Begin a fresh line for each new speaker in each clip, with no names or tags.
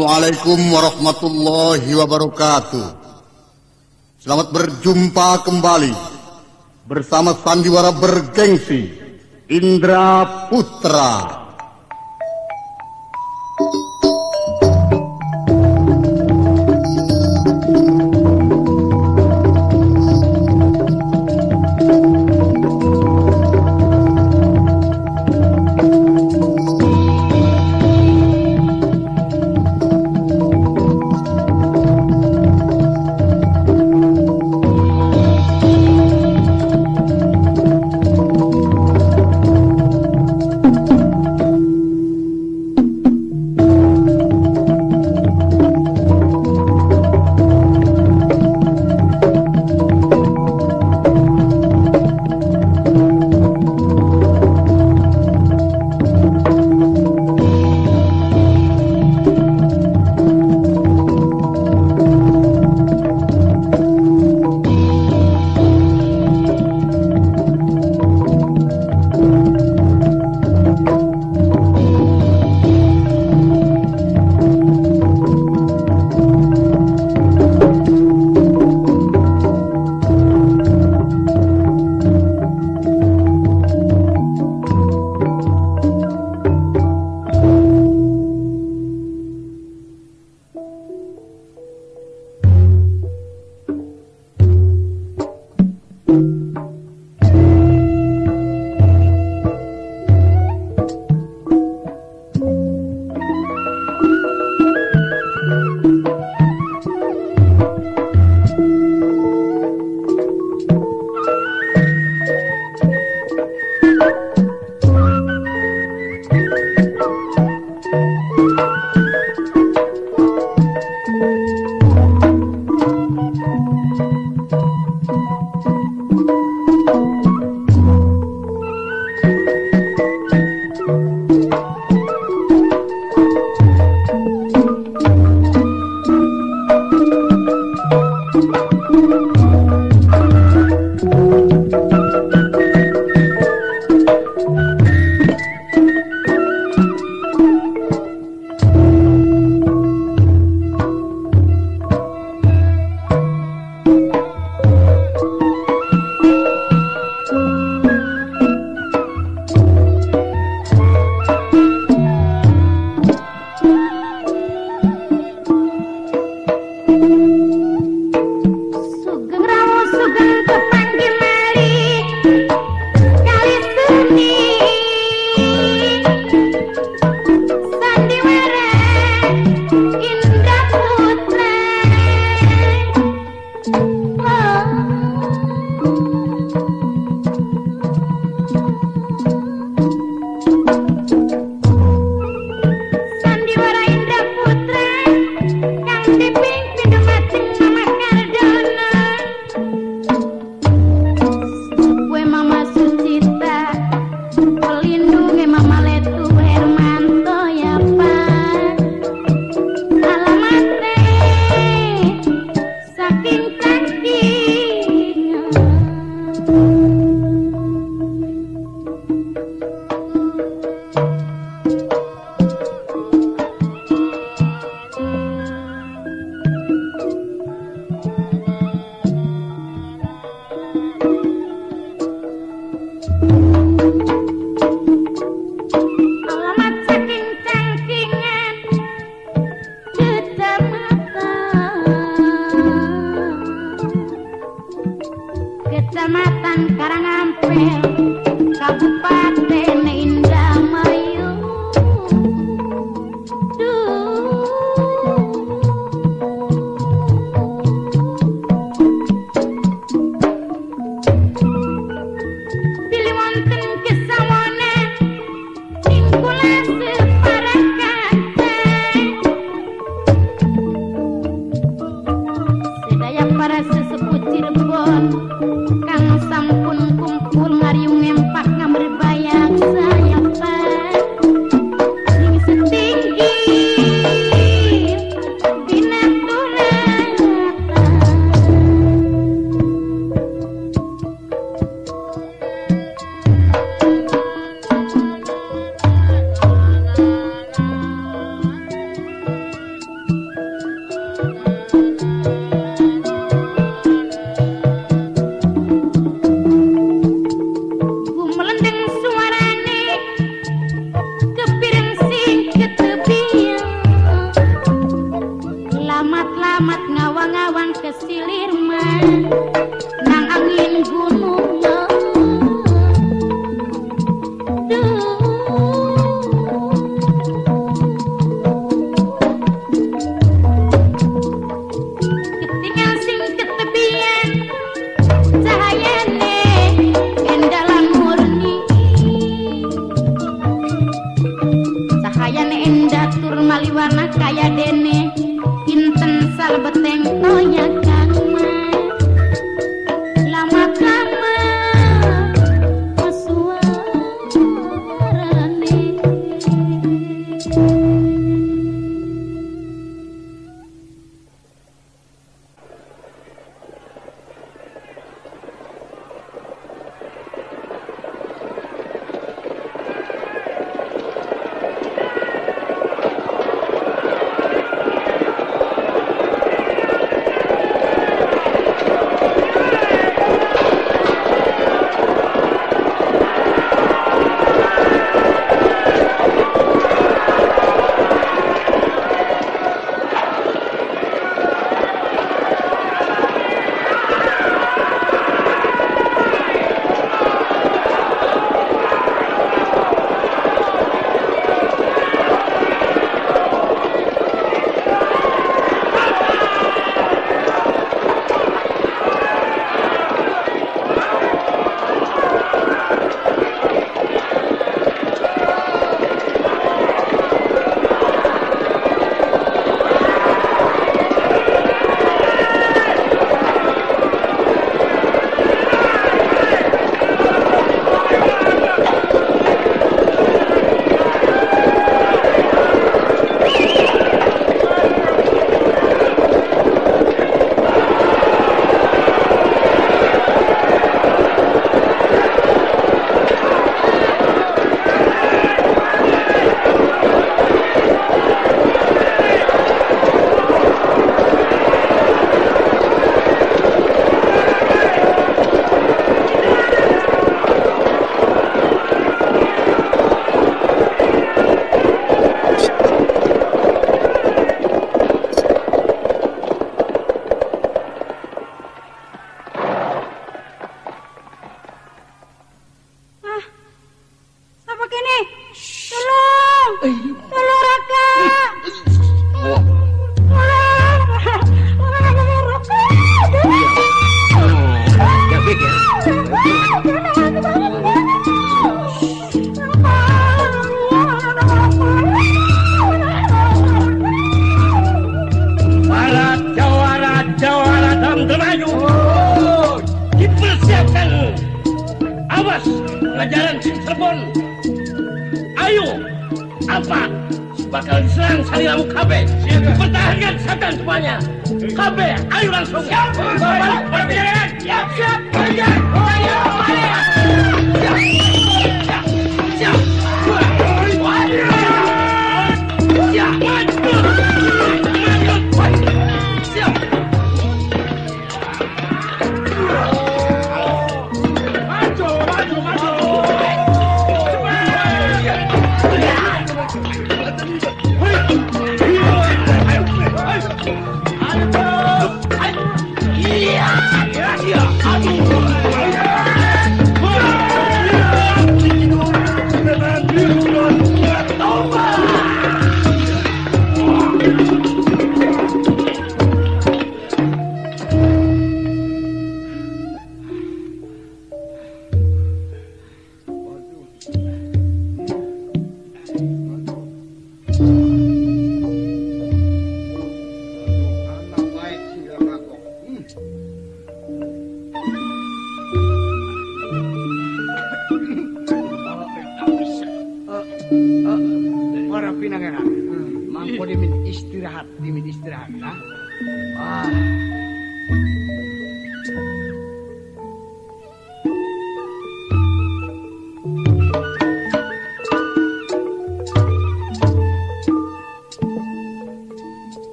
Assalamualaikum warahmatullahi wabarakatuh. Selamat berjumpa kembali bersama sandiwara bergengsi Indra Putra.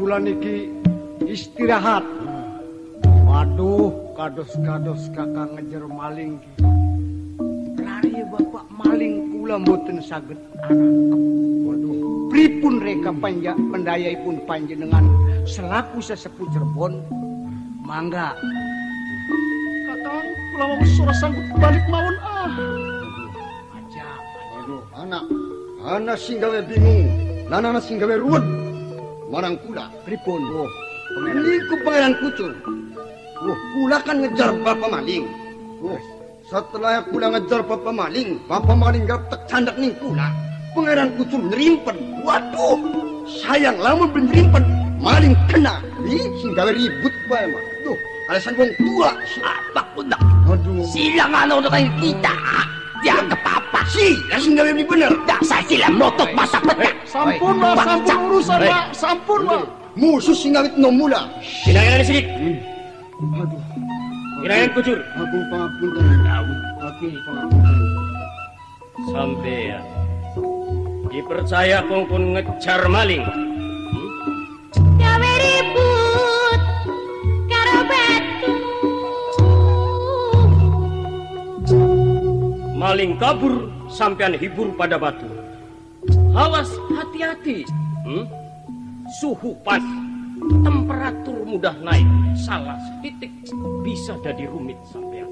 Kula
niki istirahat. Waduh, kados-kados kakang ngejer maling ki. Lari bapak maling kula mboten saged arangkep. Waduh, pripun reka panja pendayaipun panjenengan selaku sesepuh Cirebon? Mangga.
Kakang, kula wau ora sanggup balik mawon ah.
Aja.
Aduh, anak. Anak singgawe bingung. Nana singgawe ruwet.
Pripun?
Oh, ini ku pangeran kucur. Oh, kula kan ngejar bapak maling. Oh, setelah kula ngejar bapak maling, bapak maling gak tek candak ning kula. Pangeran kucur nerimpen. Waduh, sayang lamun benerimpen. Maling kena. Ih, singgawe ribut bae mah. Tuh, alasan wong tua.
Apa pun tak
Aduh.
silang ano na kayo kita. Dianggap apa?
Si, langsung gawe ni bener.
Dasar sila motot masak petak.
Sampun Pak, sampun urusan Pak, sampun Pak.
Musuh singawit no mula.
Pinangeran sidik,
Aduh,
pinangeran kucur.
aku pangapunten. Aku pangapunten.
Sampean dipercaya kongkon ngejar maling.
gawe ribut karo batu
Maling kabur, sampean hibur pada batu. Awas, hati-hati. Hmm? Suhu pas, temperatur mudah naik. Salah setitik bisa jadi rumit sampean.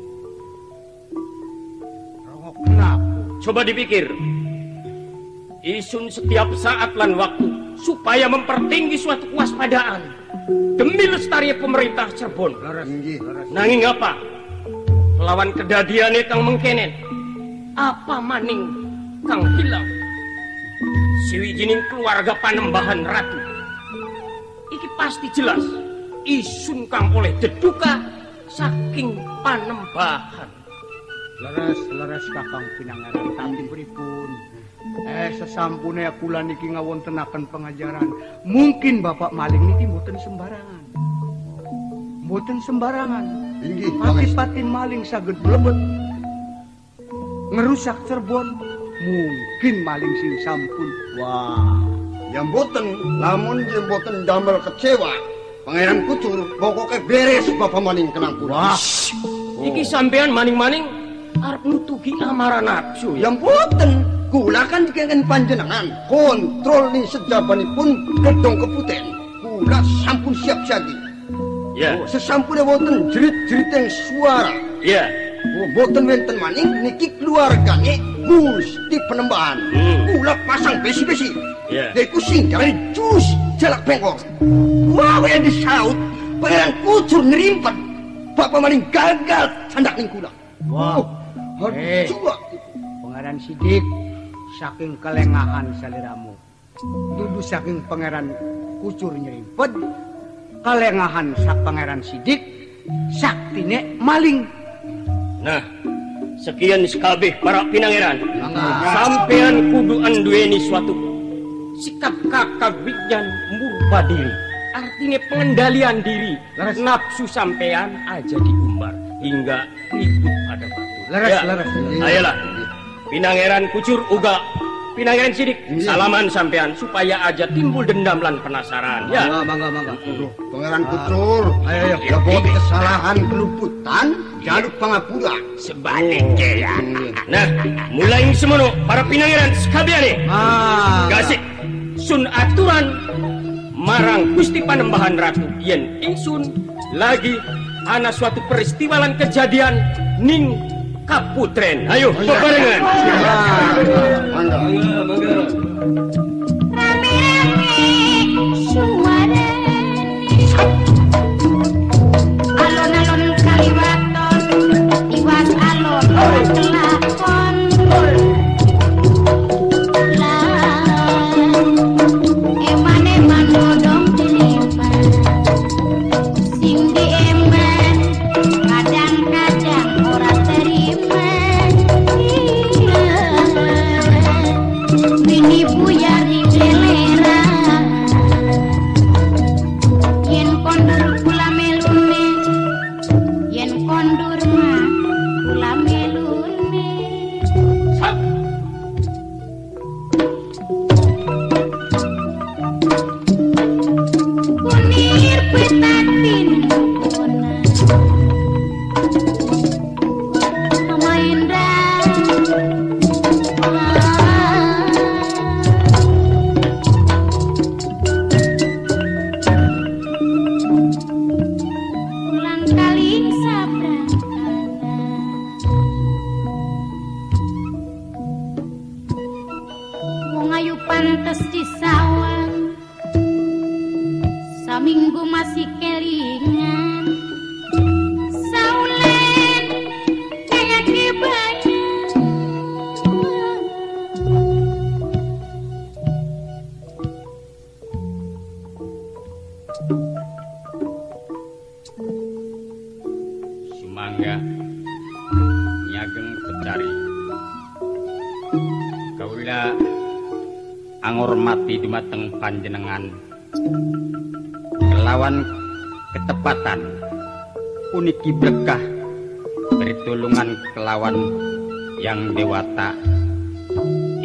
Rongok kenapa?
Coba dipikir. Isun setiap saat lan waktu supaya mempertinggi suatu kewaspadaan demi lestari pemerintah Cirebon. Nanging apa? Lawan kedadiane kang mengkenen. Apa maning kang hilang? Siwijining keluarga panembahan ratu. Pasti jelas. Isun kang oleh deduka saking panembahan.
Leres, leres kakang pinangaran tapi pripun. Eh sesampune kula niki ngawontenaken pengajaran. Mungkin Bapak maling niki mboten sembarangan. Mboten sembarangan.
Inggih, Panges.
Patin maling saged mlebet. Ngerusak Cirebon. Mungkin maling sing sampun. Wah,
Yang boten, lamun yang boten damel kecewa. Pangeran kucur, pokoknya beres bapak maning kenang kula.
wah.
Iki sampean maning-maning arep nutugi amarah nafsu ya.
Yang boten, kula kan dikengken panjenengan. Kontrol nih sejabanipun gedong keputen. Kula sampun siap siagi.
Ya,
Oh, sesampune boten jerit-jerit yang suara.
ya.
Oh, boten wenten maning niki keluargane Gusti Penembahan.
Hmm.
Kula pasang besi-besi.
Ya.
Yaitu sing gawe jus jalak bengkok. Wah, yang disaut pangeran kucur ngerimpet. Bapak maling gagal sandak ning kula.
Wah.
Oh,
Eh.
aduh, coba.
Pangeran Sidik saking kelengahan saliramu. Dudu saking pangeran kucur nyerimpet. Kelengahan sak pangeran Sidik saktine maling.
Nah, sekian sekabeh para pinangeran. Sampean kudu anduweni suatu sikap kakawigyan murba diri. Artinya pengendalian diri. Nafsu sampean aja diumbar hingga ribut ada batu.
Leres,
Ya.
leres.
Ayolah. Pinangeran kucur uga Pinangeran sidik salaman sampean supaya aja timbul dendam lan penasaran ya.
mangga, mangga.
Pangeran kucur.
Ayo, ayo.
Ya buat kesalahan keluputan, jaluk pangapura.
Sebaliknya ya.
Nah, mulai semono para pinangeran sekabiane.
Ah,
Gasik sun aturan marang Gusti Panembahan Ratu yen ingsun lagi ana suatu peristiwa lan kejadian ning Kaputren. Ayo bebarengan
Alon-alon Kaliwaton Iwas alon.
Puniki berkah bertulungan kelawan yang dewata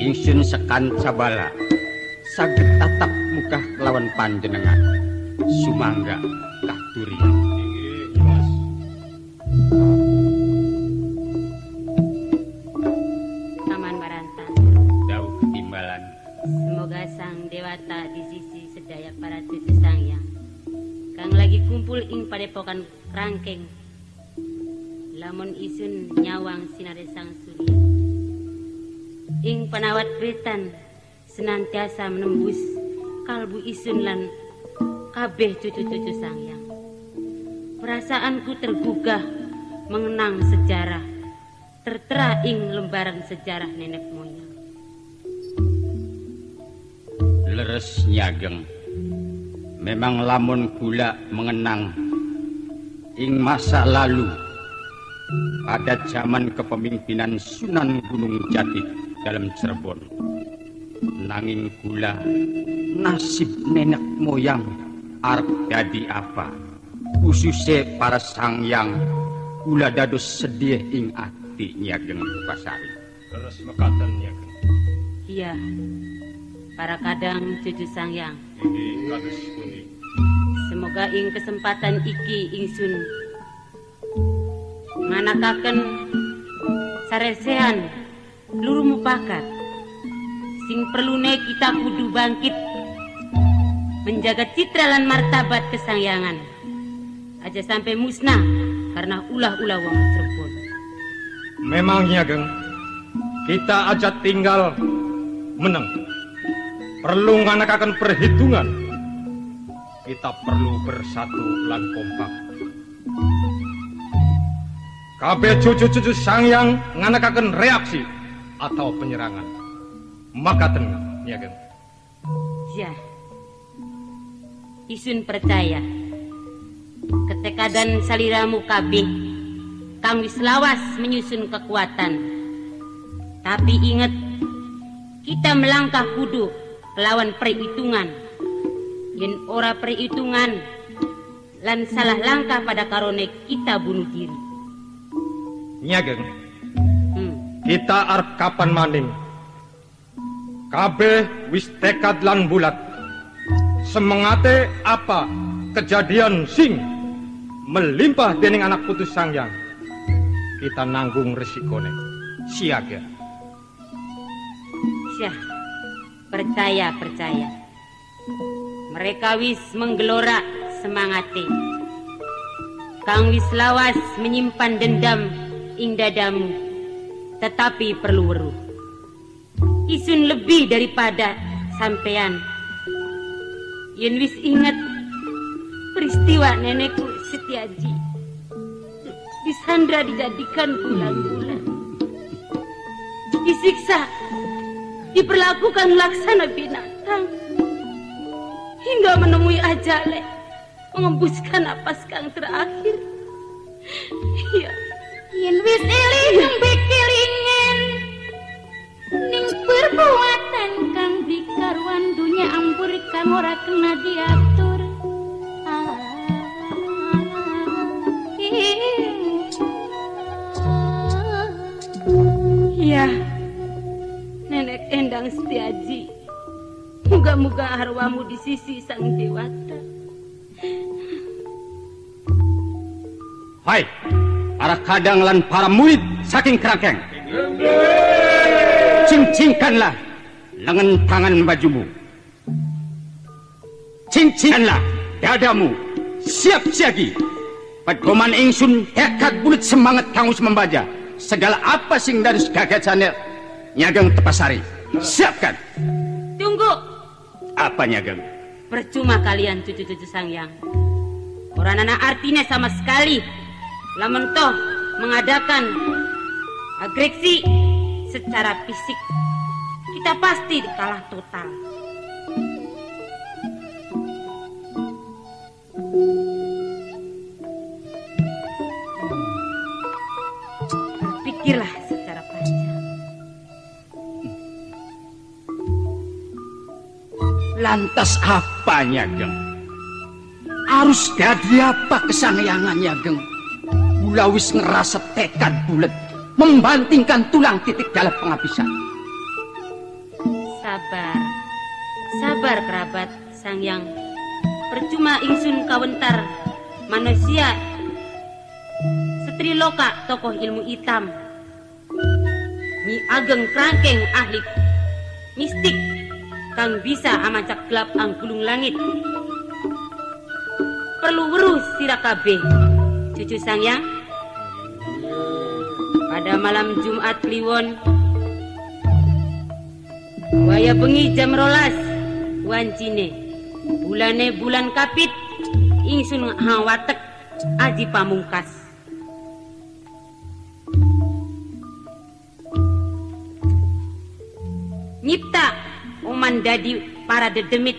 ingsun sekanca bala saged tatap muka kelawan panjenengan sumangga katurian
Taman Baranta.
Dauh timbalan
Semoga sang dewata di sisi sedaya para cucu sangyang. Kang lagi kumpul ing padepokan rangkeng. Lamun isun nyawang sinare sang surya. Ing panawat wetan senantiasa menembus kalbu isun lan kabeh cucu-cucu sangyang. Perasaanku tergugah mengenang sejarah tertera ing lembaran sejarah nenek moyang.
leres nyageng memang lamun gula mengenang ing masa lalu pada zaman kepemimpinan Sunan Gunung Jati dalam Cirebon nanging gula nasib nenek moyang arep dadi apa khususnya para sangyang gula dados sedih ing ati nyageng pasari
Terus mekaten nyageng.
Iya, para kadang cucu sangyang.
Kados pundi.
Semoga ing kesempatan iki ingsun nganakaken saresehan luru mupakat sing perlune kita kudu bangkit menjaga citra lan martabat kesangyangan aja sampai musnah karena ulah-ulah wong Cirebon.
Memangnya geng, kita aja tinggal meneng. Perlu nganakaken perhitungan. Kita perlu bersatu lan kompak. Kabeh cucu-cucu sangyang nganakaken reaksi atau penyerangan. Maka tenang, ya.
Ya. Isun percaya. Ketekadan saliramu kabeh kang wis lawas menyusun kekuatan. Tapi ingat, kita melangkah kudu kelawan perhitungan. Yen ora perhitungan lan salah langkah pada karone kita bunuh diri.
Nyageng,
Hmm.
kita arep kapan maning. Kabeh wis tekad lan bulat. Semengate apa kejadian sing melimpah dening anak putus sangyang. Kita nanggung resikone. Siaga.
Syah, percaya, percaya. Mereka wis menggelora semangate. Kang wis lawas menyimpan dendam ing dadamu. Tetapi perlu weruh. Isun lebih daripada sampean. Yen wis ingat peristiwa nenekku Setiaji. Disandra dijadikan bulan-bulan. Disiksa diperlakukan laksana binatang hingga menemui ajale mengembuskan napas kang terakhir ya yen wis eling bekelingen ning perbuatan kang dikaruan dunia ampur kang ora kena diatur Ah, Iya. Nenek Endang Setiaji. Moga-moga arwamu di sisi sang dewata.
Hai, para kadang lan para murid saking kerangkeng. Cincingkanlah lengan tangan bajumu. Cincingkanlah dadamu. Siap siagi. Pedoman ingsun hekat bulut semangat kangus membaca. Segala apa sing dari gagasannya nyageng tepasari. Siapkan.
Tunggu.
Apa nyageng?
Percuma kalian cucu-cucu sangyang. Orang anak artinya sama sekali. Lamun toh mengadakan agresi secara fisik. Kita pasti kalah total. Berpikirlah secara panjang.
Lantas apa Nyageng? Harus dadi apa kesangyangannya Geng? Bulawis ngerasa tekad bulet membantingkan tulang titik dalam penghabisan.
Sabar, sabar kerabat sang yang. Percuma ingsun kawentar manusia. Setri Loka tokoh ilmu hitam. Nyi Ageng Krangkeng ahli mistik kang bisa amacak gelap anggulung langit. Perlu weruh sira kabeh cucu sangyang pada malam Jumat Kliwon Waya bengi jam rolas wancine. Bulane bulan kapit ingsun hawatek aji pamungkas. Nyipta oman dadi para dedemit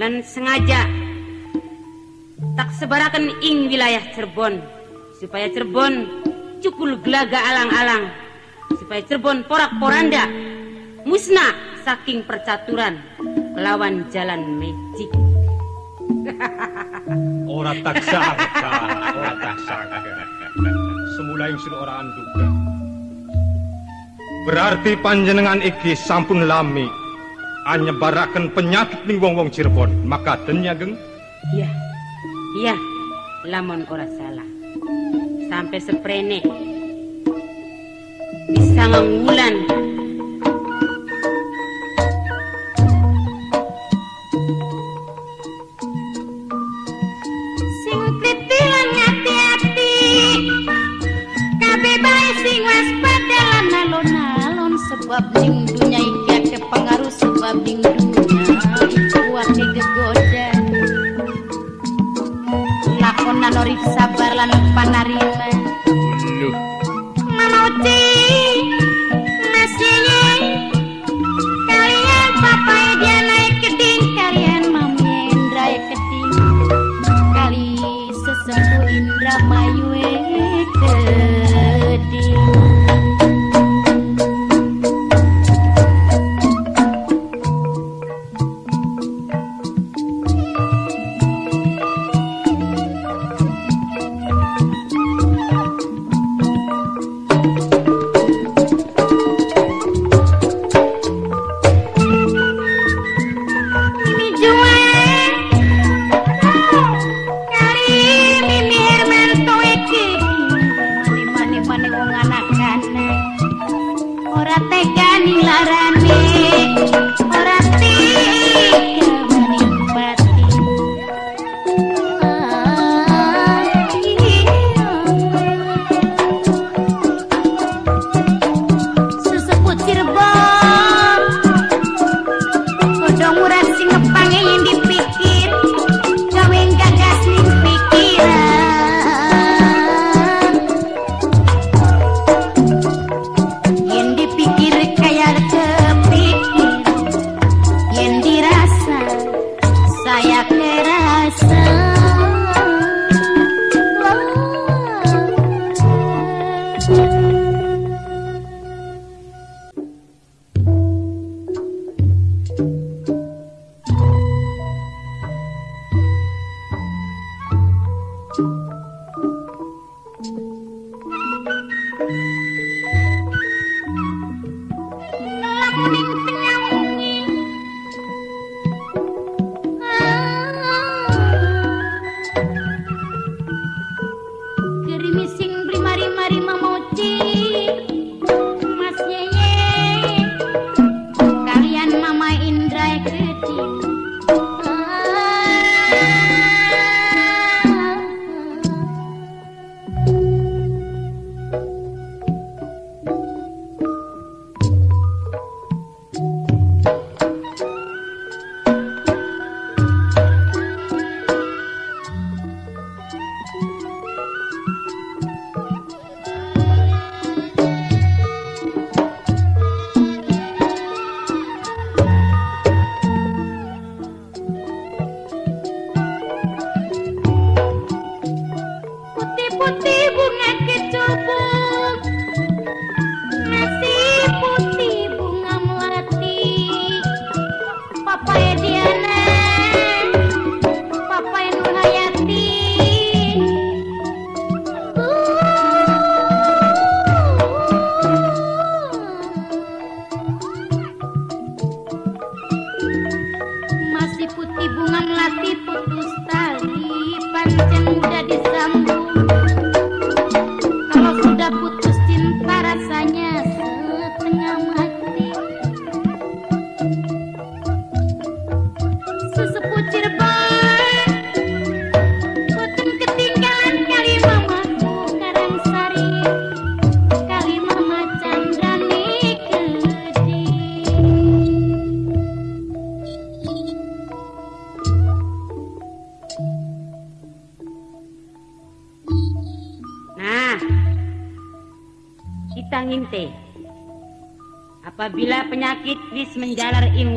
lan sengaja tak sebarakan ing wilayah Cirebon supaya Cirebon cukul gelaga alang-alang. Supaya Cirebon porak-poranda. Musnah saking percaturan lawan jalan magic.
Ora tak sangka, ora tak sangka. Semula ingsun ora anduga. Berarti panjenengan iki sampun lami. Anyebaraken penyakit ning wong-wong Cirebon. Maka den Nyageng?
Iya. Iya. Lamun ora salah sampai seprene bisa nganggulan
sing titilan hati-hati kabeh bae sing waspada lan alon-alon sebab ning dunya iki akeh pengaruh sebab ning sori sabar lan panarima Mama
Uci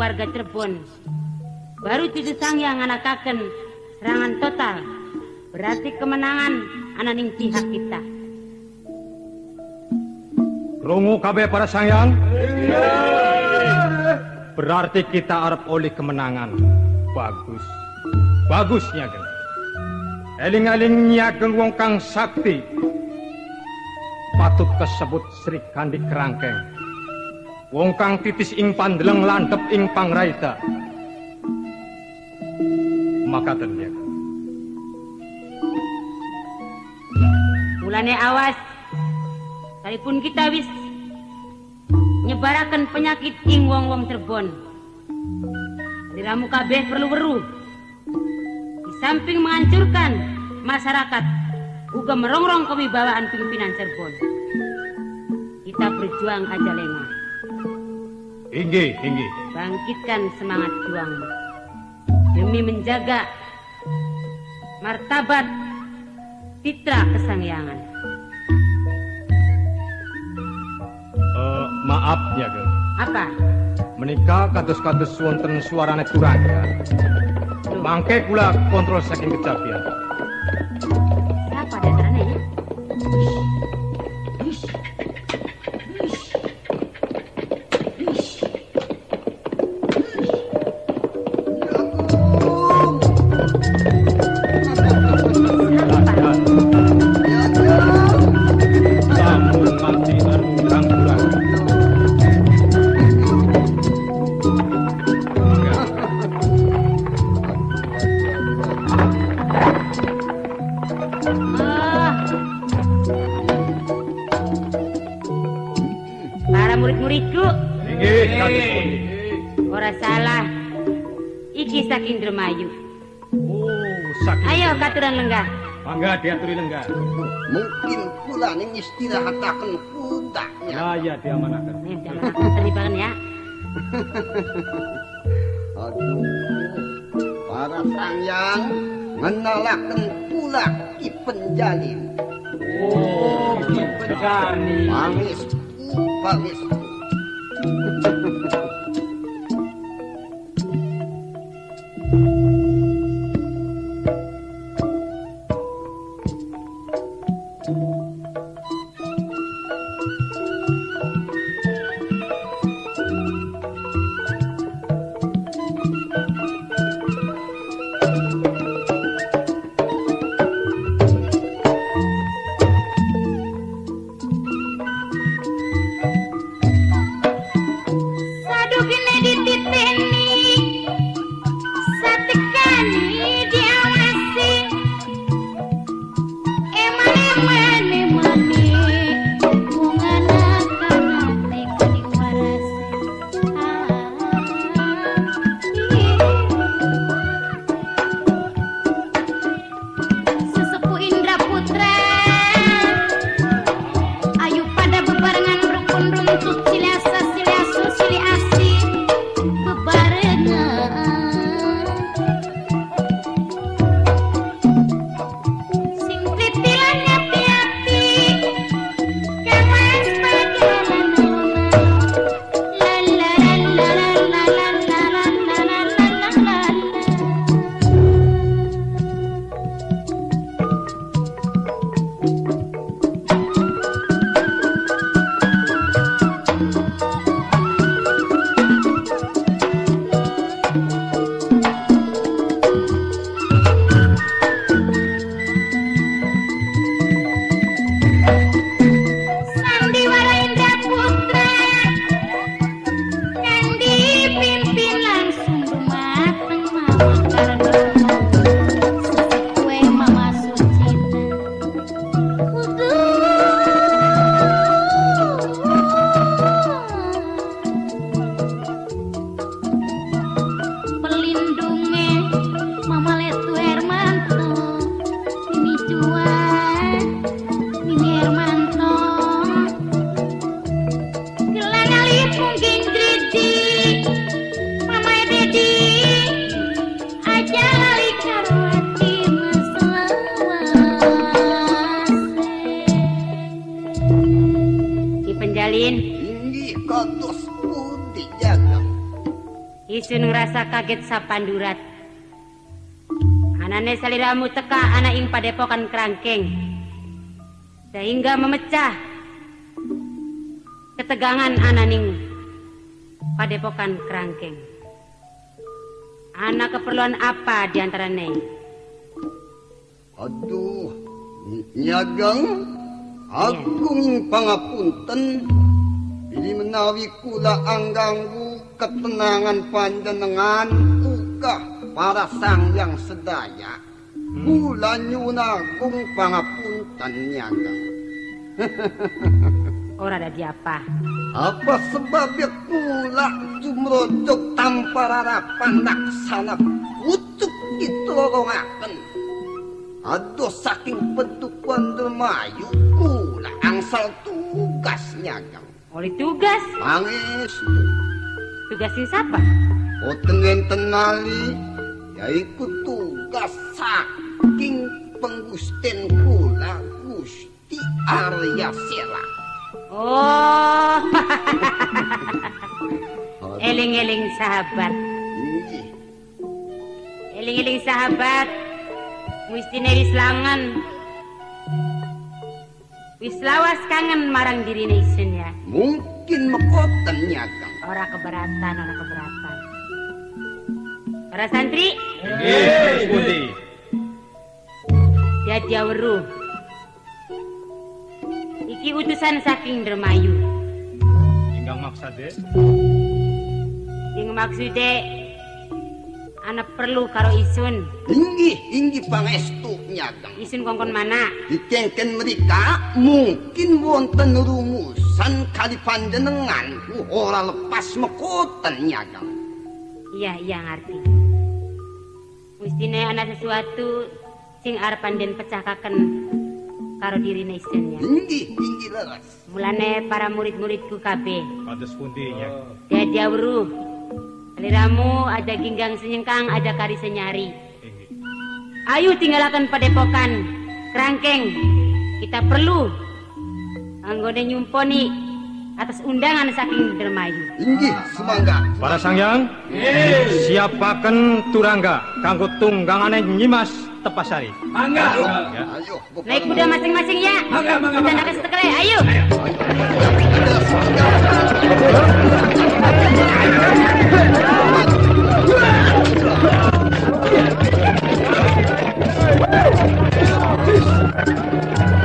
warga Cirebon, baru cucu sang yang anakaken serangan total. Berarti kemenangan ananing pihak kita.
Krungu kabeh para sangyang? Berarti kita arep oleh kemenangan. Bagus. Bagus Nyageng. Eling-eling Nyageng wong kang sakti. Patut kesebut Sri Kandi Kerangkeng. Wong kang titis ing pandeleng landhep ing pangraita. Makaten Nyageng.
Mulane awas. Sekalipun kita wis nyebaraken penyakit ing wong-wong Cirebon. Diramu kabeh perlu weruh. Di samping menghancurkan masyarakat, juga merongrong kewibawaan pimpinan Cirebon. Kita berjuang aja lengah.
Inggih, inggih.
Bangkitkan semangat juangmu. Demi menjaga martabat citra kesangyangan.
Eh, maaf Nyageng.
Apa?
Menikah kados-kados wonten suarane turangga. Mangke kula kontrol saking kecapian.
istirahataken hutaknya.
Lah iya diamanaken.
Eh, diamanaken seripan ya.
Aduh. Para sangyang menalakan pula ki penjalin.
Oh,
di penjalin.
Mangis, mangis. Kaget sapandurat. Anane saliramu teka anak ing padepokan kerangkeng. Sehingga memecah ketegangan ananing padepokan kerangkeng. Anak keperluan apa di antara ne?
Aduh, Nyagang, agung pangapunten, Bili menawi kula angganggu ketenangan panjenengan uga para sang yang sedaya. Kula nyunagung pangapunten Nyagang.
Ora ada di apa?
Sebabnya kula jumrodok tanpa harapan laksana pucuk ditolongaken. Aduh saking petukuan dermayu kula angsal tugas nyagang.
Oleh tugas?
Pangestu,
Tugas sing siapa?
boten enten nali yaiku tugas saking penggusten kula Gusti Arya Sela.
Oh, eling-eling sahabat. Eling-eling sahabat. Mustine dislangan. Wis lawas kangen marang diri isun ya.
Mungkin mekoten nyagang.
Ora keberatan, ora keberatan. Para santri,
Nggih, pundi?
dadi weruh. Iki utusan saking Dermayu.
Ingkang maksade
Sing maksude anak perlu karo isun.
Inggih, inggih pangestu nyagang.
Isun kongkon mana?
Dikengken mereka mungkin wonten rumusan kali panjenengan ora lepas mekoten nyagang.
Iya, iya ngerti. Mustine ana sesuatu sing arep den pecahkaken karo dirine isun ya.
Inggih, inggih leres.
Mulane para murid-muridku kabeh,
kados pundi nya?
dadi weruh. Seliramu aja ginggang senyengkang, aja kari senyari. Ayo tinggalkan padepokan kerangkeng. Kita perlu anggone nyumponi atas undangan saking Dermayu.
Inggih, semangga.
Para sangyang, siapaken turangga kanggo tunggangane Nyimas Tepasari. Ya.
Ayo,
Naik kuda masing-masing ya. Kita nak setekele, ayo.
Bakal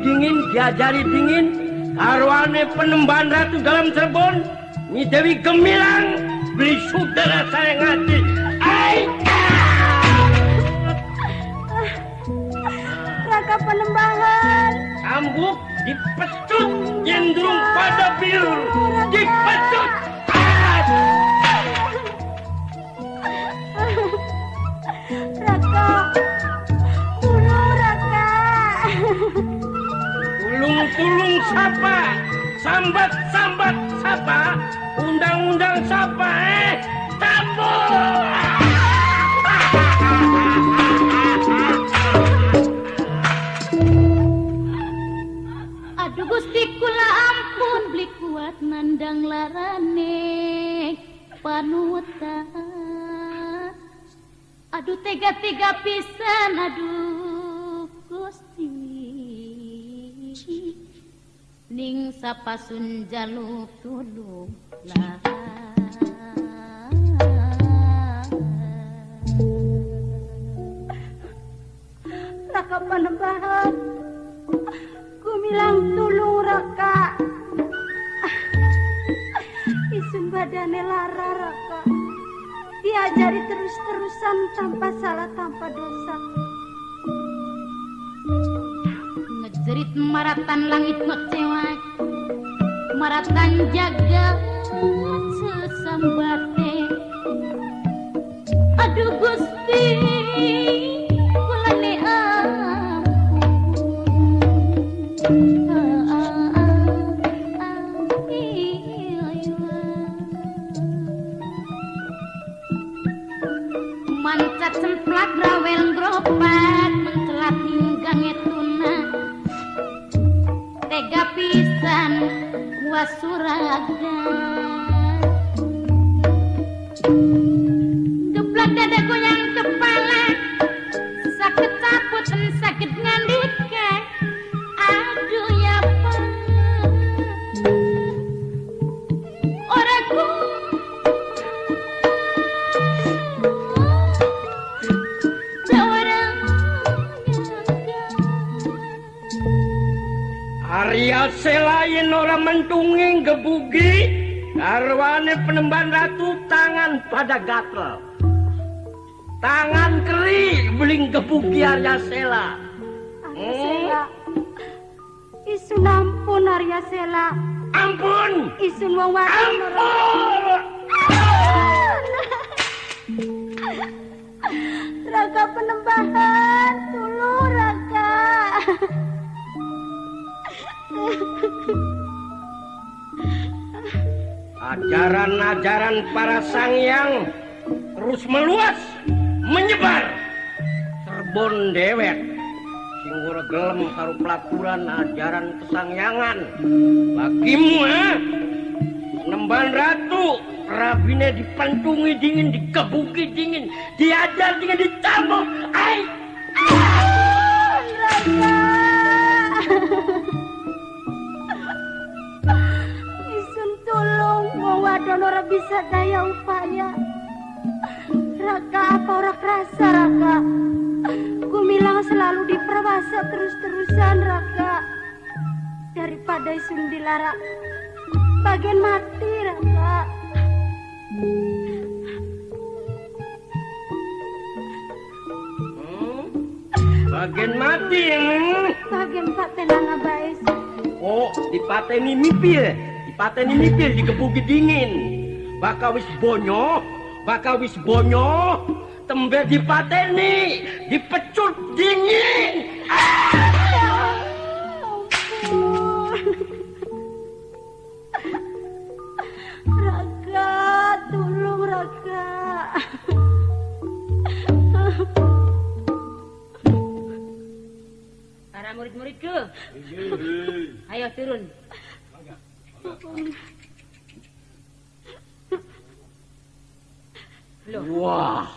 dingin, diajari dingin. Karwane penembahan ratu dalam Cirebon. Nyi Dewi Gemilang beli saudara saya ngati. Aika!
Raka penembangan.
Cambuk dipecut jendrung pada biru. Dipecut. Sambat-sambat sapa, undang-undang sapa, eh, tambur!
Aduh Gusti kula ampun beli kuat nandang larane panutan. Aduh tega-tega pisan aduh Ning sapasun jaluk tulung Raka panembahan Gumilang tulung Raka. Isun badane lara Raka. Diajari terus-terusan tanpa salah tanpa dosa Ngejerit maratan langit ngecewak Maratan jaga sesambate. Aduh Gusti kulane Mancat semplak rawel gropat mencelat hinggang etuna Tega pisan wasuraga geplak dadaku yang
tepat. Selain orang mentunging gebugi Arwane penemban ratu tangan pada gatel. Tangan keri beling gebugi Arya Sela.
Arya Sela. Isun ampun Arya Sela.
Ampun!
Isun wong wadon
Ampun!
Raka penembahan Tulung Raka
Ajaran-ajaran para sangyang terus meluas, menyebar. Serbon dewek, singgur gelem karo pelaturan ajaran kesangyangan. Bagimu ha? Nemban ratu, rabine dipentungi dingin, dikebuki dingin, diajar dingin, dicambuk. Ai!
Raka Isun tulung wong wadon ora bisa daya upaya Raka apa ora kerasa Raka Gumilang selalu diperwasa terus-terusan Raka Daripada Isun dilarang Bagian mati Raka
Hmm? Bagian mati. Hmm?
Bagian patenan abais
Oh, dipateni mipil, dipateni mipil digebuki dingin. Baka wis bonyo, baka wis bonyo, tembe dipateni, dipecut dingin.
Raka, tolong Raka.
Para murid-muridku, ayo turun. Loh,
Wah,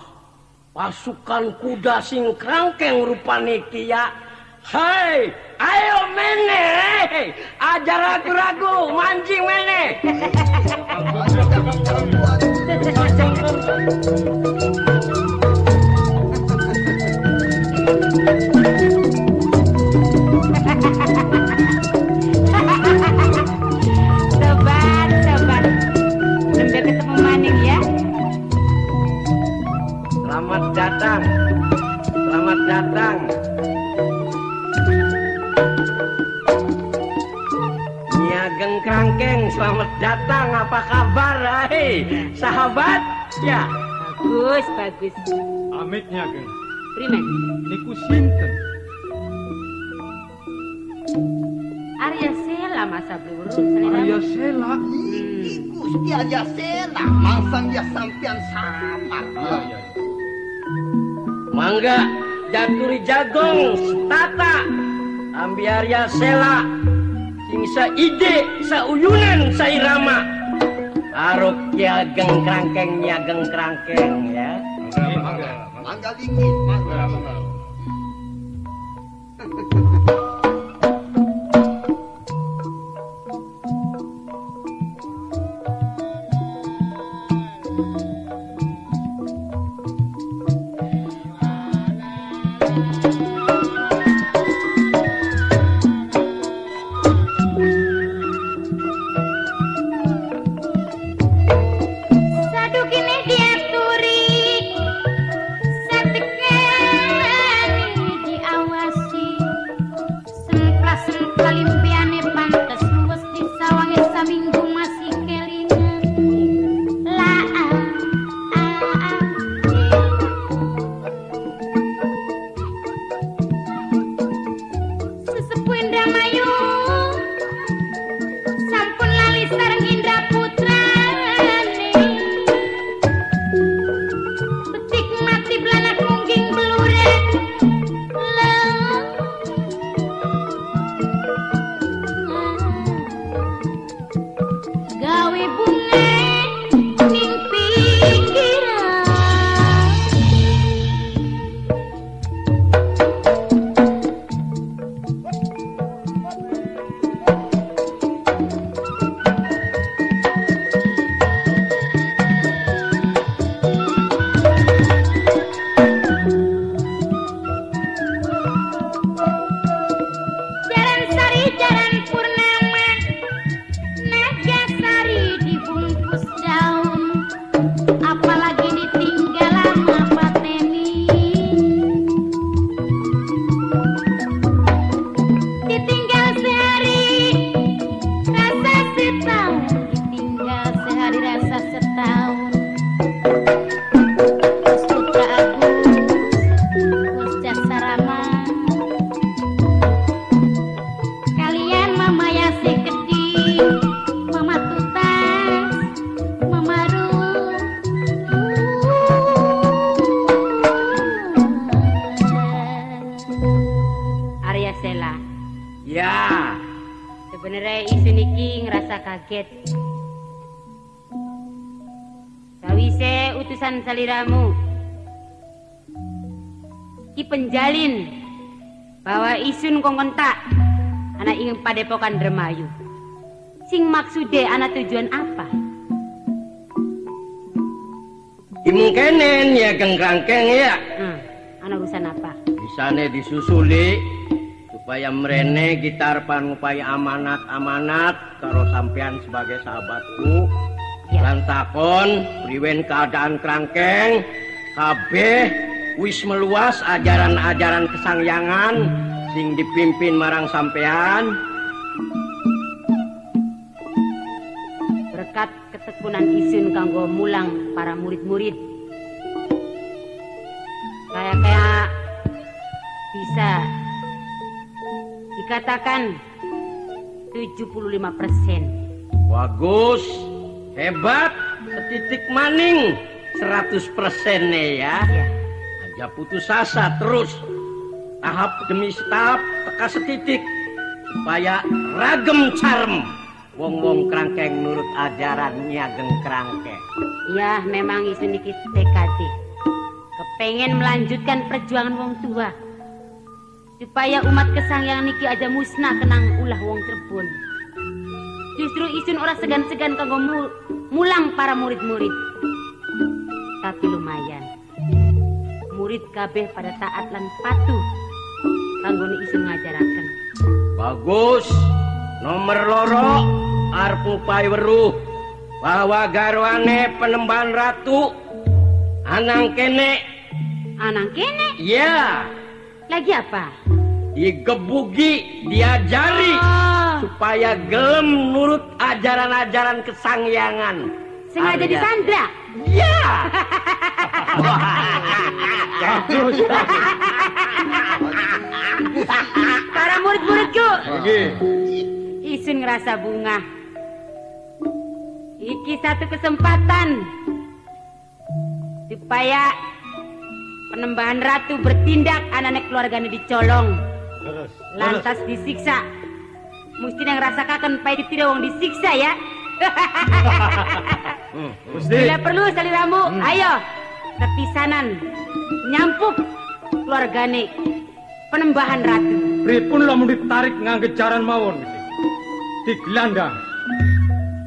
pasukan kuda sing krangkeng rupane ki ya. Hai, ayo mene, ajar ragu-ragu, mancing mene.
sobat,
Sahabat? Ya.
Bagus, bagus.
Amitnya, geng.
Primen,
Niku sinten?
Arya Sela masa bluru selera.
Arya Sela.
Gusti aja sela, masang dia sampean samar.
Iya, iya.
Mangga jaturi jagong tata ambi Arya Sela sing sa ide sa uyunan sa irama arok nyageng krangkeng nyageng krangkeng ya.
Mangga dingin, mangga.
Padepokan Dermayu. Sing maksude anak tujuan apa?
Imungkenen ya geng krangkeng ya.
Hmm, anak urusan apa?
Bisane disusuli supaya merene kita arepan ngupaya amanat-amanat karo sampean sebagai sahabatku.
Ya.
Lan takon priwen keadaan krangkeng kabeh wis meluas ajaran-ajaran kesangyangan sing dipimpin marang sampean
isun kanggo mulang para murid-murid. Kayak kayak bisa dikatakan 75 persen.
Bagus hebat setitik maning 100 nih ya.
Ya
aja putus asa terus tahap demi tahap teka setitik supaya ragem carem wong-wong kerangkeng nurut ajarannya geng kerangkeng.
Ya memang isun iki TKD kepengen melanjutkan perjuangan wong tua. Supaya umat kesangyangan niki aja musnah kenang ulah wong Cirebon. Justru isun ora segan-segan kanggo mu- mulang para murid-murid. Tapi lumayan. Murid kabeh pada taat lan patuh kanggo isun ngajaraken.
Bagus nomor loro arep upai weruh bahwa garwane penembahan ratu. Anang kene.
Anang kene?
Ya
lagi apa?
Digebugi diajari
oh,
supaya gelem nurut ajaran-ajaran kesangyangan.
Sengaja
Arya.
disandra?
Ya
para murid-muridku.
Iki.
Isun ngerasa bunga. Iki satu kesempatan supaya penembahan ratu bertindak anak-anak keluarganya dicolong,
Terus.
lantas disiksa. Mesti yang rasakan pahit tidak wong disiksa ya.
Gusti.
Bila perlu saliramu, ayo kepisanan nyampuk keluargane penembahan ratu.
Pripun lamun ditarik ngangge jaran mawon. Digelandang.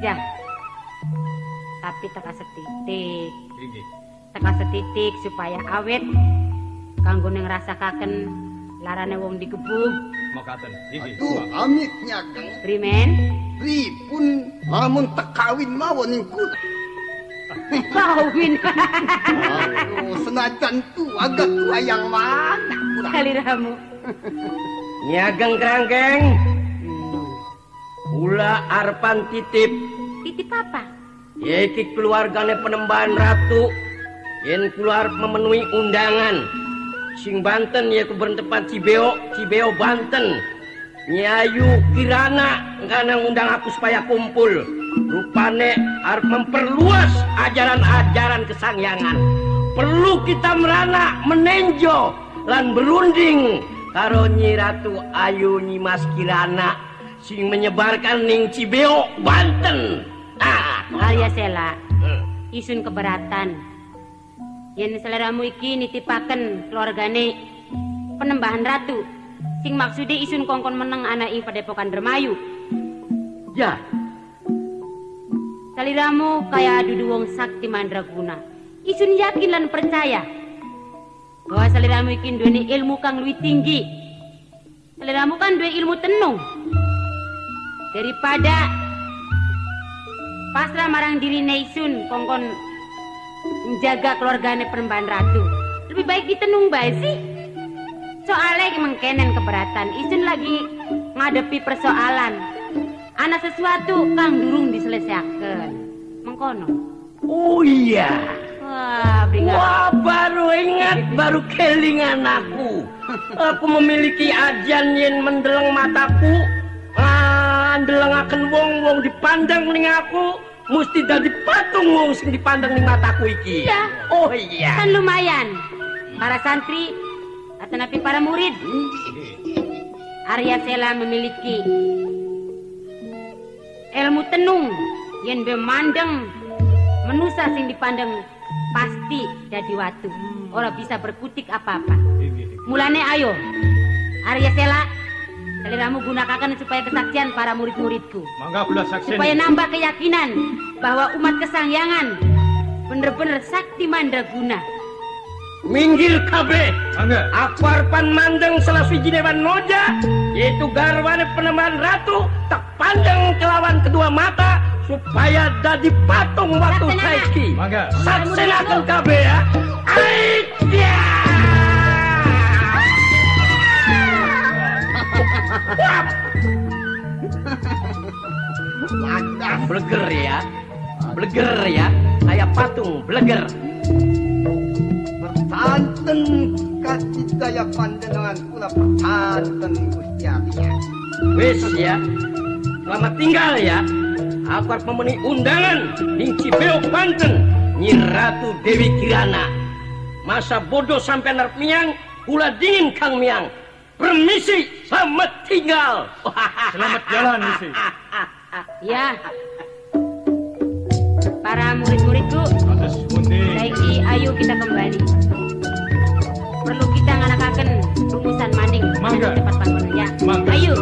Ya. Tapi teka setitik.
Iki.
teka setitik supaya awet kanggo ning rasakaken larane wong digebug
Makaten. Iki.
Aduh, amit nyageng.
primen
Pripun lamun tekawin mawon kula.
kawin
Aduh, senajan tu agak wayang mana kula.
kaliramu
nyageng kerangkeng Ula arpan titip.
Titip apa?
Yaitu keluargane penembahan ratu. Yen keluar memenuhi undangan. Sing Banten yaitu bertempat Cibeo Cibeo Banten. Nyayu Kirana Karena ngundang aku supaya kumpul. Rupane harus memperluas ajaran-ajaran kesangyangan. Perlu kita merana menenjo Lan berunding Karo Nyi Ratu Ayu Nyimas Kirana Sing menyebarkan ning Cibeo Banten. Ah,
Arya Sela. Isun keberatan. Yen seleramu iki nitipaken keluargane penembahan ratu. Sing maksude isun kongkon meneng anak ing padepokan Dermayu.
Ya,
Saliramu kaya dudu wong sakti mandraguna. Isun yakin lan percaya bahwa saliramu iki duweni ilmu kang luwih tinggi. Saliramu kan duwe ilmu tenung. Daripada pasrah marang diri Isun kongkon menjaga keluargane perempuan ratu. Lebih baik ditenung bae sih. Soalnya mengkenen keberatan. Isun lagi ngadepi persoalan. Ana sesuatu kang durung diselesaikan. Mengkono.
oh iya.
Wah.
Wah, baru ingat, baru kelingan aku. Aku memiliki ajan yen mendeleng mataku. Ndelengaken wong-wong dipandang ning aku, mesti dadi patung wong sing dipandang ning mataku iki.
Iya.
Oh iya.
Kan lumayan. Para santri atau napi para murid. Arya Sela memiliki
ilmu tenung yen bemandeng menusa sing dipandeng pasti dadi watu ora bisa berkutik apa-apa mulane ayo Arya Sela seliramu gunakan supaya kesaksian para murid-muridku
Mangga kula sakseni.
supaya nambah keyakinan bahwa umat kesangyangan bener-bener sakti mandraguna
Minggir kabeh.
Mangga.
Aku arpan mandeng salah siji dewan noja yaitu garwane peneman ratu tak pandang kelawan kedua mata supaya dadi patung waktu saiki.
Mangga.
Saksenakan kabeh ya. Aitya! Bleger ya. Bleger ya. Kayak patung bleger.
Persanten kasih daya panjenengan kula persanten Gusti Arya.
Wis ya. Selamat tinggal ya. Aku harus memenuhi undangan di Cibeo Banten. Nyi Ratu Dewi Kirana. Masa bodoh sampai narap miang, pula dingin Kang Miang. Permisi, selamat tinggal.
Selamat jalan, Isi.
ya para murid-muridku saiki ayo kita kembali perlu kita nganakaken rumusan maning
Mangga.
cepat
Mangga.
ayo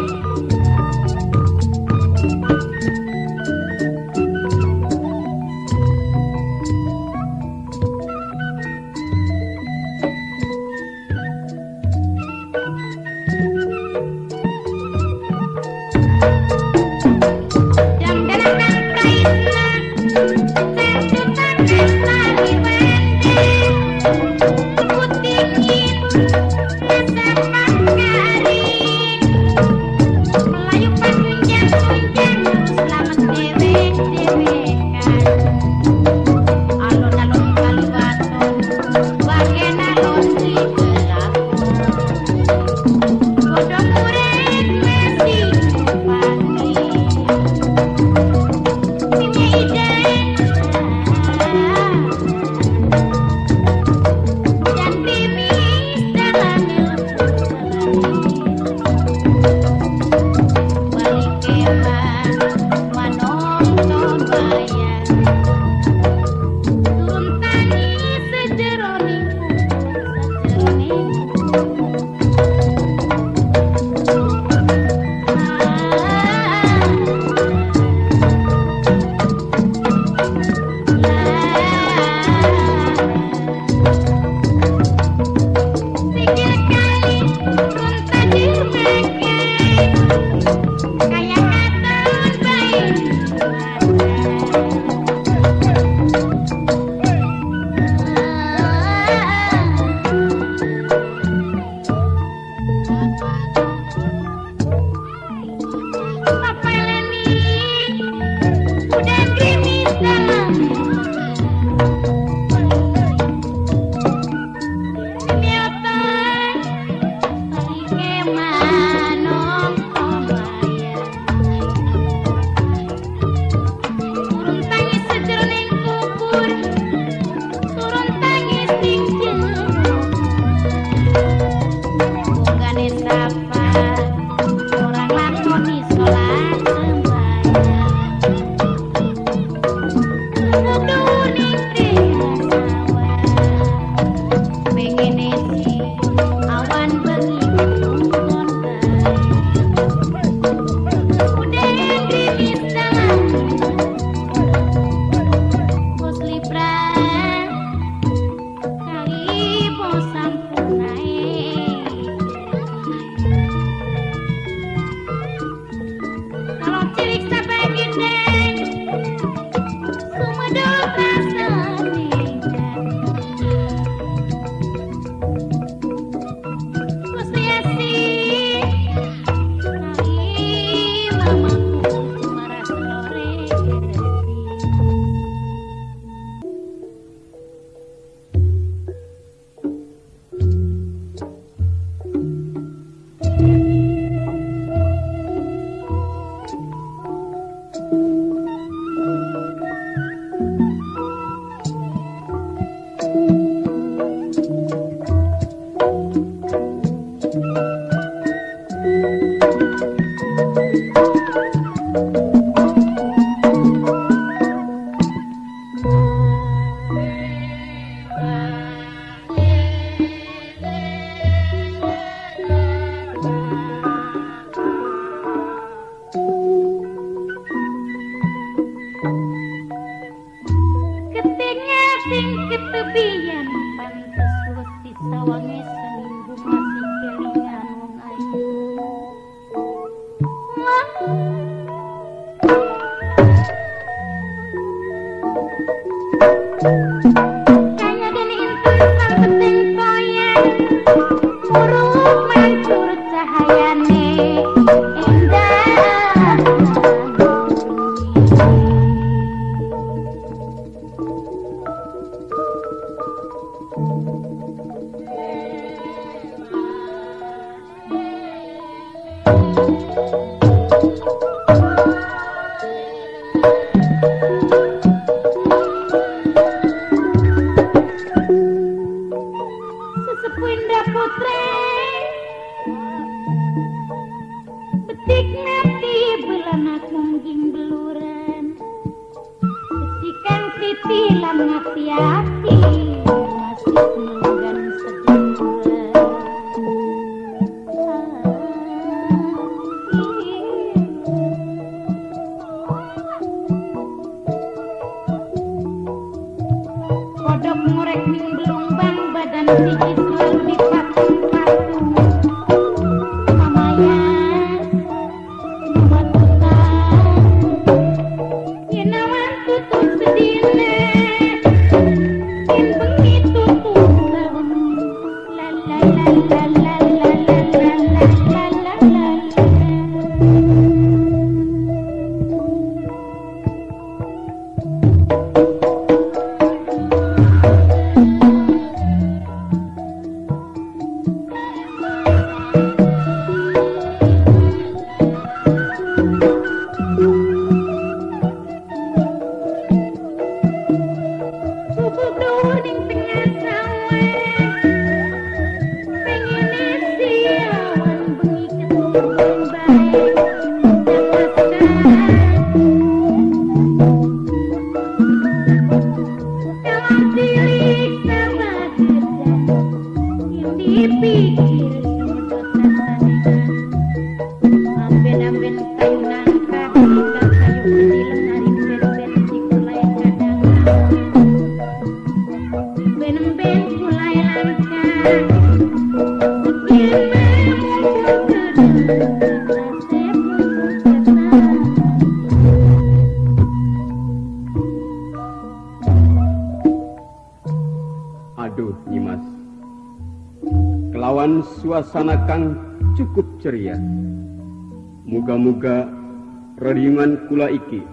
kula iki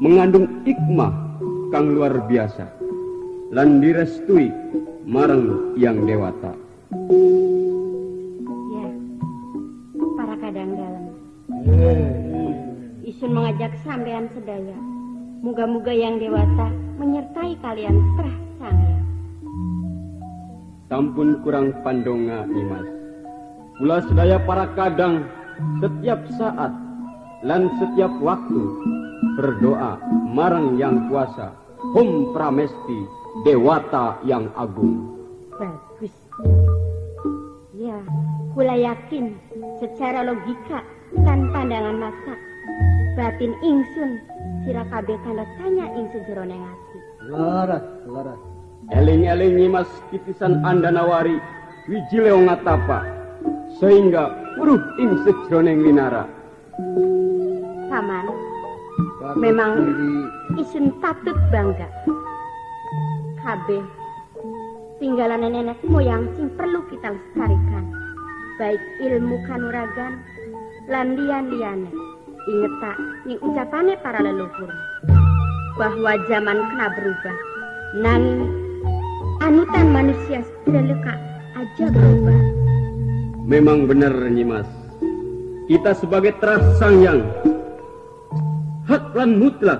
mengandung hikmah kang luar biasa lan direstui marang yang dewata.
Ya, para kadang dalam. Isun mengajak sampean sedaya. Moga-moga yang dewata menyertai kalian terah sangya.
Sampun kurang pandonga Nimas. Kula sedaya para kadang setiap saat lan setiap waktu berdoa marang yang kuasa Hum Pramesti Dewata yang agung.
Bagus. Ya, kula yakin secara logika dan pandangan mata batin ingsun sira kabeh tanda tanya ingsun jroning ati.
Laras, laras.
Eling-eling Nimas titisan Andanawari Wijileo ngatapa sehingga uruh ing sejroning linara.
Paman, Memang- isun patut bangga. Kabeh tinggalan nenek moyang sing perlu kita lestarikan. Baik ilmu kanuragan lan liyan-liyane. Inget tak ning ucapane para leluhur bahwa zaman kena berubah. Nanging anutan manusia sedeleka aja berubah.
Memang benar Nyimas. Kita sebagai teras sangyang hak lan mutlak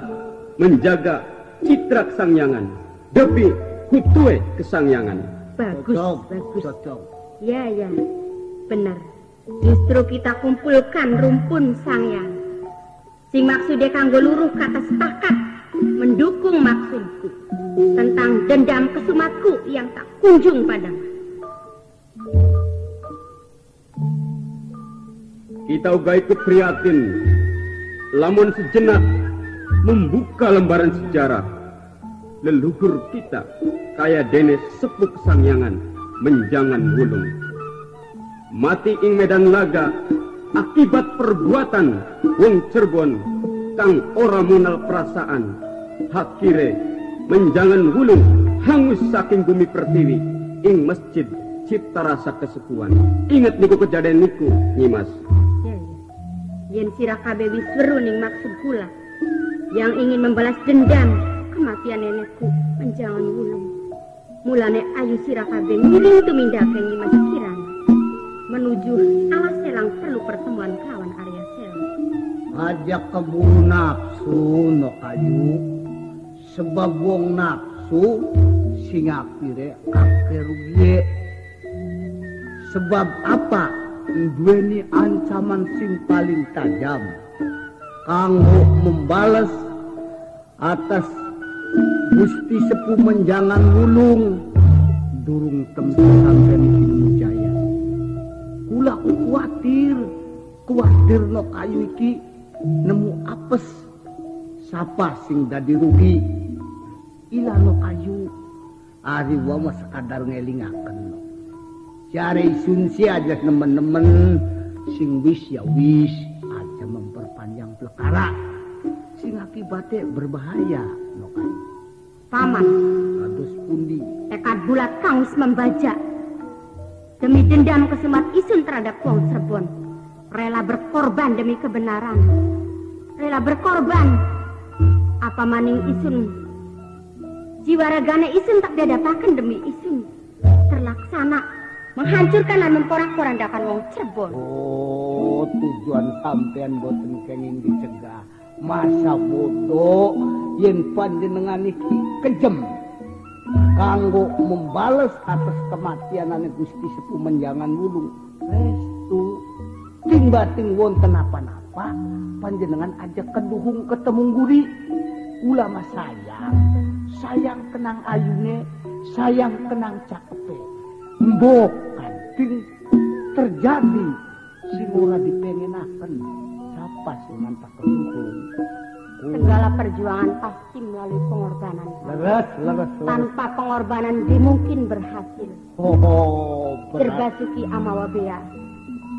menjaga citra sangyangan depi kutue kesangyangan.
Bagus,
Cocok,
bagus.
cocok.
Ya, ya, benar. Justru kita kumpulkan rumpun sangyang. Sing maksudnya kanggo luruh kata sepakat mendukung maksudku tentang dendam kesumatku yang tak kunjung padam.
Kita uga ikut prihatin. Lamun sejenak membuka lembaran sejarah leluhur kita kaya dene sepuk sangyangan menjangan wulung. Mati ing medan laga akibat perbuatan wong Cirebon kang ora munal perasaan. Hakire menjangan wulung hangus saking bumi pertiwi ing masjid cipta rasa kesepuan. Ingat niku kejadian niku nyimas.
Yen sira kabeh wis weruh ning maksud kula yang ingin membalas dendam kematian nenekku menjangan wulung. Mulane ayu sira kabeh ngiring tumindake Nyimas Kirana menuju alas selang perlu pertemuan kawan Arya Sela.
Aja keburu nafsu no kayu. Sebab wong nafsu sing apire akeh. Sebab apa? Duweni ancaman sing paling tajam. Kanggo membalas atas Gusti Sepuh menjangan wulung durung temtu sampai di Jaya. Kula kuatir, kuatir no kayu iki nemu apes. Sapa sing dadi rugi? Ila no kayu. Ari wa mah sekadar ngelingaken. No. Jare isun si aja nemen-nemen sing wis ya wis aja memperpanjang pelekara. Sing akibatnya berbahaya no kayu.
Paman,
Kados pundi
tekad bulat kaus membaja. Demi dendam kesemat isun terhadap Wong Cirebon. Rela berkorban demi kebenaran. Rela berkorban. Apa maning isun. Jiwa ragane isun tak dadapakan demi isun. Terlaksana. Menghancurkan dan memporak-porandakan Wong Cirebon.
Oh, tujuan sampean boten kenging dicegah. Masa bodoh yen panjenengan iki kejem. Kanggo membales atas kematianane Gusti Sepuh Menjangan Wulung. Restu ting-bating wonten apa-apa panjenengan aja keduhung ketemu guri. Ulama sayang, sayang kenang ayune, sayang kenang cakepe. Mbok kanting terjadi sing ora dipengenaken sapa sing mantap keduhung.
Segala perjuangan pasti melalui pengorbanan.
Leres, leres, leres.
Tanpa pengorbanan dia mungkin berhasil.
Oh, berat.
Berbasuki Amawabea.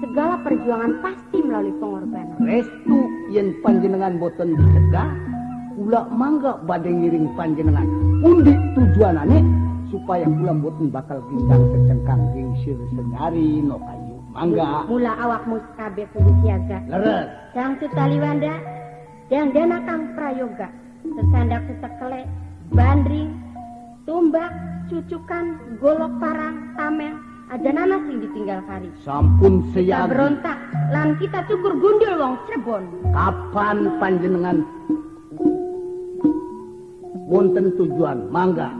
Segala perjuangan pasti melalui pengorbanan.
Restu yen panjenengan boten dicegah, kula mangga badhe ngiring panjenengan. Pundi tujuanane supaya kula boten bakal gindang kecengkang gingsir senyari no kayu. Mangga.
Mula awakmu kabeh kudu siaga.
Leres.
Sang Tutaliwanda, dan dana kang prayoga. Sesandak setekele, bandring, tumbak, cucukan, golok parang, tameng, aja nana sing ditinggal kari.
Sampun
Kita
seyagi.
berontak, lan kita cukur gundul wong Cirebon.
Kapan panjenengan wonten tujuan? Mangga.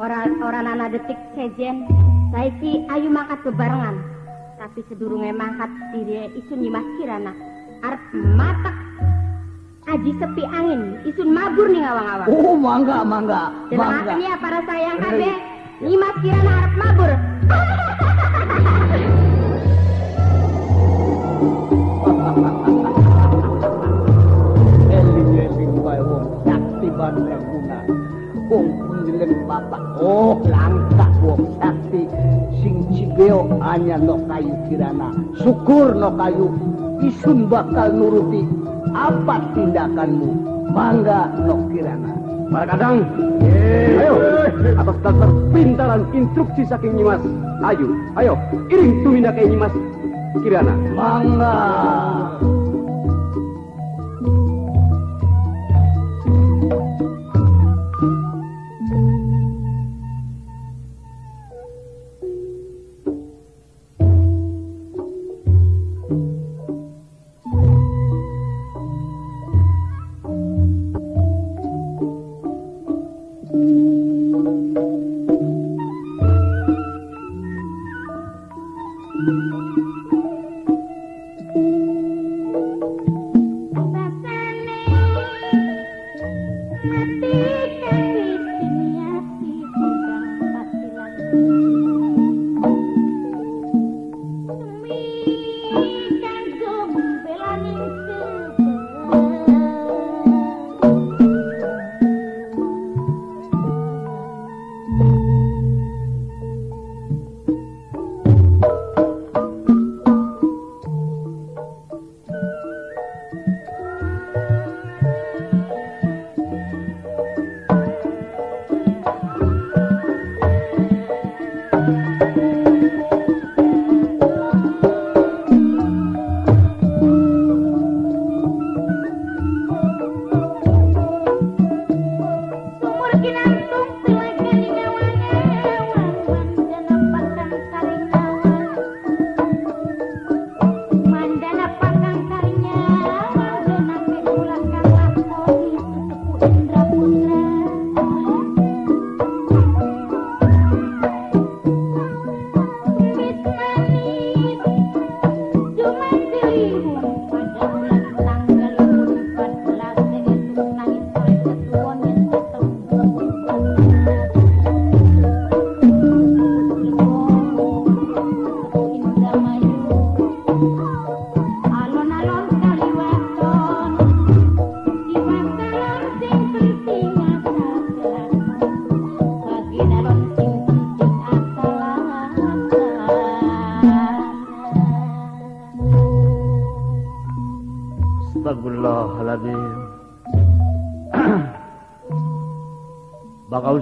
Orang orang nana detik sejen, saiki ayu mangkat bebarengan. Tapi sedurunge mangkat diri isun nyimas kirana. Arep matak aji sepi angin, isun mabur nih awang-awang.
Oh, mangga, mangga, mangga.
Ya para sayang kabeh, nyimas kirana arep mabur.
Eling-eling bae wong sakti. Punjelen bapak. Oh, langka wong sakti sing cibeo hanya no kayu kirana. Syukur no kayu isun bakal nuruti apa tindakanmu. Mangga no kirana.
kadang ayo atas dasar pintaran instruksi saking nyimas ayo ayo iring tumindak nyimas kirana
Mangga.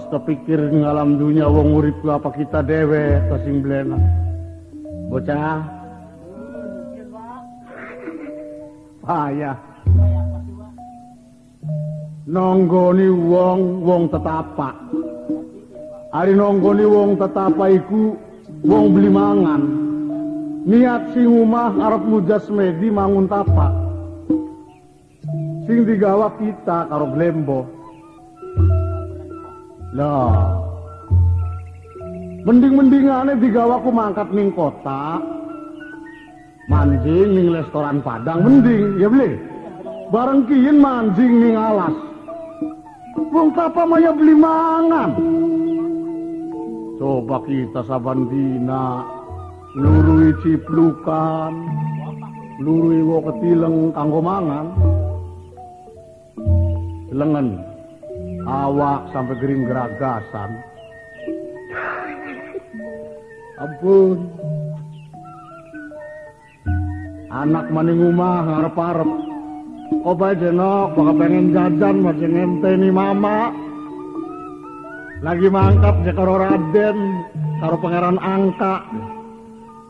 Kepikir ngalam dunia wong urip apa kita dewe kasing blena bocah. Payah. Nonggoni wong wong tetapa. Ari nonggoni wong tetapa iku wong beli mangan. Niat sing umah arep mujas medi mangun tapak. Sing digawa kita karo glembo lah. Mending-mendingane digawa ku mangkat ning kota. Manjing ning restoran Padang mending ya beli. Bareng kiin manjing ning alas. Wong tapa maya beli mangan. Coba kita saban dina lurui ciplukan lurui wo ketileng kanggo mangan. Lengan awak sampai gering geragasan ampun anak maning umah ngarep-arep Oba jenok, baka pengen jajan masih ngenteni mama. Lagi mangkap ya karo Raden, karo pangeran angka.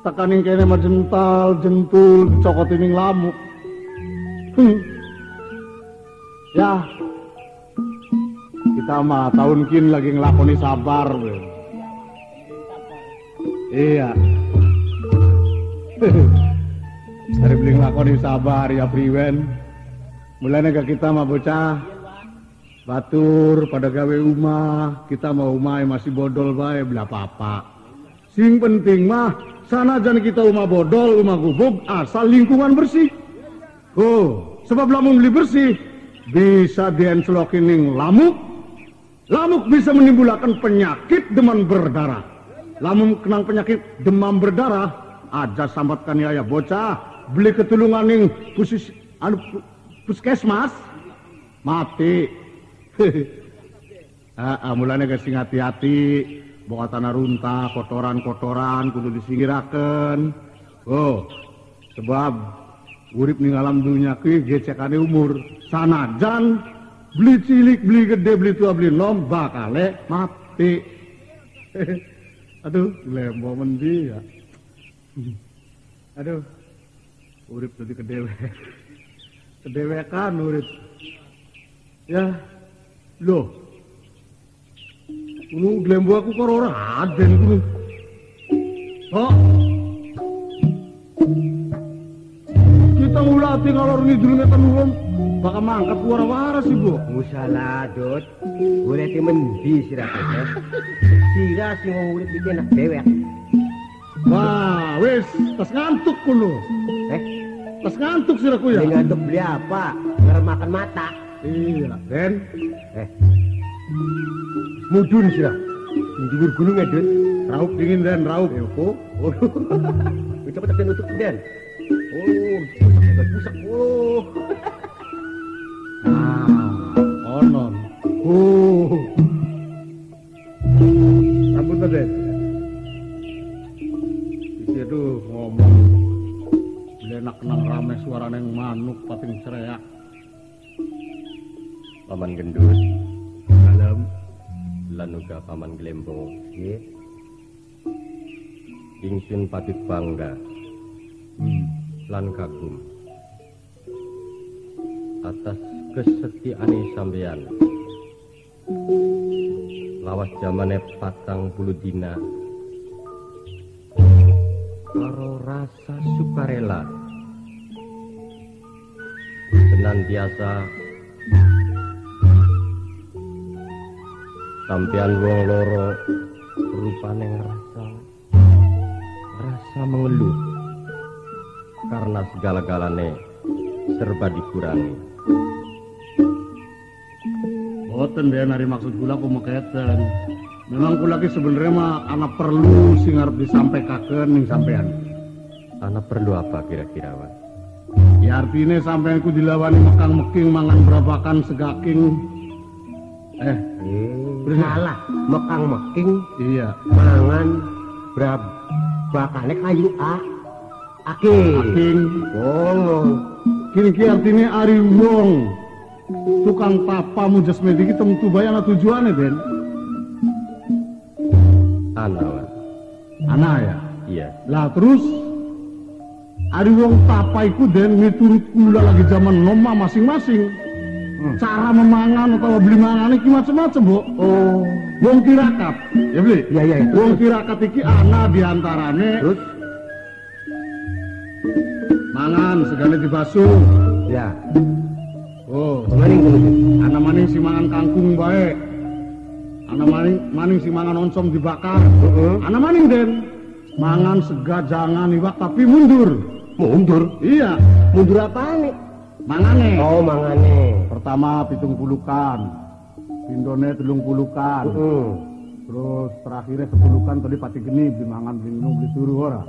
Tekaning kene mah jental, jentul, cokot lamuk. Hmm. Ya, kita mah tahun kin lagi ngelakoni sabar. we. Iya. Dari beli ngelakoni sabar ya Priwen. Mulai ke kita mah bocah batur pada gawe umah, kita mau umah masih bodol bae bela apa Sing penting mah sana jangan kita umah bodol, umah gubuk asal lingkungan bersih. Oh, sebab lamun beli bersih bisa diencelokin ning lamuk. Lamuk bisa menimbulkan penyakit demam berdarah. Lamun kenang penyakit demam berdarah, aja sambatkan ya ya bocah. Beli ketulungan ning pusis anu pu- puskesmas. Mati. Ah, ah, mulanya sing hati-hati. Bawa tanah runta kotoran-kotoran kudu disingiraken. Oh sebab urip ning alam dunia kuwi gecekane umur. Sanajan beli cilik beli gede beli tua beli nom bakale mati. Aduh lembo mendi ya. Aduh urip jadi kedewe. Kedewekan urip. Ya loh. Kuno glembo aku karo ora aden kuno oh kita ulati ngalor ngidul ngetan wong Baka mangkat wara-wara sih, Bu.
Musala, Dot. Boleh di mendi sirah saja. Sirah sih mau urip iki nak dewek.
Wah, wis, tas ngantuk kulo.
Eh,
tas ngantuk sirah ya.
Ngantuk beli apa? Ngerem makan mata.
Iya, Ben.
Eh. Mudun sira. Ndhuwur gunung, Dot.
Rauk dingin dan
rauk. Yo, Bu. Cepet-cepet nutup, Den. Oh, busak, busak, Oh.
Ah. Oh. Rambut Den. Iki tuh ngomong. Belenak kenang rame suara neng manuk pating cereak.
Paman Gendut,
Dalam
lan uga Paman Glembo,
Nggih.
ingsun patut bangga
hmm.
lan kagum atas kesetiaane sampeyan. Lawas zamane patang puluh dina. Karo rasa sukarela. Senantiasa sampean wong loro rupane ngerasa rasa mengeluh karena segala-galane serba dikurangi
Boten Den hari maksud kula aku meketen. Memang kula ki sebenarnya mah anak perlu sing arep disampaikaken ning sampean.
anak perlu apa kira-kira Wan?
Ya artinya sampean ku dilawani mekang meking mangan berapakan segaking. Eh,
Eh, salah. Mekang meking
iya.
mangan berab bakane kayu a. Ake.
King
Oh,
kini ki artinya ari wong tukang papamu jasmedi kita teng tubae tujuannya, tujuane Den ana ana ya
iya
lah terus Ari wong papa iku den miturut kula lagi zaman noma masing-masing. Hmm. Cara memangan atau beli mangan iki macam-macam, Bu.
Oh.
Wong tirakat, ya beli?
Iya, iya. Ya.
Wong tirakat iki ana diantarane.
Terus
mangan segala dibasuh.
Ya.
Oh,
Maning kulo.
ana maning si mangan kangkung bae. Ana maning maning si mangan oncom dibakar.
Heeh.
Ana maning den mangan sega jangan iwak tapi mundur.
Mundur.
Iya,
Mundur apaan nih?
mangane.
Oh, mangane.
Pertama pitung pulukan, pindone telung pulukan,
Heeh.
terus terakhirnya sepulukan tadi pati geni beli mangan beli minum beli turu ora.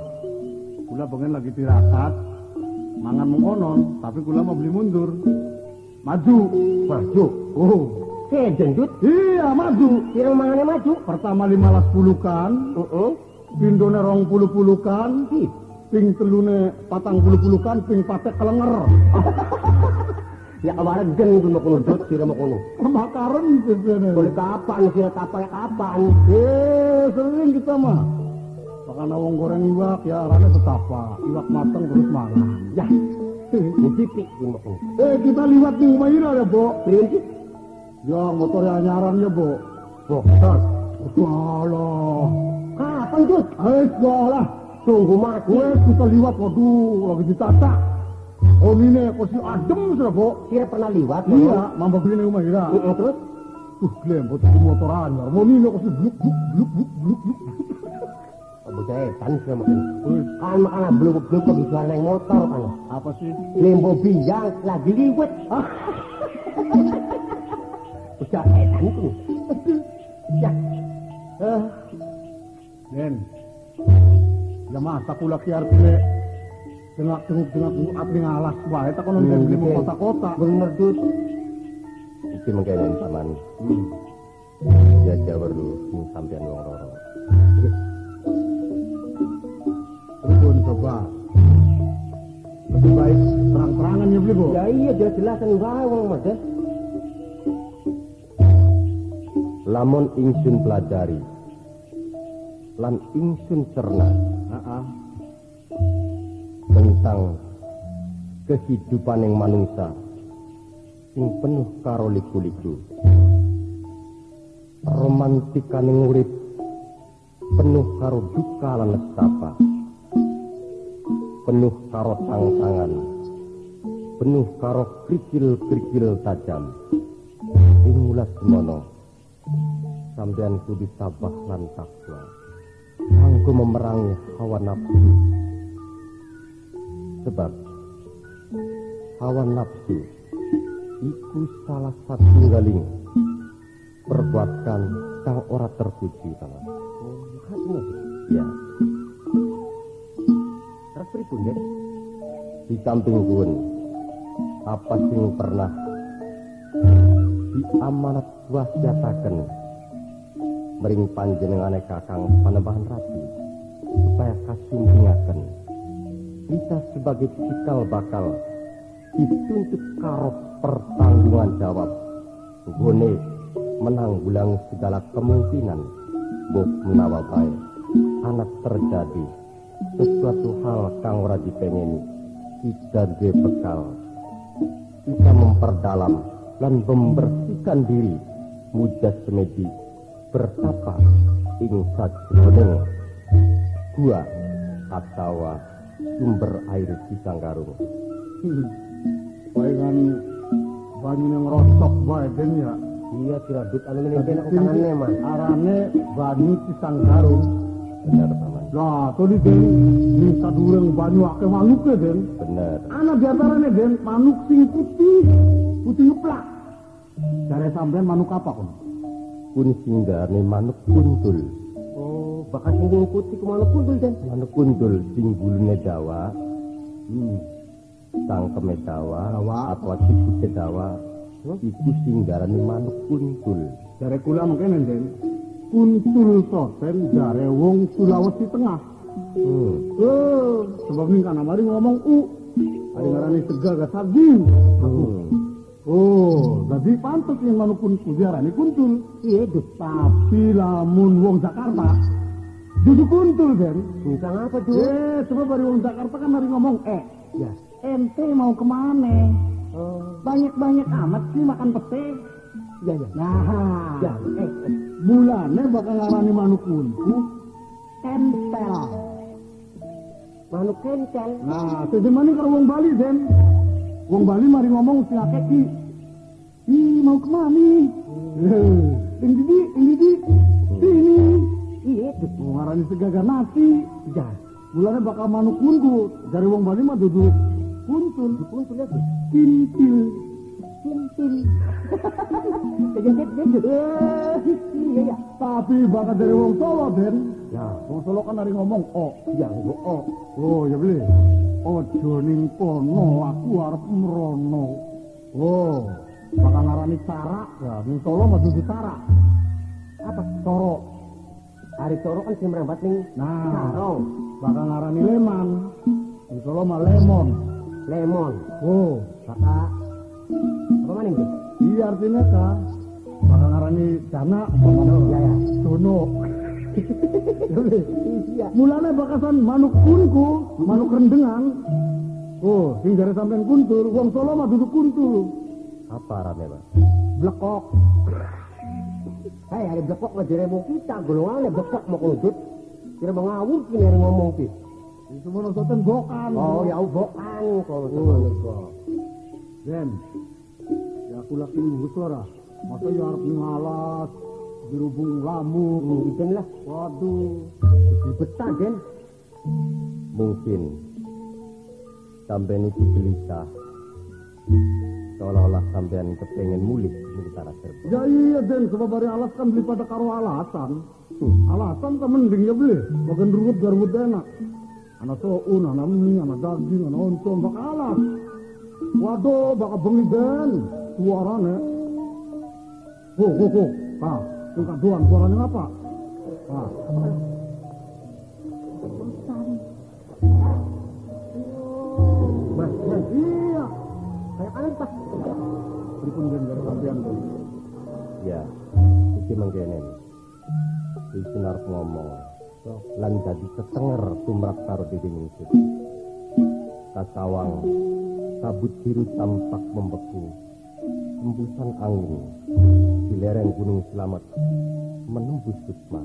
Kula pengen lagi tirakat, mangan mengonon, tapi kula mau beli mundur, maju,
Maju.
oh,
Eh, jendut.
iya maju.
Pirang mangane maju.
Pertama lima pulukan,
Heeh.
pindone rong puluh pulukan, ping telune patang puluh pulukan, ping patek kelenger.
Ya kemarin gen kulo kulo dut sira mau kulo.
Kebakaran sebenarnya.
Boleh kapan sira kapan kapan?
Eh, sering kita mah. Makanya wong goreng iwak ya arane betapa. Iwak mateng terus mangan.
Ya. Ditipi.
Eh kita liwat nih rumah ini ada, Bo.
Berhenti.
Ya motor yang nyaran ya, Bo.
Bo, tas.
Walah.
Kapan tuh?
Eh, walah.
Tunggu mati.
Eh kita liwat, waduh, lagi ditata. Oh ini kok adem sudah, Bo.
Kira pernah liwat, Bo.
Iya, mampu beli nih rumah.
Terus?
Uh, glembot kok si motor anjar. Oh ini kok bluk, bluk, bluk, bluk, bluk.
Bocah edan sira. Kan malah blubuk-blubuk di bisa motor kan.
Apa sih?
Limbo biang lagi liwet. Bocah edan itu. Ya. Eh.
Den. Ya mah tak kula ki arep ne tengah tengok tengok tengok apa yang alas wah itu kan
udah
kota kota
bener tuh
Iki mengenai paman
hmm.
ya jawab dulu sampai nongol
Pripun coba. Lebih baik terang-terangan ya beli, Bu.
Ya iya dia jelasan wae wong Mas. eh.
Lamun ingsun pelajari lan ingsun cerna
Heeh.
tentang kehidupan yang manungsa sing penuh karo liku-liku. Romantikaning urip penuh karo duka lan nestapa. Penuh karo tangsangan. Penuh karo krikil-krikil tajam. Ing ulas semono sampean kudu sabah lan takwa. Kanggo memerangi hawa nafsu Sebab hawa nafsu iku salah satu galing perbuatan kang ora terpuji kawan.
Oh.
Ya,
Terus pripun, Dek?
di samping kun apa sing pernah diamanat wasiataken mering panjenengane kakang panembahan ratu supaya kasumpingaken kita sebagai cikal bakal dituntut karo pertanggungan jawab. Gone menanggulangi segala kemungkinan buk menawa bae. Anak terjadi sesuatu hal kang ora dipengeni kita duwe bekal kita memperdalam dan membersihkan diri mujas semedi bertapa ing sajroning gua atau sumber air di Sanggarung.
Palingan banyu yang rosok den ya.
Iya kira dut anu nempel aku tangannya, Mas.
Arane banyu pisang garung.
Benar
Lah, tadi den ning sadurung banyu akeh manuke den.
benar.
Ana di antaranya den manuk sing putih, putih ngeplak. Dari sampean manuk apa kon?
Pun singgarane manuk kuntul.
Oh, bakal sing putih kemana pun tuh, Den.
Manuk kuntul sing gulune dawa,
Hmm.
cangkeme dawa,
Dawa.
atau cipute dawa. Iku singgarane manuk kuntul.
Dari kula mungkin den. Kuntul soten jare wong Sulawesi Tengah.
Hmm.
Eh, sebab ning kana mari ngomong u. Ada ngarani sega gak sabi.
Hmm.
Oh, jadi pantes yang manuk kuntul diarani kuntul.
Iya.
Tapi lamun wong Jakarta Dudu kuntul, Den.
Tentang apa tuh?
Eh, coba baru wong Jakarta kan hari ngomong, eh,
Ya.
ente mau ke mana? Banyak-banyak amat sih makan pete.
Ya, ya.
Nah,
Ya, eh, eh.
mulane bakal ngarani manuk kuntu kentel.
Manuk kentel.
Nah, sejemane karo wong Bali, Den. Wong Bali mari ngomong si akeh ki. Ih, mau ke mana? Eh, Ing di, ing di, sini.
Iya.
Mau ngarani segagar nasi.
Ya.
Mulane bakal manuk kuntu. Dari wong Bali mah duduk kuntul.
Kuntul ya, tuh.
Kintil.
Iya, ya.
Tapi bakal dari wong Solo, Den.
Ya,
Wong Solo kan hari ngomong, oh,
ya, gua, oh.
Oh, ya beli. Ojo ning kono, aku arep merono. Oh, bakal ngarani cara. Ya, ning Solo mah dudu cara.
Apa?
Coro.
Hari Coro kan sih merambat nih.
Nah,
Caro.
bakal ngarani leman. Ning Solo mah lemon.
Lemon.
Oh,
Kakak. Apa mana itu?
iya artinya kah? Bakal ngarani dana. Oh,
ya.
Dono. Ya.
Iya.
Mulane bakasan manuk kunku, manuk rendengan. Oh, sing jare sampean kuntul, wong Solo mah duduk kuntul.
Apa rame, Bang?
Blekok.
Hei, hari blekok nggak jadi mau kita. Golongan blekok mau kudut. Kira mau ngawur kini ngomong ki.
Itu mana soten bokan.
Oh, ya bokan kok.
Den, ya aku laki luhut ora. Masa ya harus ngalas, dirubung lamu.
Mungkin lah.
Waduh.
Betah, Den.
Mungkin sampean iki gelisah. Seolah-olah sampean kepengen mulih tanah serba.
Ya iya Den, sebab hari alas kan beli pada karo alasan. Hmm, alasan kan mending ya beli. Bagian ruwet garwet enak. Anak soun, anak mie, anak daging, anak oncom, bak alas. Waduh, bakal bengi Den. Suaranya. Oh, oh, oh. Ah, tingkat doang, suaranya apa? Ah, iya.
Ya, iki. Iki ngomong. Lan dadi setenger tumrap karo diri ingsun. Kasawang kabut biru tampak membeku. Embusan angin di lereng Gunung Selamat menembus sukma.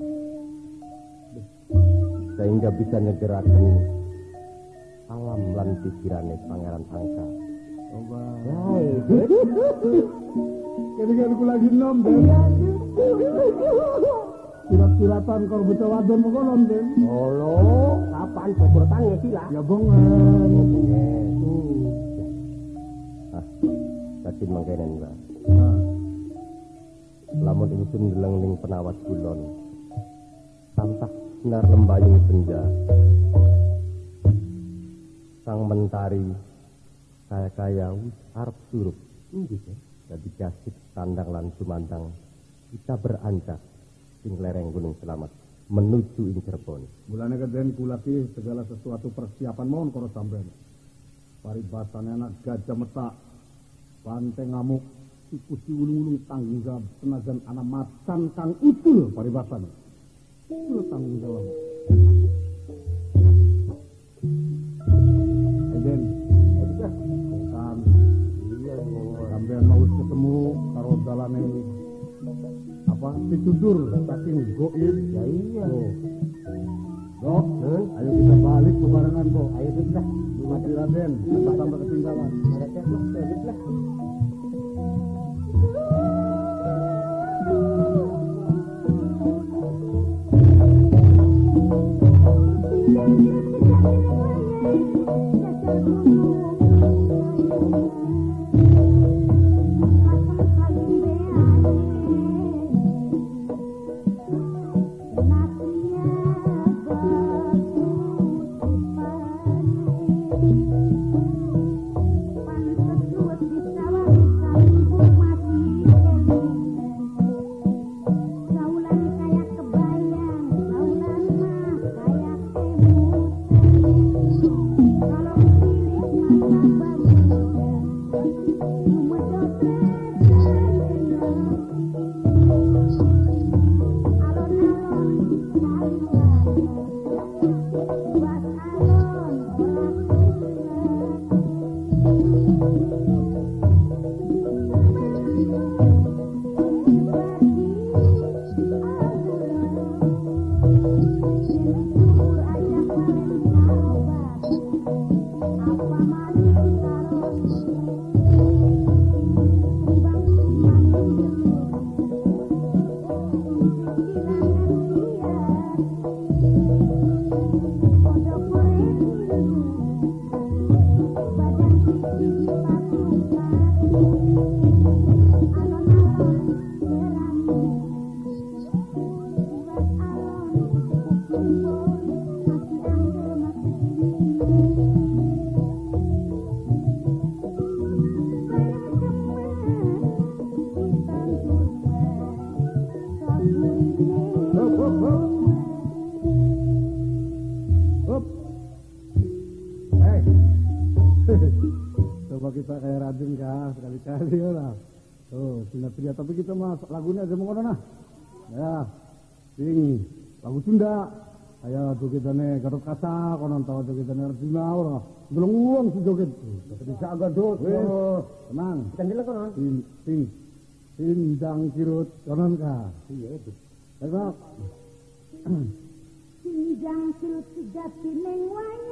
Sehingga bisa nyegerakan alam lan pikirane pangeran angka.
Hai,
Kira-kira aku lagi nom Den. Silat-silatan karo bocah wadon mau konon Den.
Halo, kapan pemberotannya sila?
Ya bongen.
Ah, yakin mangkenen Mbak.
Nah,
Lamun ingsun ndeleng ning penawat kulon. Tampak sinar lembayung senja. Sang mentari kaya-kaya wis arep surup. Inggih ya. Dadi gasik tandang lan sumandang kita beranjak ing lereng Gunung Selamat menuju ing Cirebon.
Mulane keden kula segala sesuatu persiapan mohon karo sampean. Paribasane anak gajah metak, banteng ngamuk, tikus diulung-ulung tanggung jawab senajan anak macan kang utul paribasane. Itu tanggung jawab. Eden, kan sampean mau ketemu karo dalane apa picudur saking goib ya iya Dok, ayo kita balik bebarengan, Bo. Ayo kita. Mati Raden, kita tambah ketinggalan. Ada lah, lah.
Pantes
Kali lah. Oh, sinatria tapi kita mah lagunya aja mau nah. Ya. Sing lagu Sunda. Ayo tuh kita nih Gatot Kaca, konon tahu tuh kita nih Arjuna orang. Belum uang si joget. Bisa agak. Oh, tenang.
Candela konon.
Sing sing sindang kirut konon ka. Iya itu. Ayo.
Sinjang silut sejati neng wayan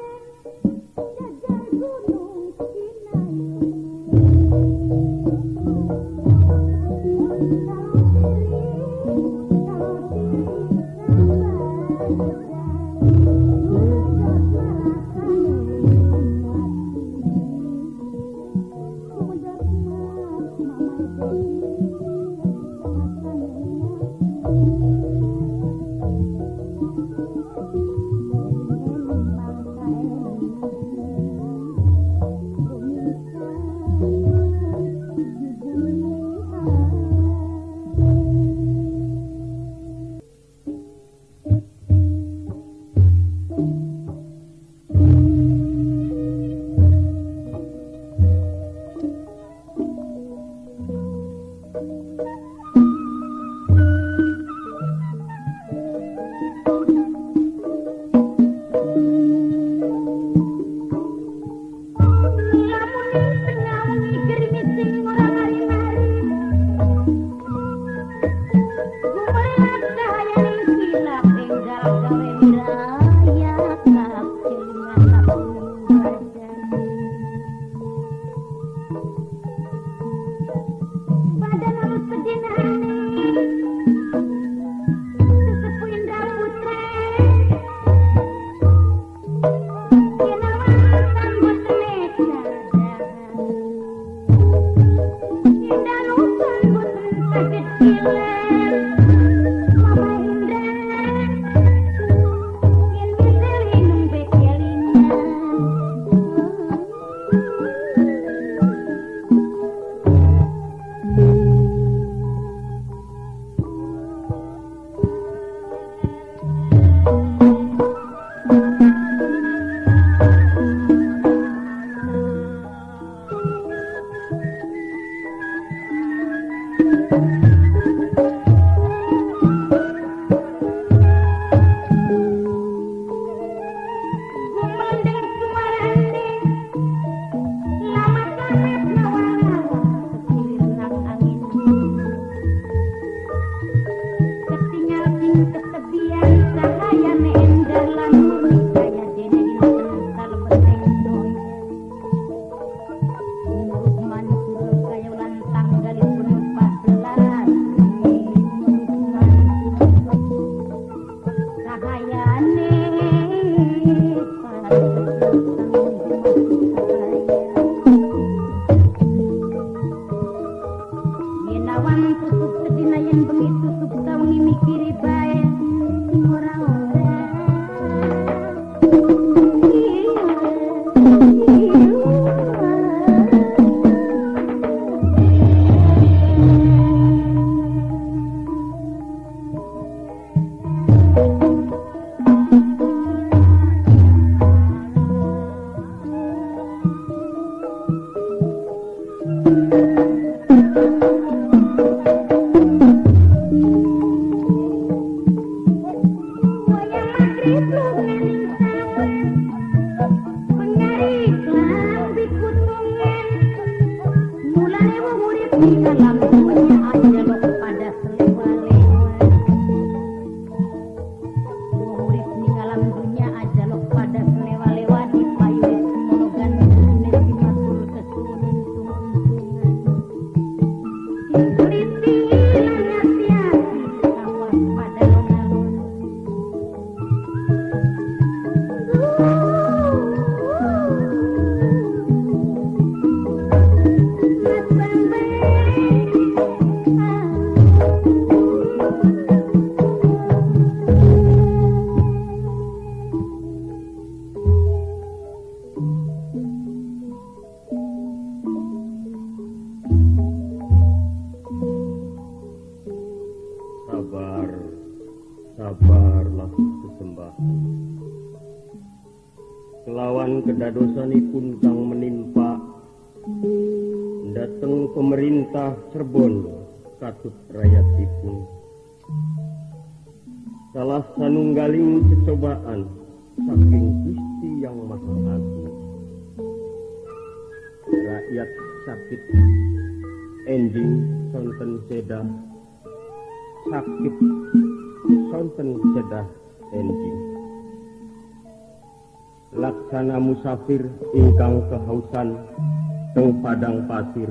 pasir.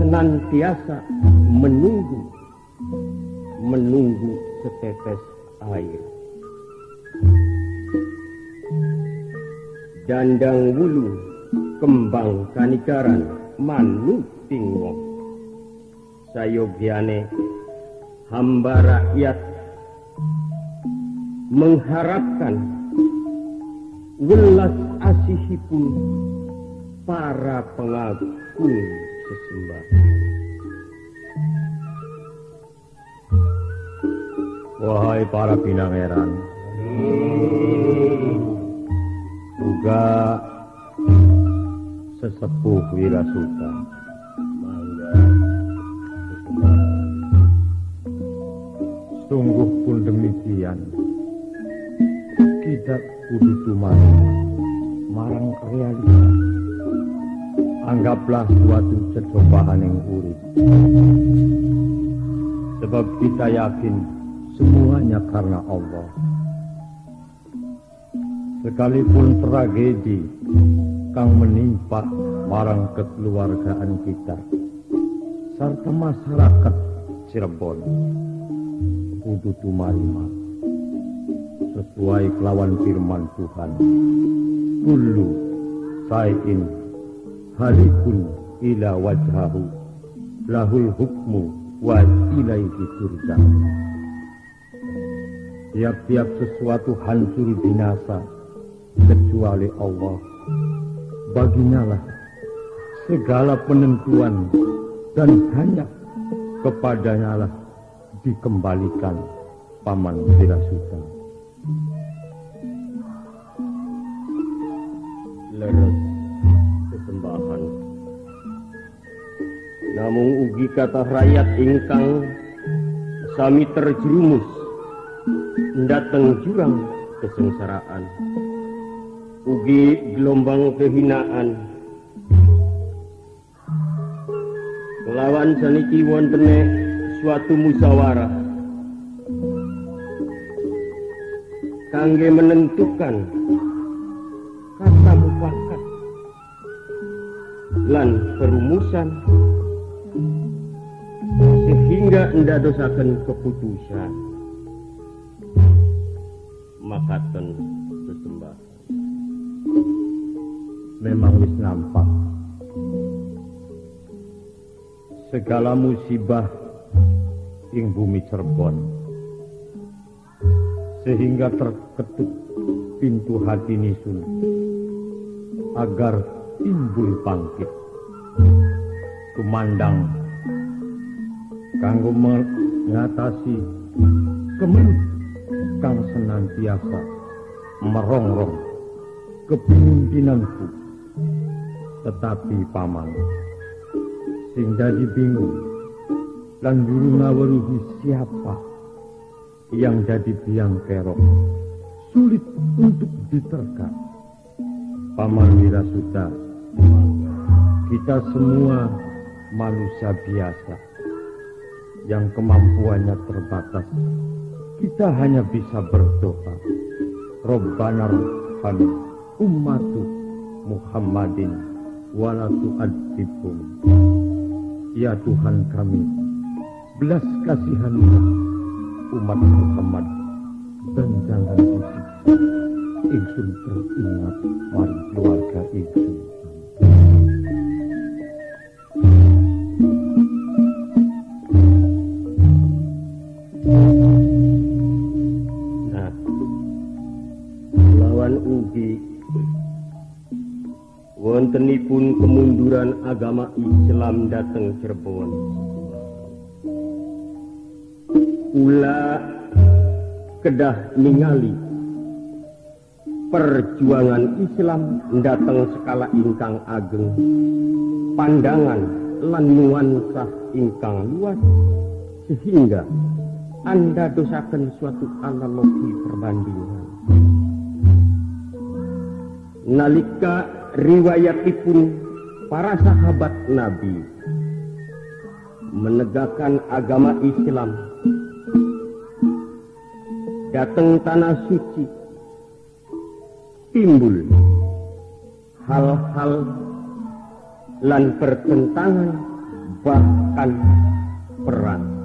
Senantiasa menunggu menunggu setetes air. Dandang wulu kembang kanikaran manut tingwong sayogiane hamba rakyat mengharapkan welas asihipun para pengagung sesembahan.
Wahai para pinangeran, juga sesepuh wirasuta. Sungguh pun demikian, kita kudu tumani marang realitas. Anggaplah suatu cecobaan yang urip. Sebab kita yakin semuanya karena Allah. Sekalipun tragedi kang menimpa marang kekeluargaan kita serta masyarakat Cirebon kudu tumarima sesuai kelawan firman Tuhan kullu sayin halikun ila wajhahu. Lahul hukmu wa ilaihi turja'un tiap-tiap sesuatu hancur binasa kecuali Allah. Baginya lah segala penentuan dan hanya kepadanya lah dikembalikan paman Wirasuta.
Leres Namun ugi kata rakyat ingkang sami terjerumus datang jurang kesengsaraan. Ugi gelombang kehinaan. Lawan saniki wontene suatu musyawarah kangge menentukan kata mufakat lan perumusan sehingga ndadosaken keputusan. Makaten sesembah.
Memang wis nampak. Segala musibah ing bumi Cirebon. Sehingga terketuk pintu hati nisun agar timbul bangkit. Kumandang kanggo mengatasi kemelut kang senantiasa merongrong kepemimpinanku. Tetapi paman sing dadi bingung lan juru ngaweruhi siapa yang jadi biang kerok sulit untuk diterka. Paman Wirasuta kita semua manusia biasa yang kemampuannya terbatas. Kita hanya bisa berdoa. Robbana Rahman ummatu Muhammadin wala tu'adzibhum. Ya Tuhan kami belas kasihanlah umat Muhammad dan jangan disiksa. Ingsun teringat mari keluarga ingsun
Nah, lawan ugi. Wontenipun kemunduran agama Islam dateng Cirebon. Ula kedah ningali perjuangan Islam datang skala ingkang ageng. Pandangan lan nuansah ingkang luas sehingga anda dosakan suatu analogi perbandingan. Nalika riwayatipun para sahabat Nabi menegakkan agama Islam datang tanah suci timbul hal-hal lan pertentangan bahkan perang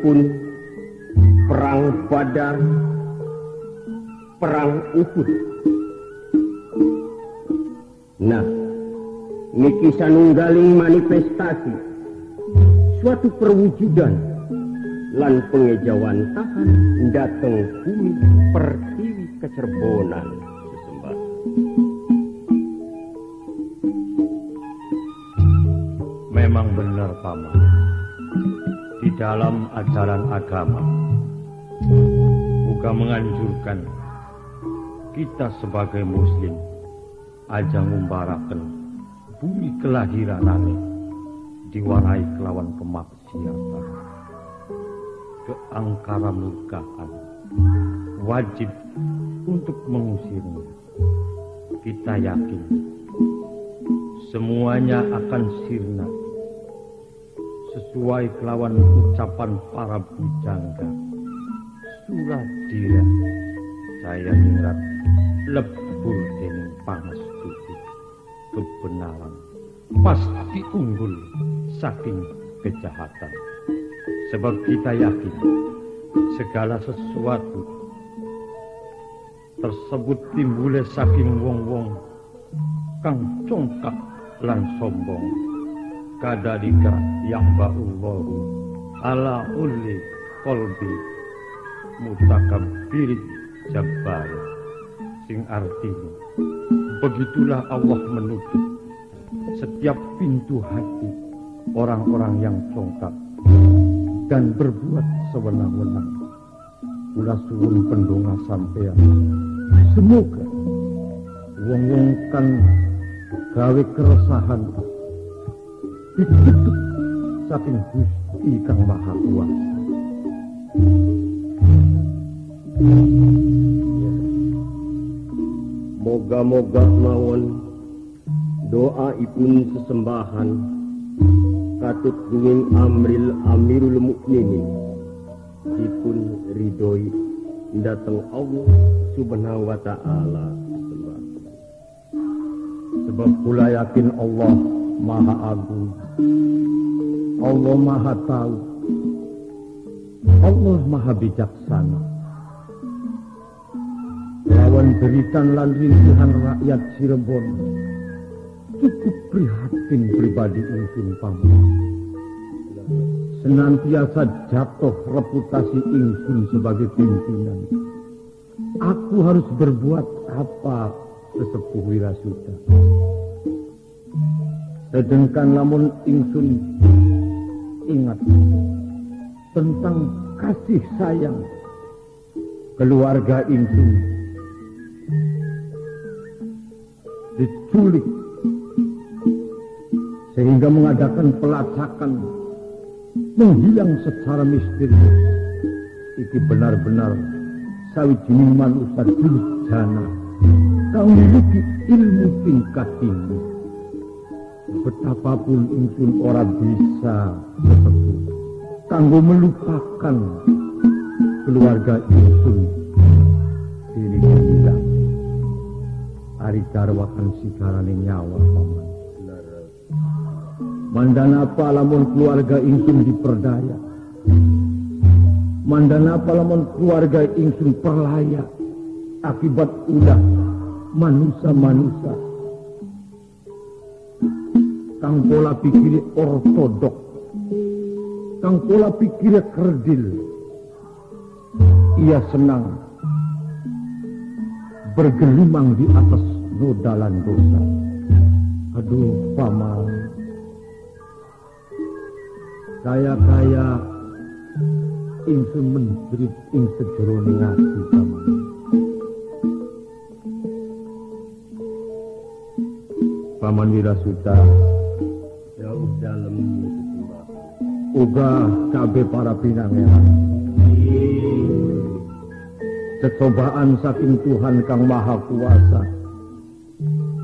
pun perang Badar, perang Uhud. Nah, niki sanunggaling manifestasi suatu perwujudan lan pengejawan tahan dateng bumi pertiwi kecerbonan sesembah.
Memang benar paman di dalam ajaran agama. Juga menganjurkan kita sebagai muslim aja ngumbarakan bumi kelahiran aneh diwarnai kelawan kemaksiatan. Keangkara murkaan wajib untuk mengusirnya. Kita yakin semuanya akan sirna sesuai kelawan ucapan para bujangga. Suradira saya ningrat lebur dening pangestuti kebenaran pasti unggul saking kejahatan. Sebab kita yakin segala sesuatu tersebut timbulnya saking wong-wong kang congkak lan sombong kadalika yang ba'ullahu ala uli kolbi. Mutakabir jabbar. Sing artinya begitulah Allah menutup setiap pintu hati orang-orang yang congkak dan berbuat sewenang-wenang. Ulah suwun pendonga sampean. Semoga wong-wong kan gawe keresahan saking Gusti Kang Maha Kuasa.
Moga-moga mawon doa ipun sesembahan katut dingin amril amirul mukminin dipun ridhoi datang Allah subhanahu wa ta'ala
sebab pula yakin Allah maha agung. Allah maha tahu. Allah maha bijaksana. Lawan beritan lan rinduhan rakyat Cirebon. Cukup prihatin pribadi ingsun paman senantiasa jatuh reputasi ingsun sebagai pimpinan. Aku harus berbuat apa sesepuh wirasuta sedangkan lamun ingsun ingat tentang kasih sayang keluarga ingsun diculik sehingga mengadakan pelacakan menghilang secara misterius. Iki benar-benar sawijining manusia jana kang memiliki ilmu tingkat tinggi betapapun ingsun ora bisa sesepuh kanggo melupakan keluarga ingsun diri hilang ari darwakan sikarane nyawa paman. Mandana apa lamun keluarga ingsun diperdaya? Mandana apa lamun keluarga ingsun perlaya? Akibat ulah manusia-manusia kang pola pikir ortodok. Kang pola pikir kerdil. Ia senang bergelimang di atas nodalan dosa. Aduh paman kaya-kaya ingsun menjerit ing sejeroning ati paman Pamanira Suta
jauh dalam
uga kabe para pinangeran Cecobaan saking Tuhan Kang Maha Kuasa.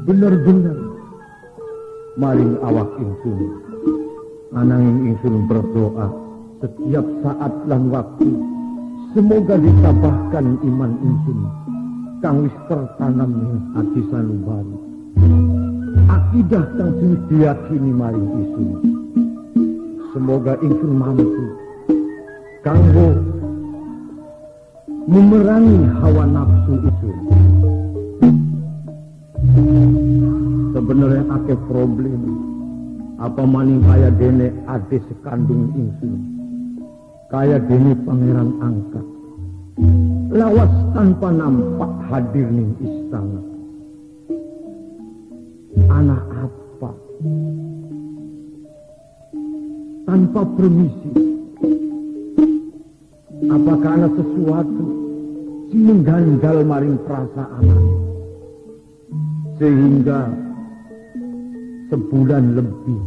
Bener-bener maring awak ingsun. Ananging ingsun berdoa setiap saat lan waktu. Semoga ditabahkan iman ingsun. Kang wis tertanam ing ati sanubari akidah wis diyakini maring ingsun semoga ingsun mampu kanggo memerangi hawa nafsu itu. Sebenarnya ake problem. Apa maning kaya dene ade sekandung ingsun kaya dene pangeran angkat. Lawas tanpa nampak hadir ning istana anak apa? Tanpa permisi. Apakah ada sesuatu? Sing mengganjal maring perasaan. Sehingga sebulan lebih.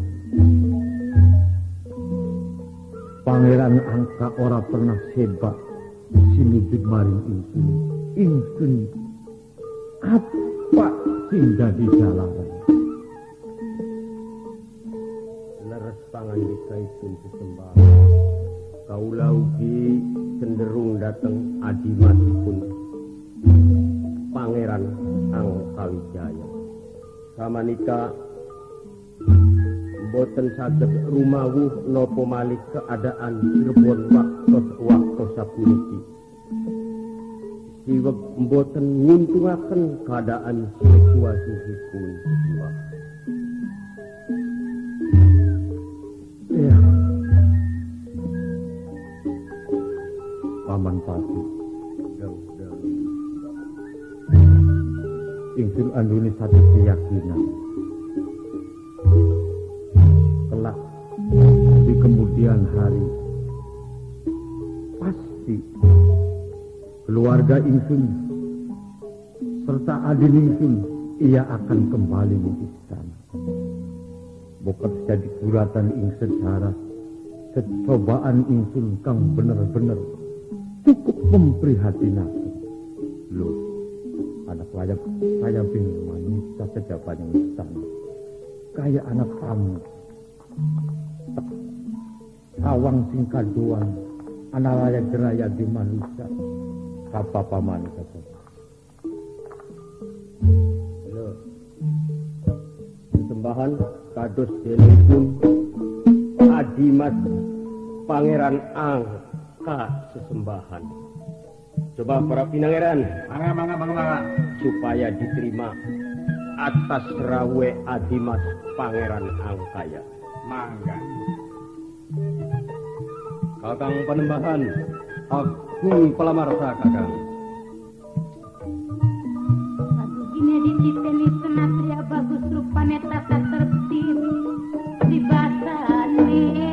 Pangeran angka ora pernah sebab sinubit maring ingsun ingsun apa sing dadi jalanan
leres pangan dikaitun sesembah kaula ugi cenderung dateng adimatipun Pangeran Angkawijaya samanika boten saged rumawuh nopo malih keadaan Cirebon waktu waktu sapuniki siweg boten nguntungaken keadaan situasipun jiwa.
Ya. Paman pati. Ingsun anduni satu keyakinan. Kelak di kemudian hari keluarga ingsun serta adin ingsun ia akan kembali di istana. Bukan jadi kuratan ing secara kecobaan ingsun kang bener-bener cukup memprihatinakan loh anak layak saya bingung manusia sejapan yang istana. Kayak anak kamu. Awang singkat doang anak layak geraya di manusia apa paman kata
Loh. Sembahan kados denipun Adimat Pangeran Angka sesembahan. Coba para pinangeran,
Mangga, mangga, mangga, mangga.
supaya diterima atas rawe Adimat Pangeran Angkaya.
Mangga.
Kakang Panembahan, Hum, palamarta kakang.
Abdi diciteni sunatria bagus rupane tata tertib di basane.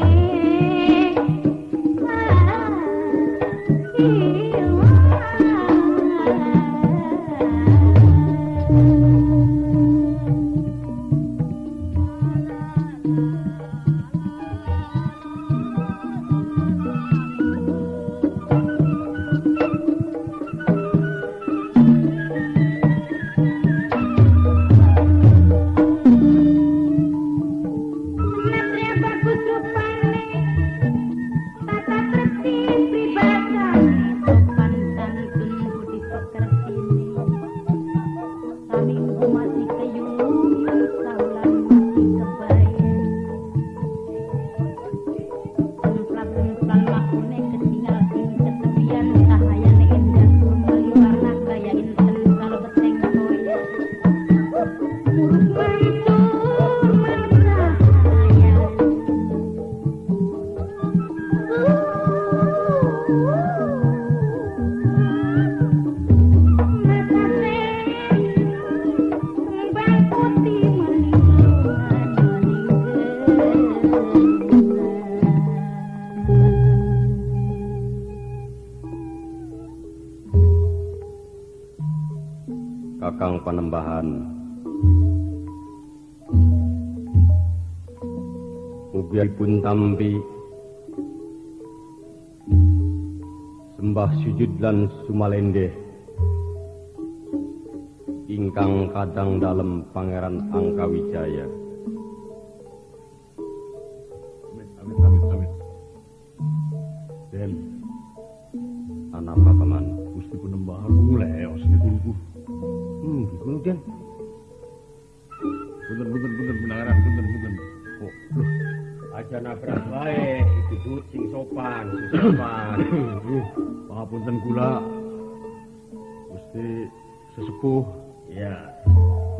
Tampi sembah sujud lan sumalendeh ingkang kadang dalam pangeran Angkawijaya.
Sesepuh.
Ya,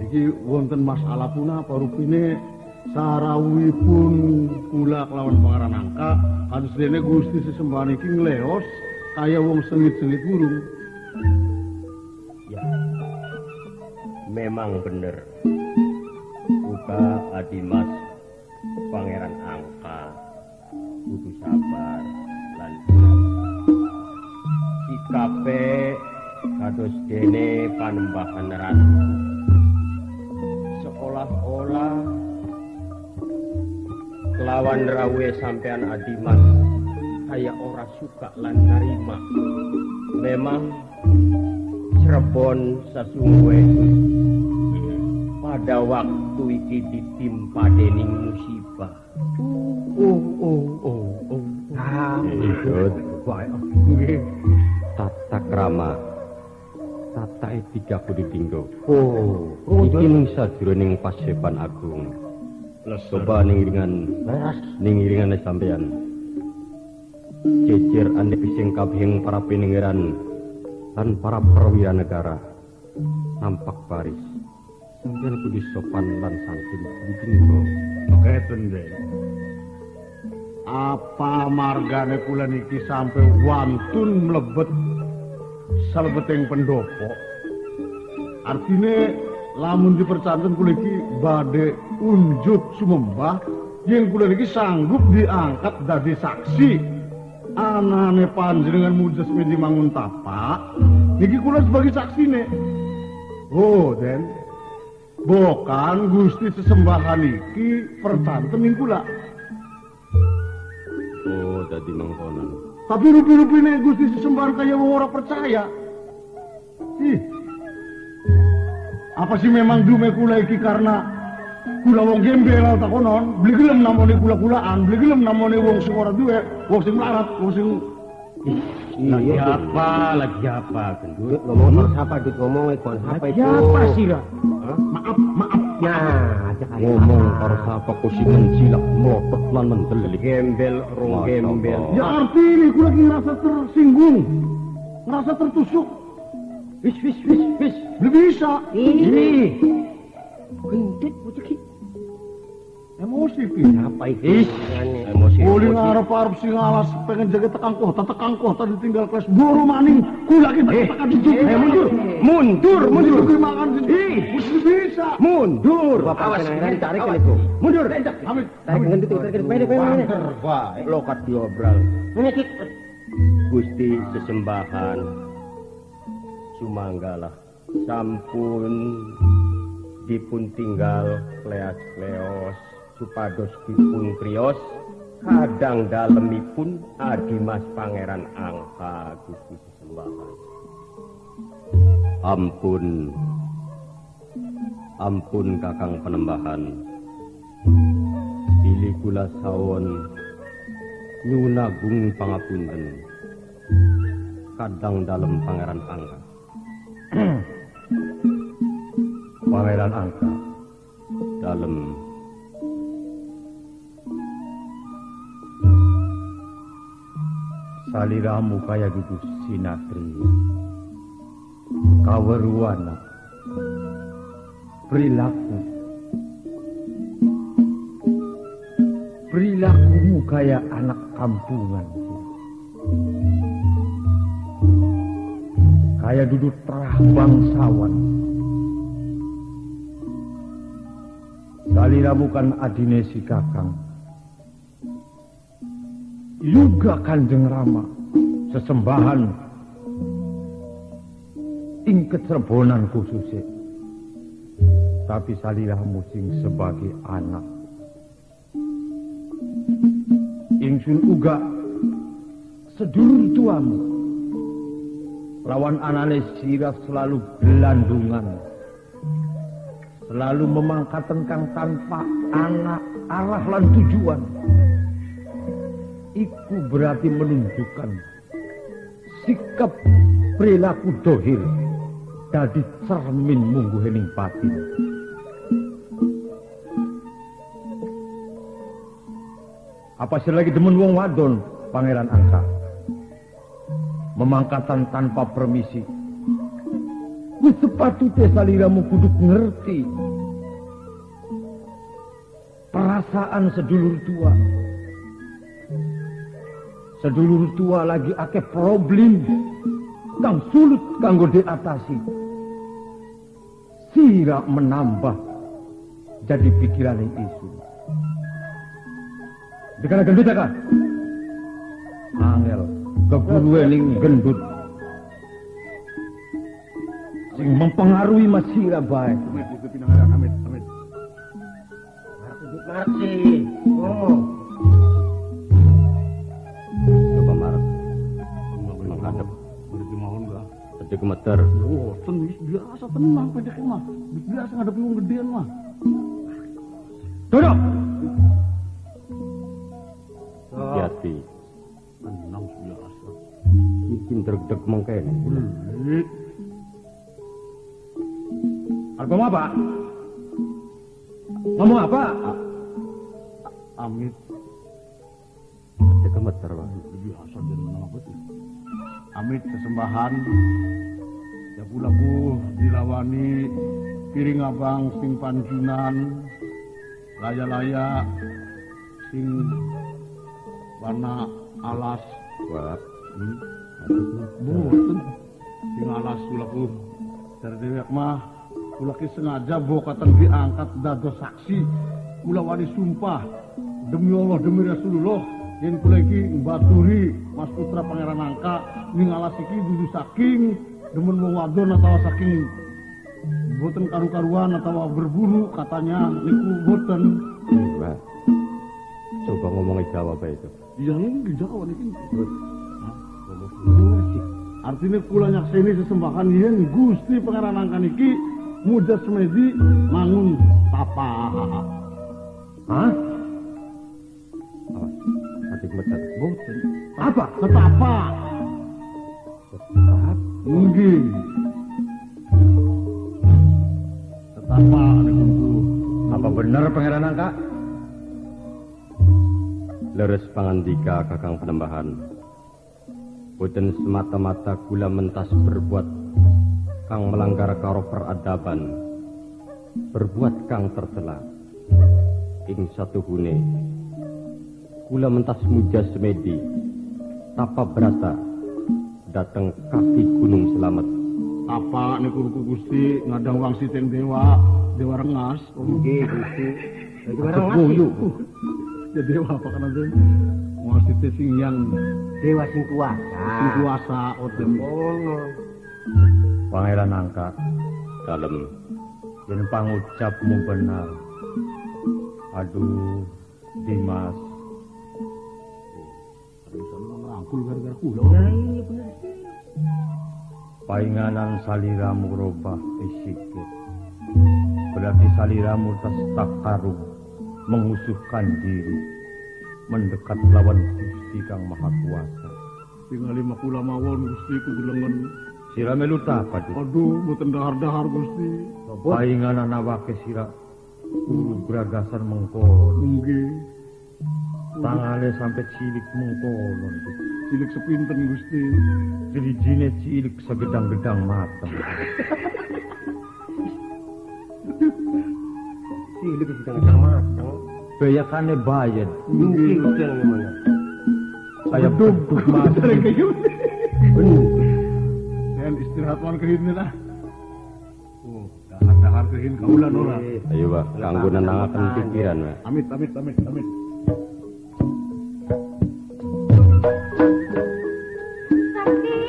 Niki wonten masalah punapa rupine sarawuhipun kula kelawan pangaran angka kados dene Gusti sesembahan iki ngleos kaya wong sengit-sengit burung.
ya. Memang bener. Buka Adimas Pangeran Angka kudu sabar lan sikape kados dene panembahan ratu seolah-olah kelawan rawe sampean Adimas kayak ora suka lan narima memang Cirebon sesungguhe pada waktu iki ditimpa dening musibah
Oh, oh, oh, oh.
Ah,
Ikut.
baik. Tata krama. Tata etika kudu dinggo.
Oh,
Iki ning sajroning paseban agung. Coba ning iringan ning iringan sampean. Jejer ande bising kabehing para peninggaran lan para perwira negara. Nampak baris. Sampeyan kudu sopan lan santun kudu dinggo.
Keten deh. Apa margane kula niki sampai wantun mlebet salebeteng pendopo. Artine lamun dipercanten kula iki badhe unjuk sumembah yen kula niki sanggup diangkat dadi saksi anane panjenengan mujas medi mangun tapak niki kula sebagai saksine. Oh, Den. Bukan Gusti sesembahan iki percanten ning kula.
Oh, dadi mangkono.
Tapi rupi-rupine Gusti sesembahan kaya wong ora percaya. Ih. Apa sih memang dume kula iki karena kula wong gembel ta konon, beli gelem namone kula-kulaan, beli gelem namone wong sing ora duwe, wong sing melarat, wong sing
Lagi apa? Lagi apa, gendut?
Ngomong siapa, Dut? Ngomong apa itu?
Siapa sih, Ra? Maaf, maaf.
Ya, kali.
Ngomong karo sapa kusi mencilak mlopet lan mendelik. Gembel rong gembel.
Ya arti ini kula lagi ngerasa tersinggung. Ngerasa tertusuk.
Wis wis wis wis.
Belum bisa.
Ini. Gendut, bocah ki.
Emosi, Pi.
Apa itu?
Emosi.
Boleh ngarep-arep sing alas pengen jaga tekang kota, tekang kota ditinggal kelas buru maning. Kula kita tekan di
Eh, mundur. Mundur, mundur.
Mundur makan sendiri. Mesti bisa.
Mundur.
Bapak penanganan tarik kan itu.
Mundur.
Amit.
Tarik gendut, tarik. Pede, pede, pede.
Baik. Lokat diobral.
Ini ki.
Gusti sesembahan. Sumanggalah. Sampun dipun tinggal kleas-kleos supados dipun krios kadang dalemipun Adimas Pangeran Angka Gusti sesembahan. Ampun. Ampun Kakang Penembahan. Pilih kula sawon nyunagung pangapunten. Kadang dalam Pangeran Angka.
Pangeran Angka.
Dalam
Saliramu kaya dudu sinatri. Kaweruana. Perilaku. Perilakumu kaya anak kampungan. Kaya duduk terah bangsawan. Saliramu kan adine si kakang. Juga kanjeng Rama. Sesembahan. Ing kecerbonan khususnya. Tapi saliramu sing sebagai anak.
Ingsun uga sedulur tuamu. Lawan anane sirah selalu gelandungan. Selalu memangkatan kang tanpa anak arah lan tujuan. Iku berarti menunjukkan sikap perilaku dohir dadi cermin mungguhening batin. Apa sih lagi demen wong wadon, Pangeran Angsa? Memangkatan tanpa permisi. Wis sepatutnya saliramu kuduk ngerti. Perasaan sedulur tua. Sedulur tua lagi ake problem kang sulit kanggo diatasi. Sira menambah jadi pikiran yang isu. Dikana gendut ya kak? Angel, keguru ning gendut. Sing mempengaruhi masira baik.
Amit amit, amit.
Gemeter.
Oh, ten wis biasa tenang pendek mah. Wis biasa ngadepi wong gedean mah.
Duduk.
Hati-hati.
Tenang biasa.
Bikin deg-deg mengkene.
Arep ngomong apa? Ngomong apa?
Amit
Jadi gemeter, Pak.
biasa menang apa tuh? Amit kesembahan. Pulaku dilawani piring abang sing panjunan laya-laya sing warna alas.
Wah,
hmm. boten sing alas kulaku. Dari dewek mah kulaki sengaja bokatan diangkat dados saksi. Kula wani sumpah demi Allah demi Rasulullah yen kula iki mbaturi Mas Putra Pangeran Angka ning alas iki dudu saking demen wadon atau saking boten karu-karuan atau berburu katanya niku boten
Pak. Coba ngomongin Jawa apa itu?
iya ini Jawa niki Artinya kula nyakseni sesembahan yen Gusti Pangeran Angka niki muda semedi mangun tapa.
Hah?
Awas, hati gemeter.
Boten.
Apa?
Ketapa. Nggih. Ketapa niku.
Apa benar Pangeran Angka?
Leres pangandika kakang penembahan. Boten semata-mata gula mentas berbuat kang melanggar karo peradaban. Berbuat kang tercela. Ing satu hune. Kula mentas muja semedi. Tapa berata. Datang kaki gunung selamat.
Apa niku ruku Gusti ngadang wangsi teng dewa, dewa rengas.
Nggih, Gusti.
Kebuyu.
ngasih.
Ya dewa apa kan ada? Wangsi teh sing yang
Dewa sing kuasa.
sing kuasa oten.
Ngono.
Pangeran Angka,
Dalem.
yen pangucapmu benar. Aduh, Dimas,
Ngerangkul gara-gara kula.
Nah, ini bener.
painganan saliramu robah isikit. Berarti saliramu tas takarung mengusuhkan diri mendekat lawan Gusti Kang Maha Kuasa.
Tinggal lima kula mawon Gusti kudulengen.
Sira melu apa tuh?
Aduh, boten dahar-dahar Gusti.
Painganan awake sira guru beragasan mengkono.
Nggih.
Tangane sampai cilik mengkono.
Cilik sepinten Gusti.
Jerijine cilik segedang-gedang mata.
Cilik sedang matang.
Bayakane bayan.
Nggih, Gusti gimana?
Saya beduk mati.
Dan istirahat wan kehin lah. Oh, dahar-dahar kehin kaulan ora.
Ayo, Pak. Kanggo nenangaken pikiran, Pak.
Amit, amit, amit, amit.
Bagian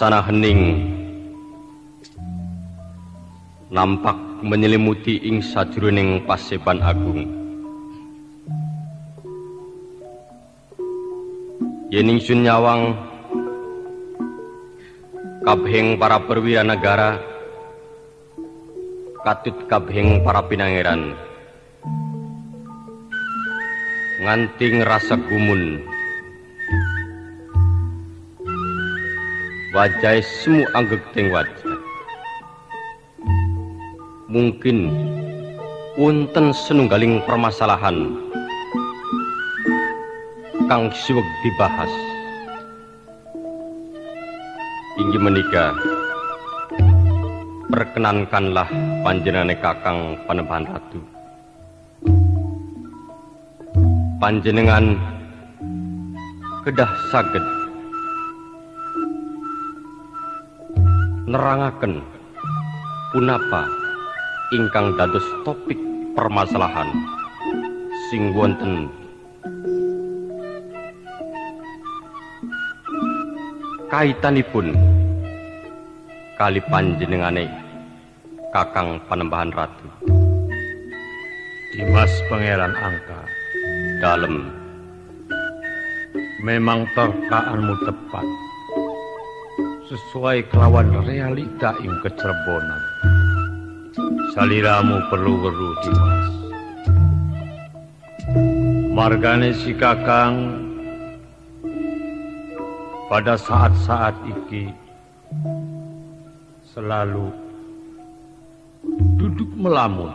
Suasana hening. Nampak menyelimuti ing sajroning paseban agung. Yening sun nyawang kabheng para perwira negara katut kabheng para pinangeran. Nganting rasa gumun wajah semu anggek teng wajah. Mungkin wonten senunggaling permasalahan kang siweg dibahas. Inggih menika perkenankanlah panjenengane kakang panembahan ratu. Panjenengan kedah saged nerangaken punapa ingkang dados topik permasalahan sing wonten kaitanipun kali panjenengane Kakang Panembahan Ratu.
Dimas Pangeran Angka.
Dalem.
Memang terkaanmu tepat. Sesuai kelawan realita ing kecerbonan. Saliramu perlu weruh Dimas. Margane si Kakang pada saat-saat iki selalu duduk melamun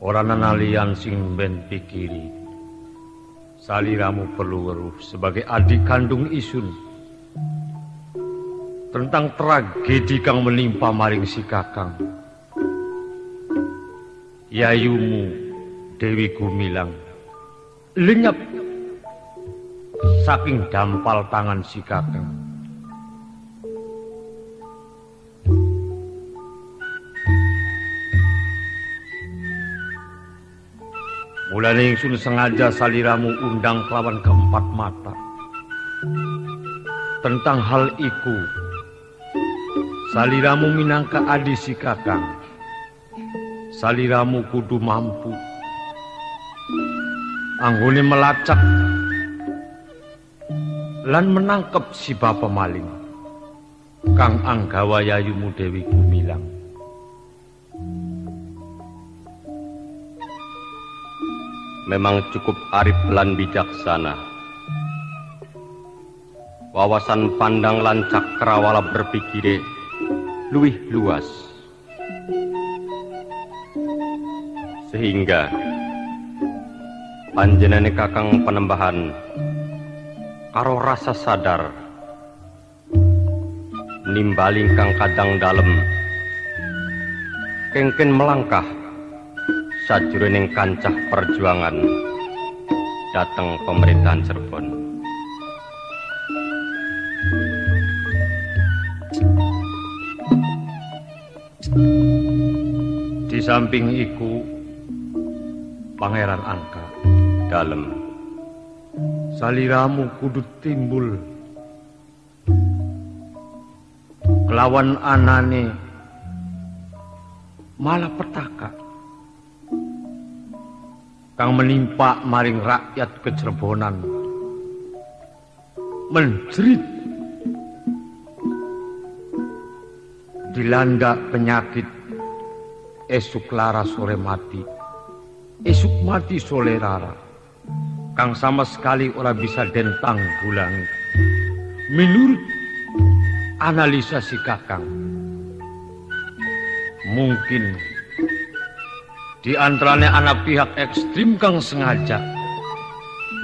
orang nanalian sing ben pikiri saliramu perlu weruh sebagai adik kandung isun tentang tragedi kang menimpa maring si kakang yayumu Dewi Gumilang lenyap saking dampal tangan si kakang. Mulane ingsun sengaja saliramu undang kelawan keempat mata. Tentang hal iku, saliramu minangka adi si kakang. Saliramu kudu mampu. Anggone melacak lan menangkep si bapa maling kang anggawa yayumu Dewi Gumilang
memang cukup arif lan bijaksana wawasan pandang lan cakrawala berpikire luwih luas. Sehingga panjenane kakang penembahan karo rasa sadar nimbaling kang kadang dalem kengken melangkah sajroning kancah perjuangan dateng pemerintahan Cirebon
di samping iku Pangeran Angka
dalem.
Saliramu kudu timbul. Kelawan anane malah petaka kang menimpa maring rakyat kecerbonan menjerit dilanda penyakit. Esuk lara sore mati. Esuk mati sore rara. Kang sama sekali ora bisa dentang bulang. Menurut analisa si kakang, mungkin di antaranya anak pihak ekstrim kang sengaja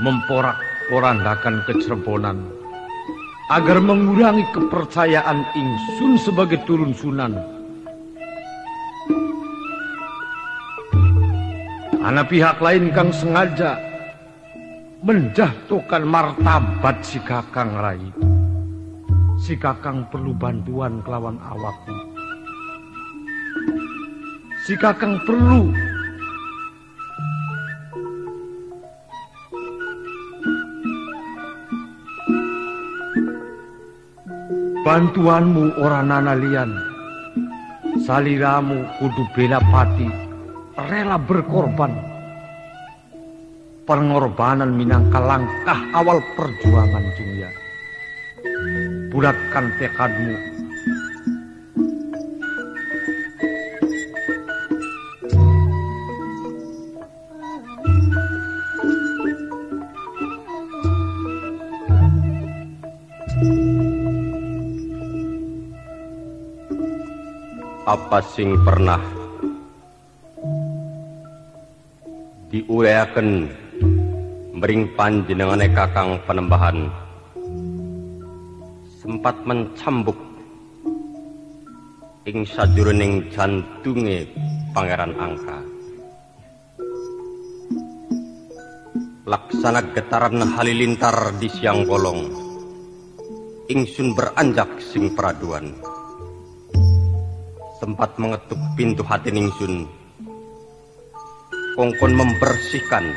memporak-porandakan kecerbonan agar mengurangi kepercayaan Ingsun sebagai turun sunan. Anak pihak lain kang sengaja menjatuhkan martabat si kakang rai. Si kakang perlu bantuan kelawan awakku. Si kakang perlu bantuanmu orang nanalian saliramu kudu bela pati rela berkorban pengorbanan minangka langkah awal perjuangan Jungya. Bulatkan tekadmu.
Apa sing pernah diureaken mering panjenengane kakang penembahan? Sempat mencambuk ing sajroning jantunge pangeran angka. Laksana getaran halilintar di siang bolong ingsun beranjak sing peraduan sempat mengetuk pintu hati ningsun. Kongkon membersihkan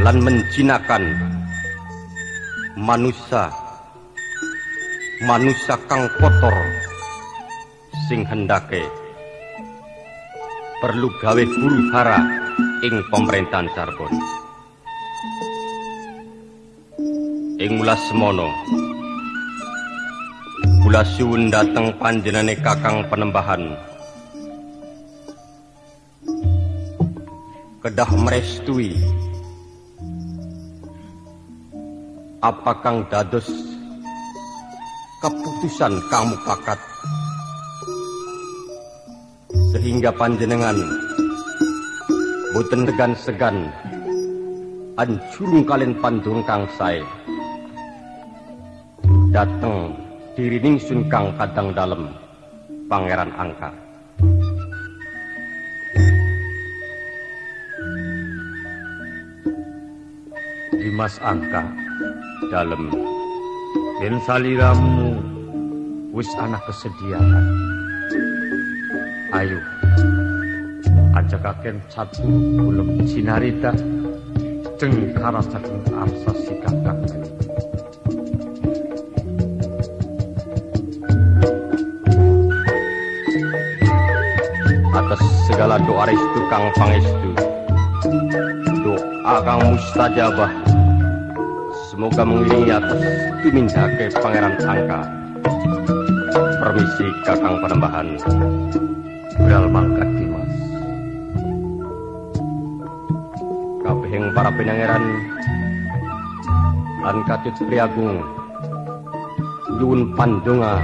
lan menjinakan manusia manusia kang kotor sing hendake perlu gawe guru hara ing pemerintahan Carbon ing mula semono Kula suwun dateng panjenane kakang penembahan. Kedah merestui. Apa kang dados keputusan kamu pakat? Sehingga panjenengan boten degan segan ancurung kalian pandung kang sae dateng diri ningsun kang kadang dalem pangeran angka
Dimas Angka dalem. Dan saliramu wis anak kesediaan. Ayo ajakaken satu belum sinarita cengkara saking arsa si
atas segala doa restu kang pangestu. Doa kang mustajabah. Semoga mengiringi atas tumindake pangeran angka. Permisi kakang penembahan
Beral mangkat Dimas.
Kabehing para penyangeran. Lan katut priagung. Nyuwun pandonga.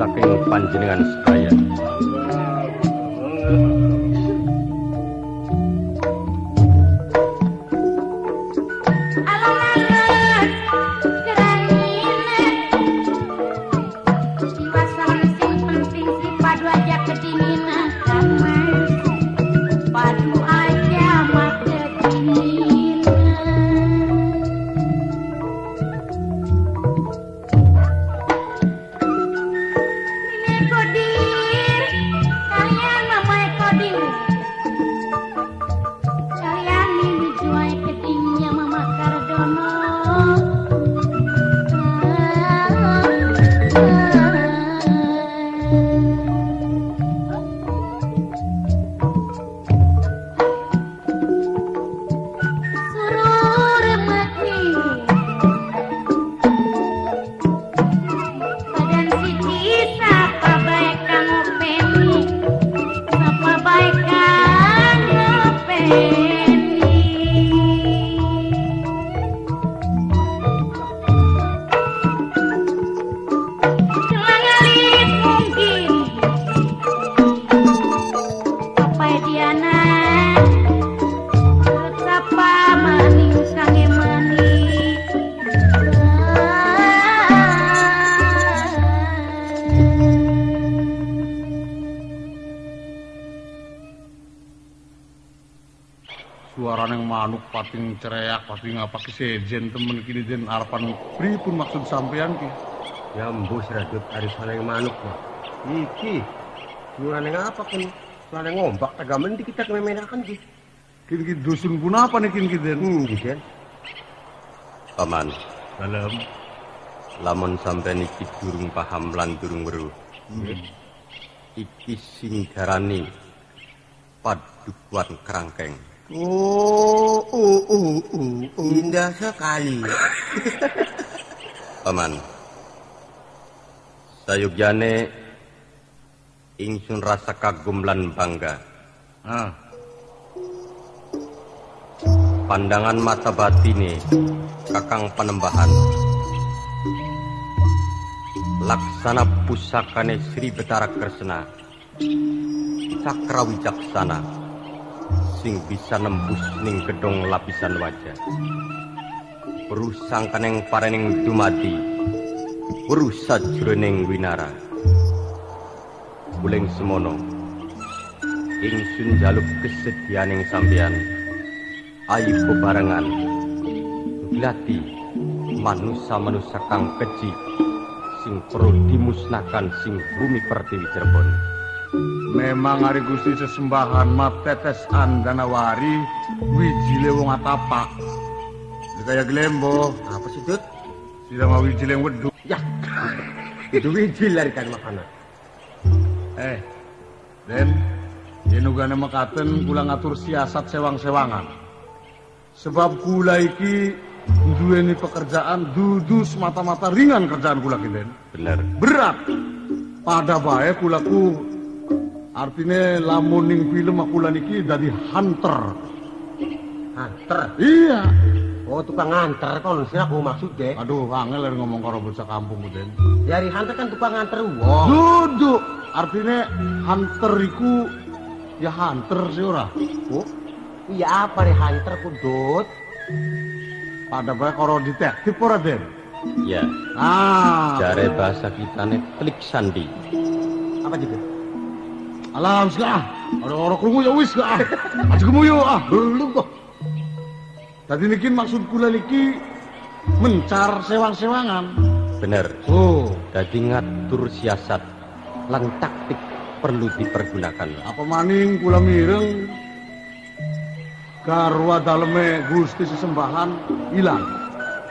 Saking panjenengan sedaya
Alon-alon
cereak pating apa sejen temen kini den arapan pripun maksud sampean ki
Ya mbus radut ari suara yang manuk Pak. Iki. Suara yang apa kan? Yang ngombak tagamen di kita kememenakan ki.
kini ki dusun pun apa nih kini ki den
Hmm, gitu
paman
dalam
lamun sampeyan iki durung paham lan durung weruh
Hmm.
iki sing darani padukuan kerangkeng
Oh, oh, oh, oh, oh. Indah sekali.
paman. Sayugyane ingsun rasa kagum lan bangga.
Ah.
Pandangan mata batine kakang penembahan. Laksana pusakane Sri Betara Kresna cakra wijaksana sing bisa nembus ning gedong lapisan wajah. Perusang kaneng parening dumadi Perusa jroning winara. Buleng semono Ingsun jaluk kesedianing sampeyan Ayu bebarengan Gilati Manusa-manusa kang keji Sing perlu dimusnahkan sing bumi pertiwi Cirebon
memang hari gusti sesembahan mat tetes andanawari wijile wong atapak Ini kayak gelembo.
Apa sih, Dut?
Tidak mau wijil yang weduk.
Ya, itu wijil larikan makanan.
Eh, Den, Yenugane mekaten kula ngatur siasat sewang-sewangan. Sebab kula iki duweni pekerjaan dudu semata-mata ringan kerjaan kula ki, Den.
Bener.
Berat. Pada bae kulaku artinya lamun ning film kula niki dadi hunter.
Hunter?
Iya.
Oh, tukang nganter kon sih aku maksud deh.
Aduh, angel ngomong karo bocah kampung ku, Den.
Dari hunter kan tukang nganter
Oh.
wong.
Dudu. Artinya hunter iku ya hunter sih ora.
Oh, iya apa nih hunter kudut?
Pada bae karo detektif ora, Den?
Ya.
Ah.
Jare bahasa kita nih klik sandi.
Apa juga?
Alam sih ah. Orang-orang krungu ya wis ah. Aja kemuyu ah.
Belum kok.
Tadi niki maksud kula niki mencar sewang-sewangan.
Bener.
Oh.
Jadi ngatur siasat lan taktik perlu dipergunakan.
Apa maning kula mireng garwa daleme Gusti sesembahan ilang.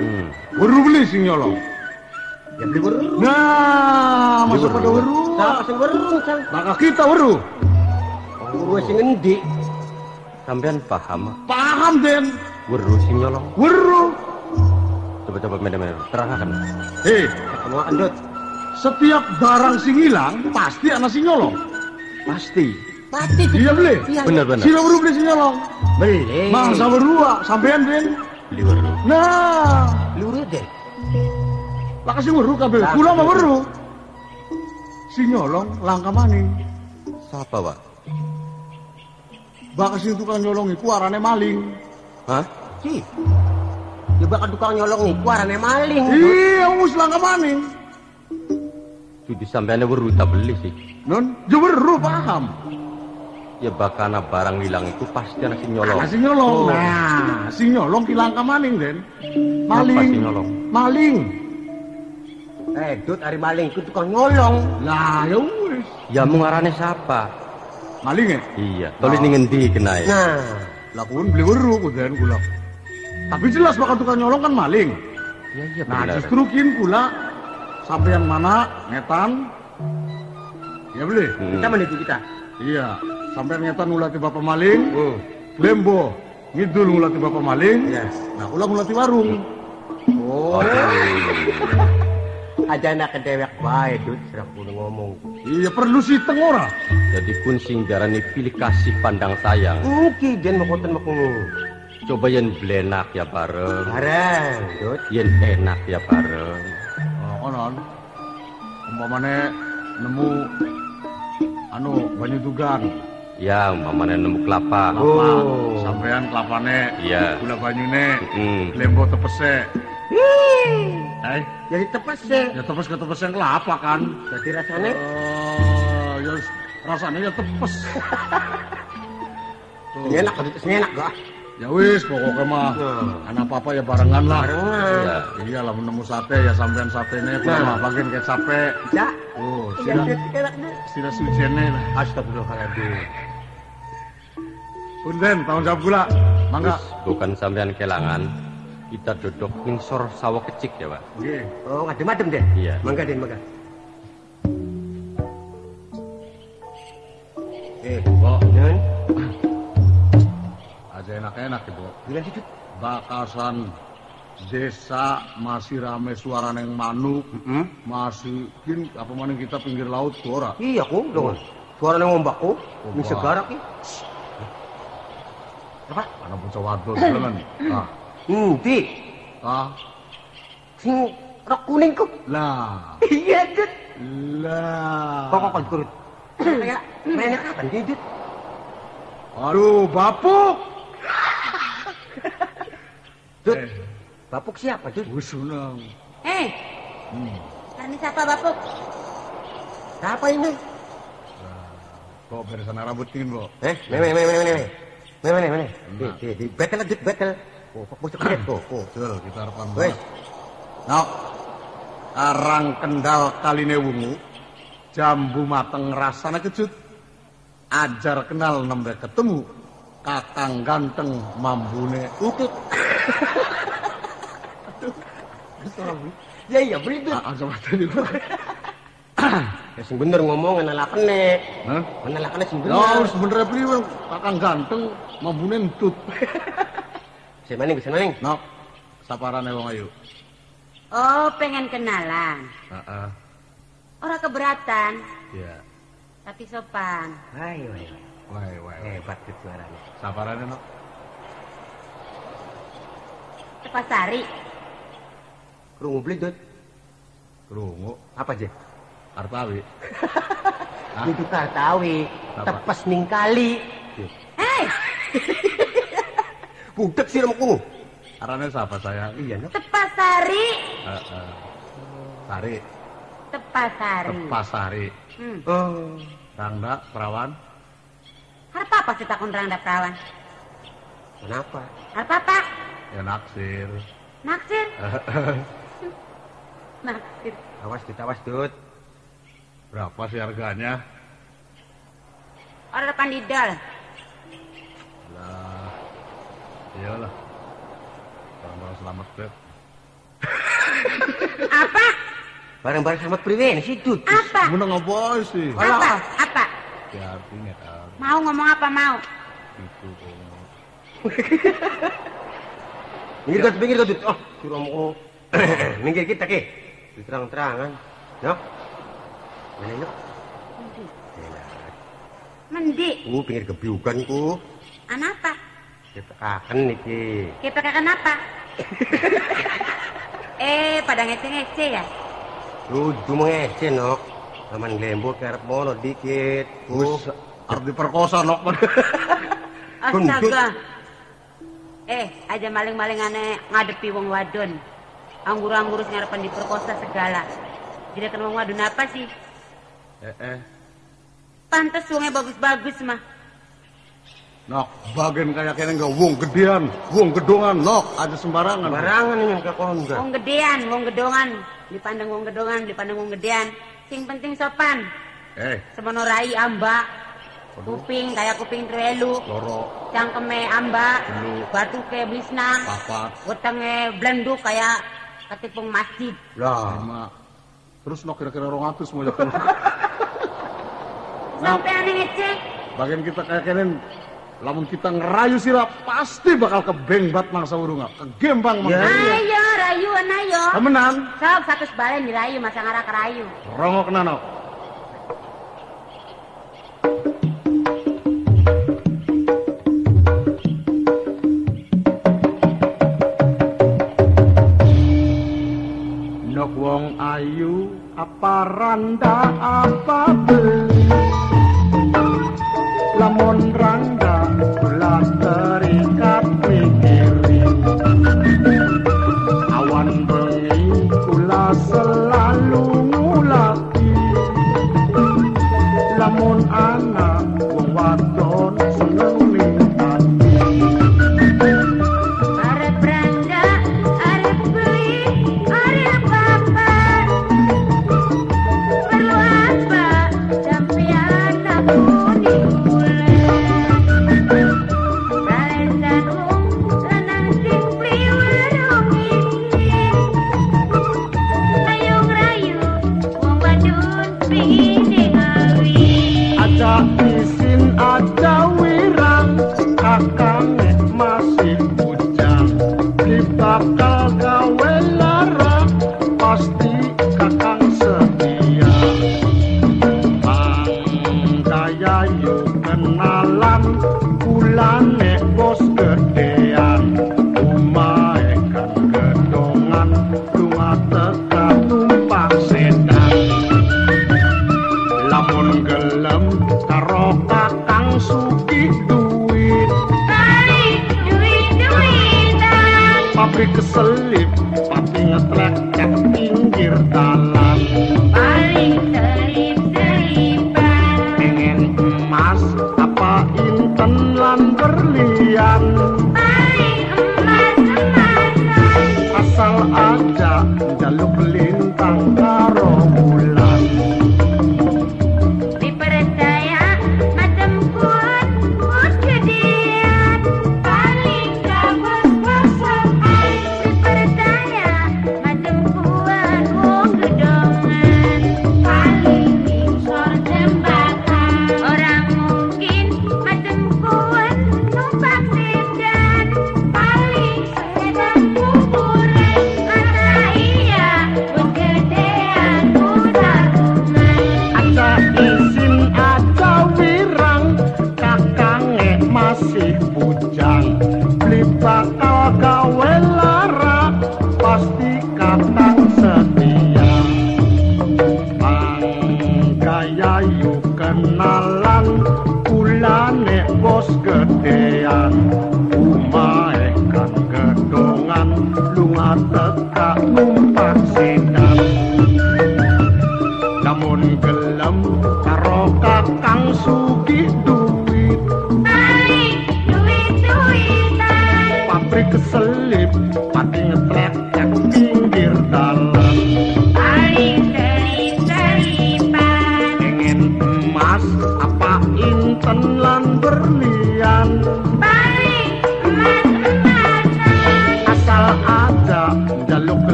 Hmm.
Weru beli sing nyolong.
Ya beli weru.
Nah, masuk
Beli
pada
weru.
weru.
Siapa sing weru, Cang?
Maka kita weru.
Weru sing endi?
Sampean paham?
Paham, Den.
Weru sing nyolong.
Weru.
Coba-coba mana-mana terangkan.
Hei,
Ketemu andut.
setiap barang sing hilang pasti ana sing nyolong.
Pasti.
Pasti
Iya beli.
Iya.
Bener-bener.
Sila weru beli sing nyolong.
Beli.
Mangsa weru ah, sampean, Den.
Beli weru.
Nah,
Luru deh.
Lah kasih weru kabeh. Kula mah
weru.
weru. Si nyolong langka maning.
Siapa, Pak?
Bak sing tukang nyolong iku arane maling.
Hah?
Si. Ya bakal tukang nyolong nih, kuarane maling.
Iya, wis langka maning.
Jadi sampean weru tak beli sih.
Non, yo weru paham.
Ya bakana barang hilang itu pasti ana sing nyolong.
Nah, si nyolong.
Oh.
Nah, si nyolong ki langka maning, Den.
Apa
Maling.
sing nyolong?
Maling.
Eh, Dut, hari maling itu tukang nyolong.
Lah, ya wis.
Ya mungarane siapa?
Maling ya?
Iya, tulis ning ngendi kenae?
Nah,
Lah kun beli weru ku Den kula. Tapi jelas bakal tukang nyolong kan maling.
Iya, iya
Nah,
bener.
justru kin kula sampean mana ngetan ya beli
Hmm.
kita menipu kita.
iya sampean ngetan ngulati bapak maling
Hmm.
Lembo ngidul ngulati bapak maling
Iya.
nah kula ngulati warung
Oh. Aja anak kedewek bae, Dut, serap kudu ngomong.
iya perlu sih tengora
Jadi pun sing darani pilih kasih pandang sayang.
Mungkin dia mau mau
Coba yen blenak ya bareng.
Bareng, Dut.
Yen enak ya bareng.
oh, konon umpamane nemu anu banyu dugan
Ya, mamane nemu kelapa.
kelapa
Oh.
sampean kelapane
Iya.
gula banyune
Mm.
Lembo tepese eh
Jadi tepes sih.
ya tepes ke tepes yang kelapa kan
Jadi rasanya
Oh, ya rasanya ya tepes. Tuh.
ini enak, ini enak gak?
Ya wis, pokoknya mah
Nah.
anak papa ya barengan lah.
Barengan.
Ya.
Iya lah menemu sate ya sampean satenya
Nah.
mah bagian kecape.
Ya.
Oh, sila sila sujene lah.
Astagfirullahaladzim.
Punten tanggung jawab gula. Mangga.
Bukan sampean kelangan. Kita duduk ning sor sawah kecik ya, Pak.
Nggih.
Oh, ngadem-adem deh.
Iya.
Mangga deh, mangga. Eh,
Kok
Nun.
aja enak-enak ibu.
Bilang sih, Dut.
Bakasan desa masih rame suara neng manuk,
Hmm?
masih kin apa mana kita pinggir laut tuh ora.
Iya, ku, dong. Suara nang ombak ku. Ini
Ombak.
segara ki. Apa?
Anak bocah wadon jalan. Ah,
Nanti.
ah,
Sing rok kuning ku.
lah,
Iya, Dut.
lah.
Kok kok kurut. Kayak mainnya kapan Dut?
Aduh, bapuk.
Dut.
Eh,
Bapuk siapa, Dut?
gue sunang.
Eh,
Hmm.
ini siapa bapuk?
Siapa ini?
Kok beresan rambut dingin, Bo?
Eh, mene mene mene mene. Mene mene mene. Di di di battle Dut, battle.
kita
rekam
wis no arang kendal kaline wungu jambu mateng rasane kejut ajar kenal nembe ketemu kakang ganteng mambune ukit.
Ya iya beribet
aja ah, ah, mati dulu
Ya sing bener ngomong ana lakene.
Hah?
Ana lakene
sing
bener.
Lah sing bener priwe kakang ganteng mambune ndut.
Sing maning, sing maning.
Nok, saparane wong ayu.
Oh, pengen kenalan.
Heeh.
Orang keberatan,
Iya.
tapi sopan.
Hai, wai.
Wae wae.
Hebat itu suaranya.
Saparane nok.
Tepasari.
Krungu beli, Dut.
Krungu
Apa, Je?
Artawi.
Itu Kartawi.
Apa?
Tepes ning kali.
Hei,
Budek sih krungu.
Arane siapa sayang?
Iya, Nok.
Tepasari.
Heeh. Sari,
Tepasari.
Tepasari.
Hmm.
Oh.
Rangda, perawan.
Harap apa sih takun rangda perawan?
Kenapa?
Harap apa?
Ya naksir.
Naksir. Naksir.
Awas, Dut, awas, Dut.
Berapa sih harganya?
Orang depan
Iyalah. Barang-barang selamat, Beb.
Apa?
Barang-barang sama priwen sih, Dut.
Apa?
Muna ngapain sih?
Apa? Apa?
Ya artinya kan
Mau ngomong apa mau?
itu kayaknya.
Minggir, Dut, minggir, Dut. Oh, suruh mau. minggir kita, Ki. Diterang-terangan. Nok. Mana, Nok?
Mendi.
Ku pinggir kebiukan ku.
Anapa?
Kita kaken niki.
Kita pakai kenapa? eh, pada ngece-ngece ya?
Dudu mengece, Nok. Taman Glembo ke arep mono dikit.
Wis arep diperkosa nok.
Astaga. Eh, aja maling-maling aneh ngadepi wong wadon. Anggur-anggur ngarepan diperkosa segala. Jadi kan wong wadon apa sih?
Eh eh.
Pantes wongnya bagus-bagus mah.
Nok, bagian kayak kene enggak wong gedean, wong gedongan, nok, aja sembarangan.
Barangan ini ke konda.
Wong gedean, wong gedongan. Dipandang wong gedongan, dipandang wong gedean. Sing penting sopan.
Eh,
Semono rai amba. Kuping kayak kuping trelu.
loro,
Cangkeme amba.
Telu.
Batu kayak bisnang.
papat,
Wetenge blenduk kayak ketipung masjid.
Lah,
lima. Terus nok kira-kira 200 mau jatuh.
Sampai aneh ngecek.
Bagian kita kayak kene lamun kita ngerayu sila pasti bakal kebengbat mangsa urunga, kegembang mangsa. urunga.
Ayo rayuan ayo.
Temenan,
Sok satu sebalen dirayu masa ngarak rayu.
rongok nanok. Nok wong ayu apa randa apa beli Lamun isin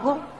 그 리.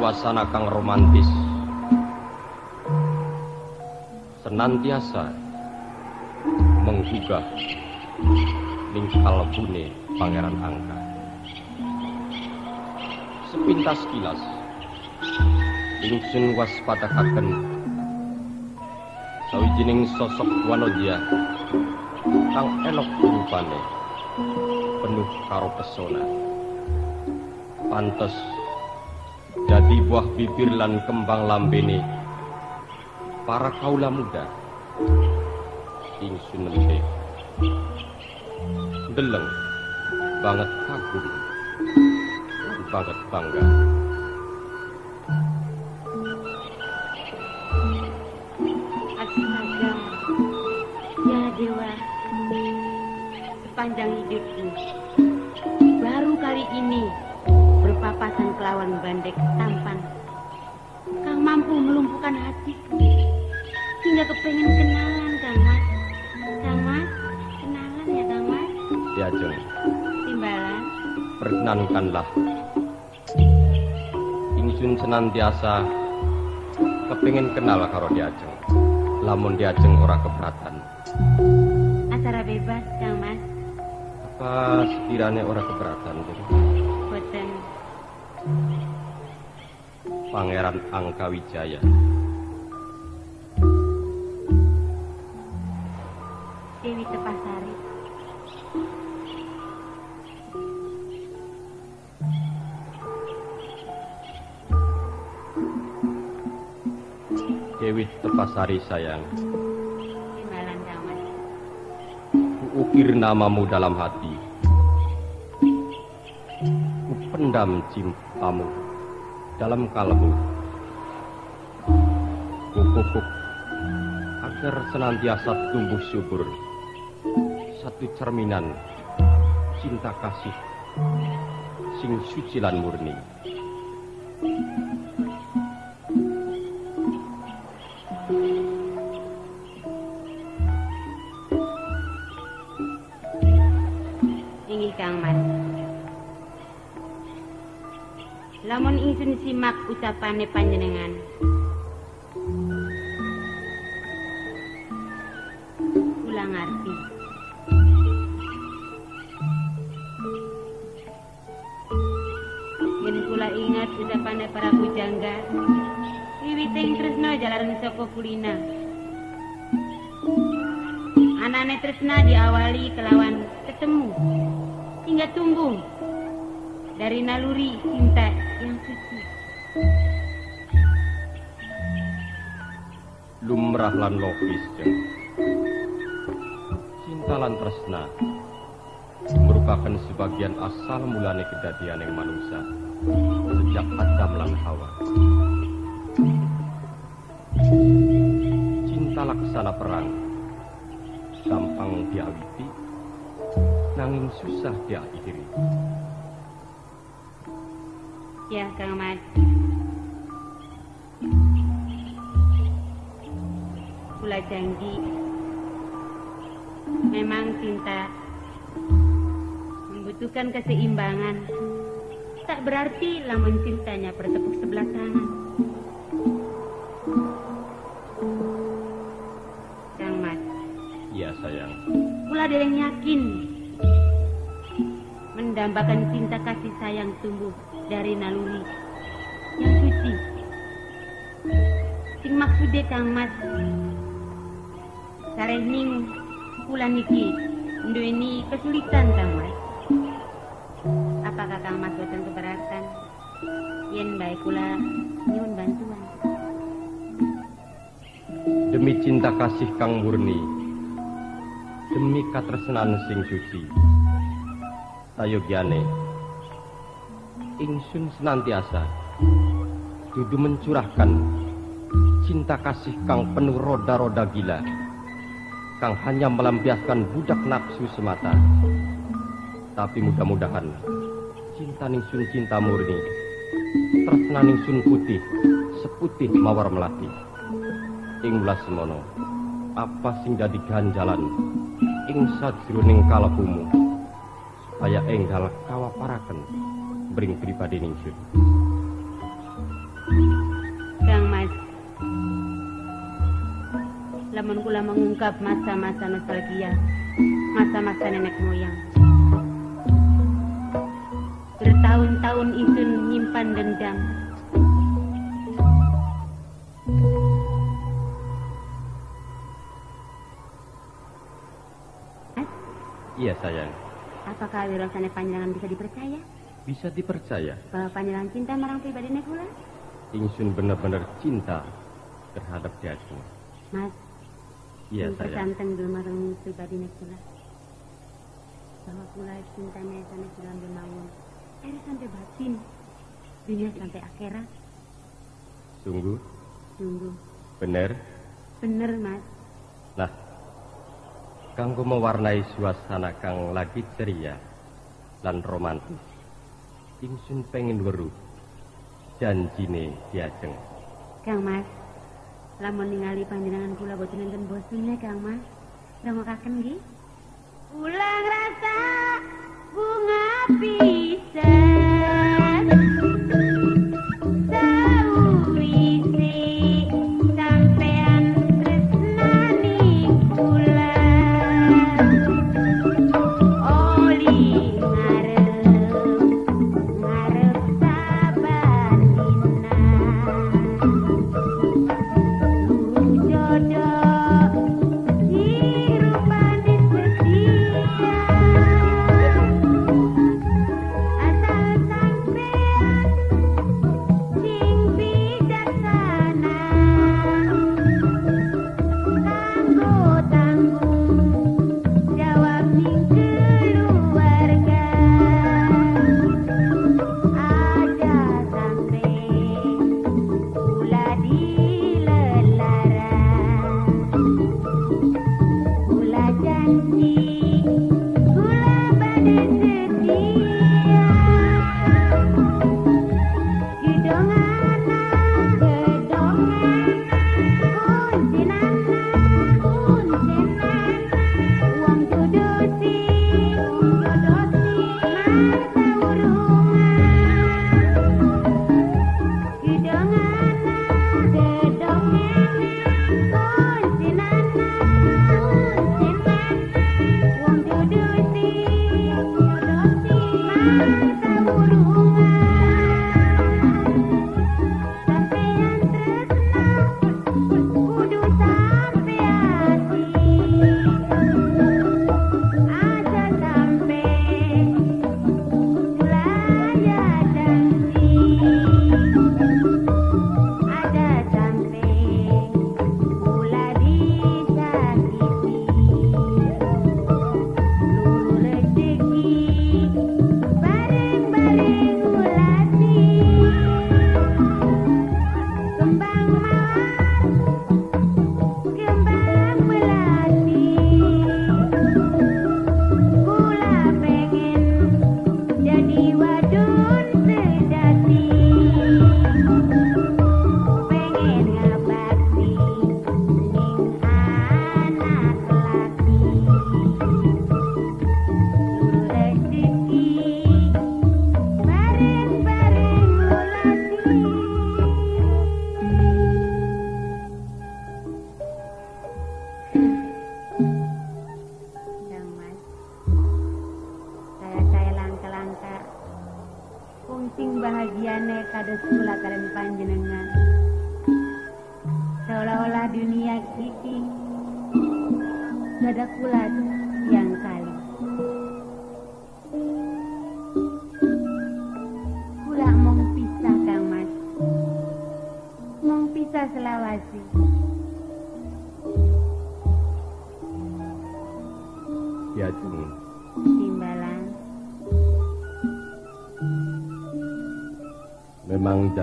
Suasana kang romantis. Senantiasa menggugah ning kalebune pangeran angka sepintas kilas ingsun waspadakaken sawijining sosok wanodya kang elok rupane penuh karo pesona. Pantes buah bibir lan kembang lambene. Para kaula muda ingsun lembeh deleng banget kagum banget bangga.
Astaga, ya Dewa, sepanjang hidupku, baru kali ini berpapasan kelawan bandek tampan. Kang mampu melumpuhkan hatiku, hingga kepengen kenalan, Kang Mas. Kang Mas, kenalan ya Kang Mas.
diajeng
Timbalan,
perkenankanlah ingsun senantiasa kepingin kenal karo diajeng lamun diajeng ora keberatan
acara bebas, Kang Mas.
apa sekiranya ora keberatan jadi pangeran Angkawijaya
Dewi Tepasari.
Dewi Tepasari sayang. Kuukir namamu dalam hati Kupendam cintamu dalam kalbu. Kupupuk agar senantiasa tumbuh subur. Satu cerminan cinta kasih Sing suci lan murni.
Inggih Kang Mas. Lamun ingsun simak ucapane panjenengan. Kula ngarti. Yen kula ingat ucapane para pujangga, wiwiting tresna jalaran saka kulina. Anane tresna diawali kelawan ketemu hingga tumbuh dari naluri cinta yang suci.
Lumrah lan logis, jeng. Cinta lan tresna merupakan sebagian asal mulanya kejadian yang manusia sejak Adam lan Hawa. Cinta laksana perang, gampang diawiti, nanging susah diakhiri.
Ya, Kang Mas. Kula janji. Memang cinta membutuhkan keseimbangan. Tak berarti lamun cintanya bertepuk sebelah tangan. Kang Mas,
Iya sayang,
kula dereng yakin mendambakan cinta kasih sayang tumbuh dari naluri yang suci. Sing maksude Kang Mas sarehning kula niki nduweni kesulitan Kang Mas. Apakah Kang Mas boten keberatan? Yen bae kula nyuwun bantuan.
demi cinta kasih kang murni, demi katresnan sing suci. Sayogyane, ingsun senantiasa dudu mencurahkan cinta kasih kang penuh roda-roda gila, kang hanya melampiaskan budak nafsu semata. Tapi mudah-mudahan cinta ningsun cinta murni, tresna ningsun putih, seputih mawar melati. Ing semono, apa sing dadi ganjalan ing sajroning kalebumu supaya enggal kawaparaken bring pribadi ningsun.
Kang Mas. Lamun kula mengungkap masa-masa nostalgia, masa-masa nenek moyang. Bertahun-tahun itu nyimpan dendam.
Iya sayang,
Apakah wirasane panjenengan bisa dipercaya
bisa dipercaya
bahwa panjenengan cinta marang pribadi kula?
ingsun benar-benar cinta terhadap jatuh.
Mas,
Iya sayang,
persanten dulu marang pribadi kula. Bahwa kula cintanya sampai dalam bermaun. Era sampai batin. Dunia sampai akhirat.
sungguh
Sungguh.
benar.
Bener, Mas.
Nah, kanggo mewarnai suasana kang lagi ceria lan romantis. Ingsun pengen weruh janjine diajeng.
Kang Mas, lamun ningali panjenengan kula boten enten bosune Kang Mas. Rangokaken nggih. Ulang rasa bunga pisan.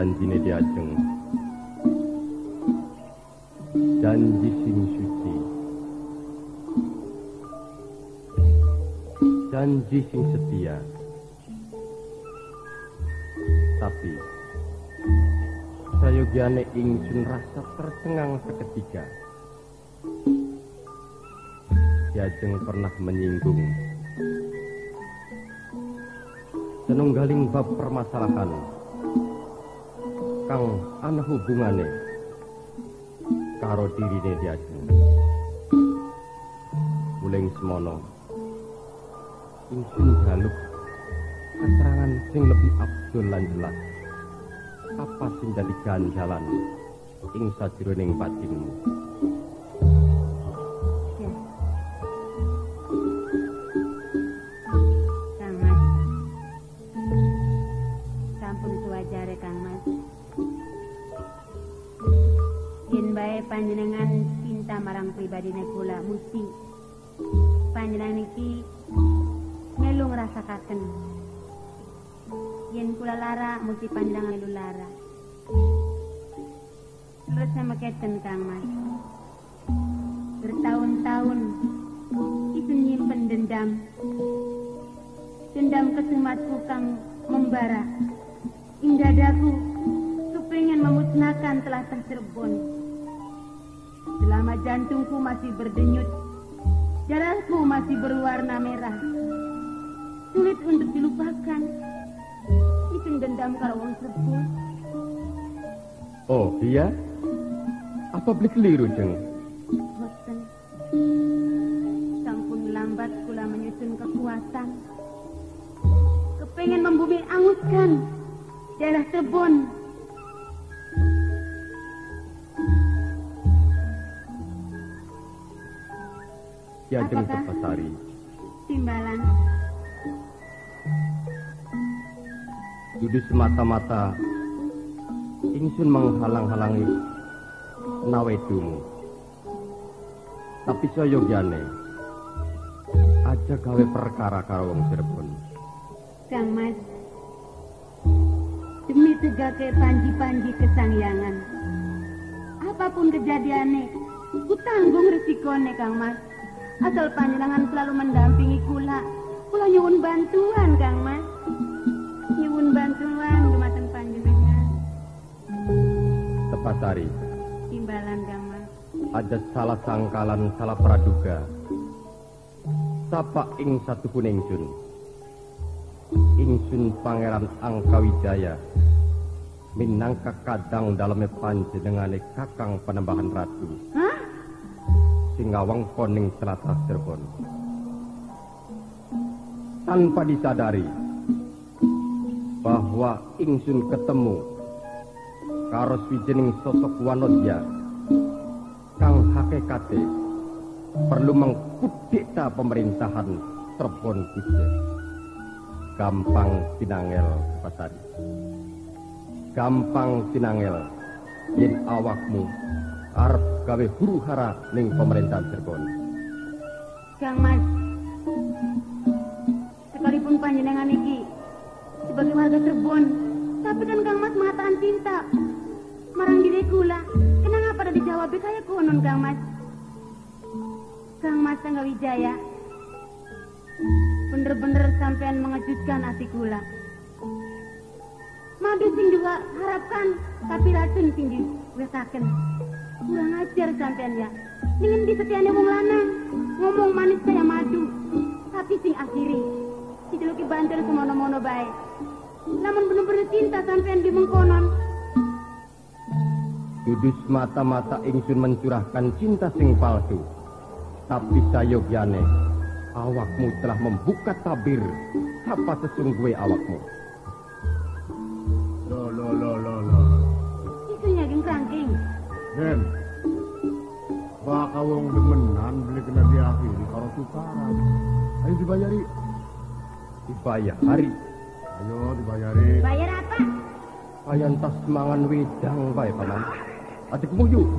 Janjine diajeng. Janji sing suci. Janji sing setia. Tapi sayogyane ingsun rasa tercengang seketika. Diajeng pernah menyinggung senunggaling bab permasalahan kang ana hubungane karo dirine diajeng muling semono. Ingsun jaluk keterangan sing lebih abdul lan jelas. Apa sing dadi ganjalan ing sajroning batinmu
bae panjenengan cinta marang pribadine kula musti panjenengan iki melu ngrasakaken. Yen kula lara musti panjenengan melu lara. Terus sama keten Kang Mas. Bertahun-tahun itu nyimpen dendam dendam kesumatku kang membara ing dadaku kepingin memusnahkan telah tercerbon selama jantungku masih berdenyut darahku masih berwarna merah. Sulit untuk dilupakan. Itu dendam karo wong sebul
oh iya? Apa beli keliru jeng?
Boten. Sampun lambat kula menyusun kekuatan. Kepengen membumi anguskan daerah Tebon
Ya jeng
Apakah?
Tepasari
timbalan
Judi semata-mata ingsun menghalang-halangi nawedumu. Tapi sayogyane aja gawe perkara karo wong Cirebon.
Kang Mas demi tegake panji-panji kesangyangan apa pun kejadiannya ku tanggung resikone Kang Mas asal panjenengan selalu mendampingi kula kula nyuwun bantuan Kang Mas nyuwun bantuan dumateng panjenengan
Tepasari,
timbalan Kang Mas
aja salah sangkalan salah praduga. Sapa ing satu pun ingsun. Ingsun Pangeran Angkawijaya minangka kadang dalamnya panjenengane kakang penembahan ratu.
Hah?
Singawang koning tlatah Cirebon. Tanpa disadari bahwa ingsun ketemu karo swijining sosok wanodya kang hakikate perlu mengkudeta pemerintahan Cirebon Gusti. Gampang sinangel pasari. Gampang sinangel yen awakmu arep gawe huru hara ning pemerintahan Cirebon.
Kang Mas. Sekalipun panjenengan iki sebagai warga Cirebon tapi kan Kang Mas mataan cinta marang diri kula kenapa pada dijawab kaya konon Kang Mas? Kang Mas Tangga Wijaya bener-bener sampean mengejutkan hati kula. Madu sing juga harapkan tapi racun sing diwetaken kurang ajar sampean ya ingin disetiane wong lanang ngomong manis kayak madu tapi sing akhiri dideluki banter semono-mono baik namun bener-bener cinta sampean di mengkonon
Dudus mata-mata ingsun mencurahkan cinta sing palsu. Tapi sayogyane, awakmu telah membuka tabir. Apa sesungguhnya awakmu?
Den, bakal wong demenan beli kena diakhiri karo tukaran. Ayo dibayari.
Dibayar hari.
Ayo dibayari.
Bayar apa?
Kayan tas mangan wedang bae paman. Adikmu yuk.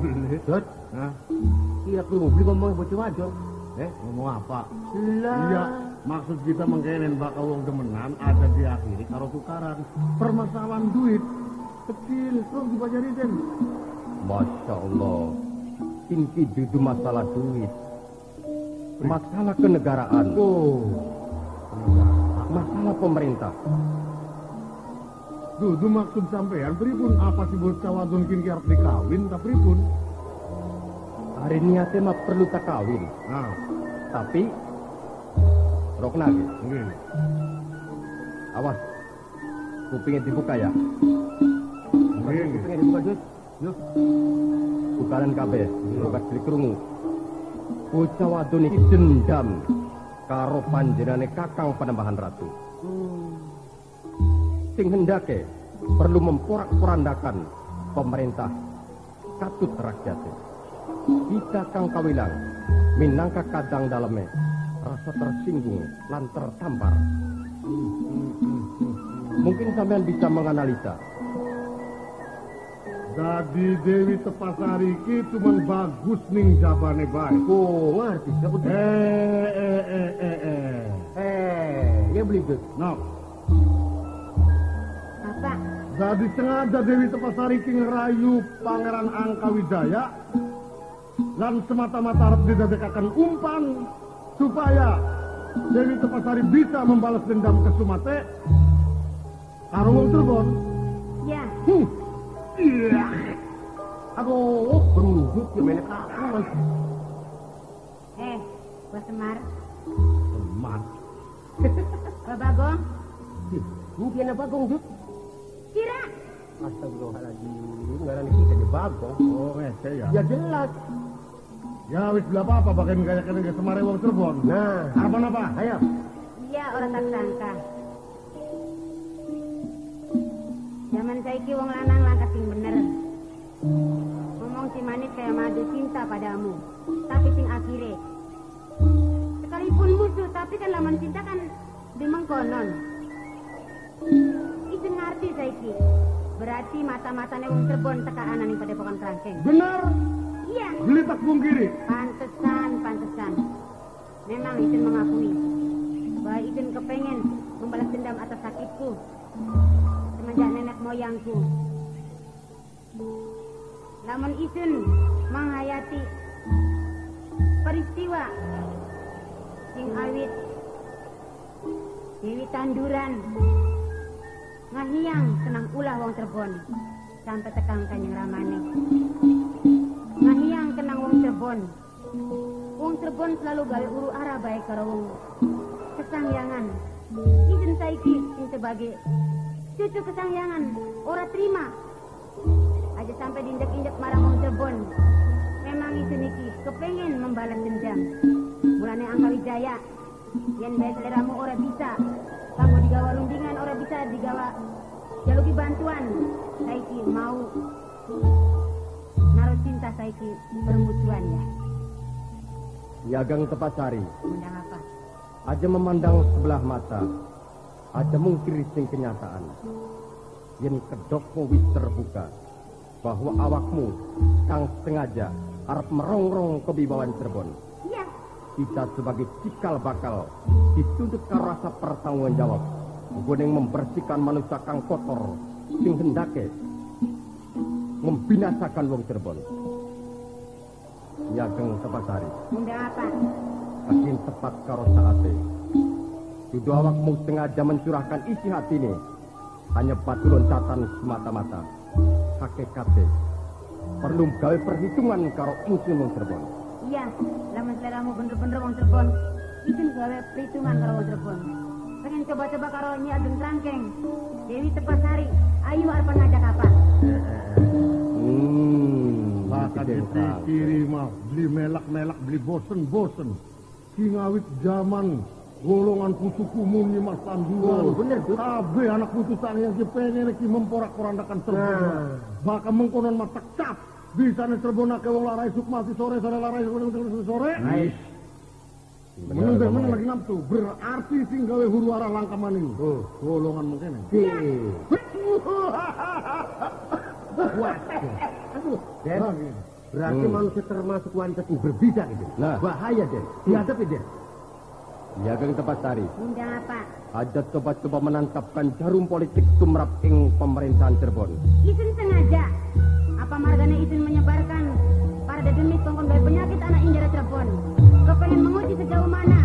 Dot.
Hah?
Iya aku beli ngomong bocah wadon.
Eh, ngomong apa?
Lah.
Iya, maksud kita mengkenen bakal wong demenan ada diakhiri karo tukaran. Permasalahan duit kecil, terus dibayari Den.
Masya Allah. Inti dudu masalah duit. Masalah kenegaraan.
Oh.
Masalah pemerintah.
Dudu maksud sampean pripun apa sih bocah wadon kini arep dikawin ta pripun?
Hari niatnya mah perlu tak kawin.
Nah,
Tapi rok nage.
nggih.
Awas. Kupingnya dibuka ya. Kupingnya dibuka Jus. Yuk. Bukalan kabeh. Buka diri kerungu. Bocah wadon iki dendam karo panjenane kakang penambahan ratu. Sing hendake perlu memporak-porandakan pemerintah katut rakyatnya. Kita kang kawilang minangka kadang daleme rasa tersinggung lan tertampar. Mungkin sampean bisa menganalisa
Jadi Dewi Tepasari iki cuman bagus ning jabane bae.
Oh, ngerti. Udah.
Eh, eh, eh, eh, eh.
Eh, ya beli Gus.
Nah,
Apa?
jadi sengaja Dewi Tepasari iki ngerayu Pangeran Angkawijaya lan semata-mata harap didadekakan umpan supaya Dewi Tepasari bisa membalas dendam ke Sumate karo wong Cirebon.
Ya,
Huh.
Aduh, berunggut ya aku. Mas.
eh, Bos Semar,
Teman.
Pak Bagong,
Mungkin apa gong Jut?
kira
Astagfirullahaladzim, ngaran kita di bagong.
Oh, ngece ya.
Ya jelas.
Ya wis bela apa bagian gaya kena ke semare wong Cirebon.
Nah,
Harapan apa?
ayo.
iya orang tak Zaman saiki wong lanang langkah sing bener. Ngomong si manis kayak madu cinta padamu, tapi sing akhire. Sekalipun musuh, tapi kan laman cinta kan dimengkonon. Itu ngerti saiki. Berarti mata-matanya wong Cirebon teka anan pada pokan kerangkeng.
Benar.
Iya.
Beli tak kiri.
Pantesan, pantesan. Memang Isen mengakui bahwa Isen kepengen membalas dendam atas sakitku moyangku. Namun Isen menghayati peristiwa sing awit. Dewi Tanduran ngahiang senang ulah wong Cirebon sampai tekang kanyang ramane. Ngahiang kenang wong Cirebon. Wong Cirebon selalu gawe uru arah baik karo wong. Kesangyangan ijen saiki sing sebagai cucu kesangyangan ora terima. Aja sampai diinjak-injak marang wong Cirebon. Memang ijen iki kepengen membalas dendam. Mulane angka wijaya yen bae seleramu ora bisa. Kamu digawa rundingan ora bisa digawa jaluki bantuan. Saiki mau naruh cinta saiki permusuhan ya.
Yagang Tepasari,
undang apa?
Aja memandang sebelah mata, aja mungkiri sing kenyataan. Yen kedokmu wis terbuka, bahwa awakmu kang sengaja arep merongrong kebibawaan Cirebon.
iya
Kita sebagai cikal bakal dituntut ke rasa pertanggung jawab. Guneng membersihkan manusia kang kotor, sing hendake membinasakan wong Cirebon. Yageng Tepasari.
undang apa
Makin tepat karo saate. Dudu awakmu sengaja mencurahkan isi hati ini. Hanya batu loncatan semata-mata. Hakikate. Perlu gawe perhitungan karo ingsun wong Cirebon.
iya lamun seleramu bener-bener wong Cirebon itu gawe perhitungan karo wong Cirebon pengen coba-coba karo Nyi Ageng Trangkeng Dewi Tepasari ayo arep ngajak apa
Hmm.
Maka
gede
di kiri mah beli melak-melak beli bosen-bosen. Singawit zaman golongan kusuku muni mas tanduran.
Oh, bener, Gus.
Kabeh anak putusan yang kepengen iki memporak-porandakan Cirebon.
Nah.
Maka mengkonon mata cap Bisa nih cerbonake wong larai sukmati sore sore larai sore sore. Menung deh, menung lagi nafsu. Berarti sing gawe huru arah langka maning. Oh, golongan mungkin.
Aduh, Den.
Nah, gitu.
Berarti
Hmm.
manusia termasuk wanita yang berbisa gitu.
Nah.
Bahaya, Den. Dihadapi, Den.
Ya Geng Tepasari.
Undang apa?
Ada coba-coba menangkapkan jarum politik tumrap ing pemerintahan Cirebon.
Isun sengaja. Apa marganya Isun menyebarkan pada demi kongkon bayi penyakit anak Injara Cirebon. Kepengen menguji sejauh mana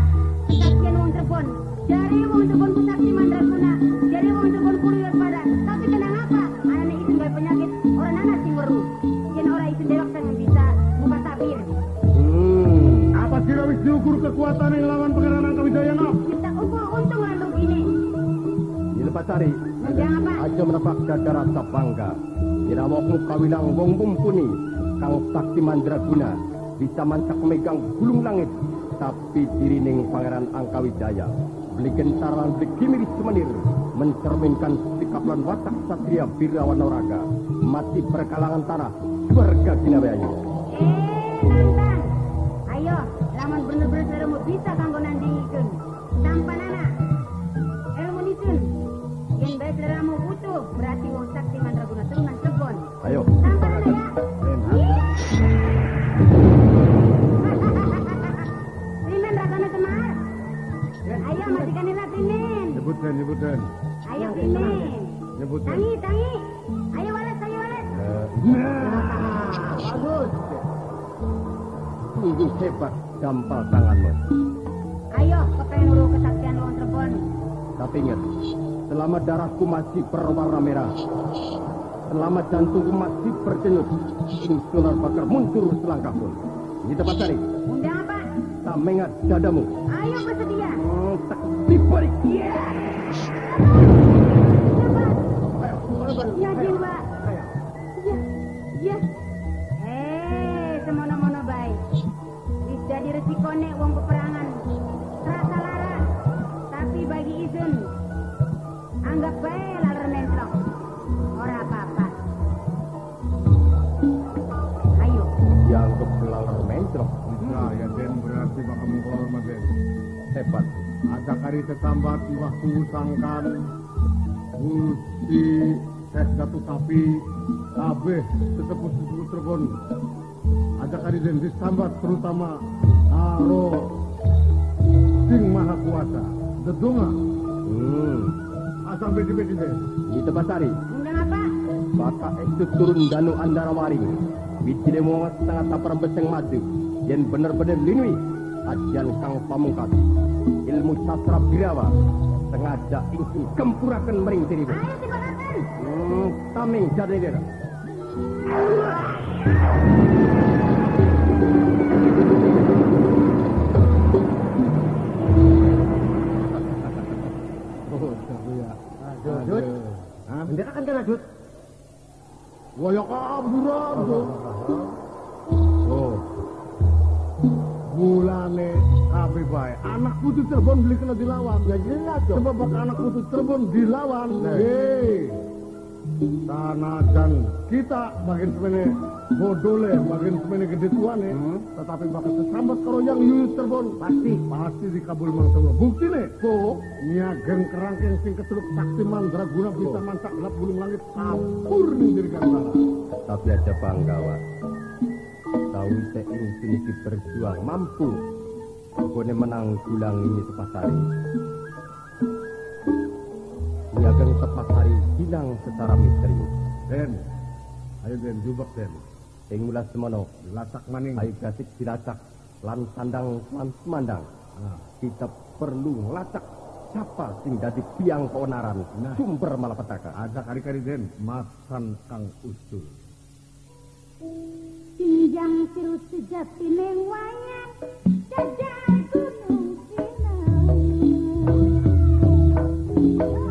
kesaksian wong Cirebon. Dari wong Cirebon ku saksi mandraguna. Dari wong Cirebon ku liwat pada. Tapi kenang apa? Anak Isun bayi penyakit orang anak sing weru. Yen orang Isun dewek yang
diukur kekuatan yang lawan pangeran Angka Wijaya no?
Kita ukur untung lalu gini.
Di Lepasari.
Undang apa?
Aja menepak dada rasa bangga. Irawakmu kawilang wong mumpuni. Kang sakti mandraguna. Bisa mancak megang gulung langit. Tapi dirining pangeran Angkawijaya. Beli gentaran beli gimiris semenir. Mencerminkan sikap lan watak satria birawan oraga. Mati berkalangan tanah. Surga Ginawayu.
Eh, nantang. Ayo, lamun bener-bener seleramu bisa kanggo nandingikeun. Tanpa nana. Ilmu nisun. Yen bae seleramu utuh, berarti wong sakti mandraguna turunan Cirebon.
Ayo.
Tanpa nana ya. Rimen rakana semar. Ayo matikan nila rimen.
Nyebutkan, nyebutkan.
Ayo rimen.
Nyebutkan.
Tangi, tangi. Ayo walet, ayo walet.
Bagus.
Sungguh hebat gampal tanganmu.
Ayo, kepengen kesaktian wong Cirebon.
Tapi ingat, selama darahku masih berwarna merah, selama jantungku masih berdenyut, insular bakar muncul selangkah pun. Ini tempat cari,
Undang apa?
tak mengat dadamu.
Ayo bersedia.
Hmm, tak dibalik.
Ya, resikone wong peperangan. Rasa lara. Tapi bagi izin, anggap bae laler mentrok. Ora apa-apa. Ayo.
Dianggap laler mentrok.
Bisa ya Den berarti bakal menghormat Den.
Hebat.
Ada kari tetambat waktu sangkan Gusti Teh Datu Sapi Kabeh sesepuh-sesepuh Cirebon Ada kari Den disambat terutama Karo Sing Maha Kuasa Dedonga
Hmm,
Asal bedi-bedi Den
ini tempat cari.
Undang apa?
Bapak itu turun danu andara waring. Bijile mo setengah tapar beseng maju. Yen bener-bener linui. Ajian kang pamungkas. Ilmu sastra birawa. Sengaja ingin gempurakan mering
sikonakan.
Hmm, taming jadi dia.
Oh, tapi ya
Jut. Bendera kan kan, Jut?
Waya kaburan tuh Oh Mulane kabeh bae. Anak putu Cirebon beli kena dilawan. Ya jelas. Sebab bakal anak putu Cirebon dilawan. Hei. Sanajan kita bagian semene bodole, bagian semene gede tuane, tetapi bakal kesambat karo yang yuyut Cirebon. Pasti, pasti dikabul mangsa Allah. Bukti nih, kok niageng kerangkeng sing keteluk sakti mandraguna bisa mancak gelap bulung langit ning diri.
Tapi aja bangga, Wak. Tahu saya ingin iki berjuang mampu. Bone menang gulang ini tepasari. Niageng tepasari hilang secara misterius.
Den, ayo Den, jubak Den.
Ing mulas semono,
Lasak maning.
ayo gasik dilacak, lan sandang lan semandang.
Nah.
Kita perlu ngelacak siapa sing dadi biang keonaran,
Nah.
sumber malapetaka.
Ada kari-kari Den, masan kang usul.
Pinjang terus sejati neng wayang Jajah gunung
Arya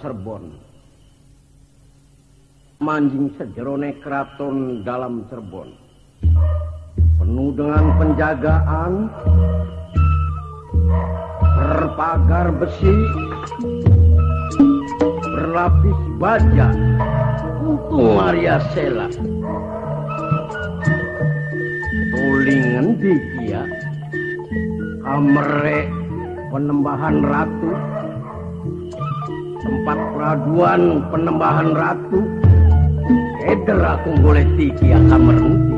Cerbon. Manjing sejerone keraton dalam Cerbon. Penuh dengan penjagaan, berpagar besi, berlapis baja, untuk Maria Sela. Tuling ngendi dia? Kamere penembahan ratu. Tempat peraduan penembahan ratu. Eder aku boleh tiki ya kamar nanti.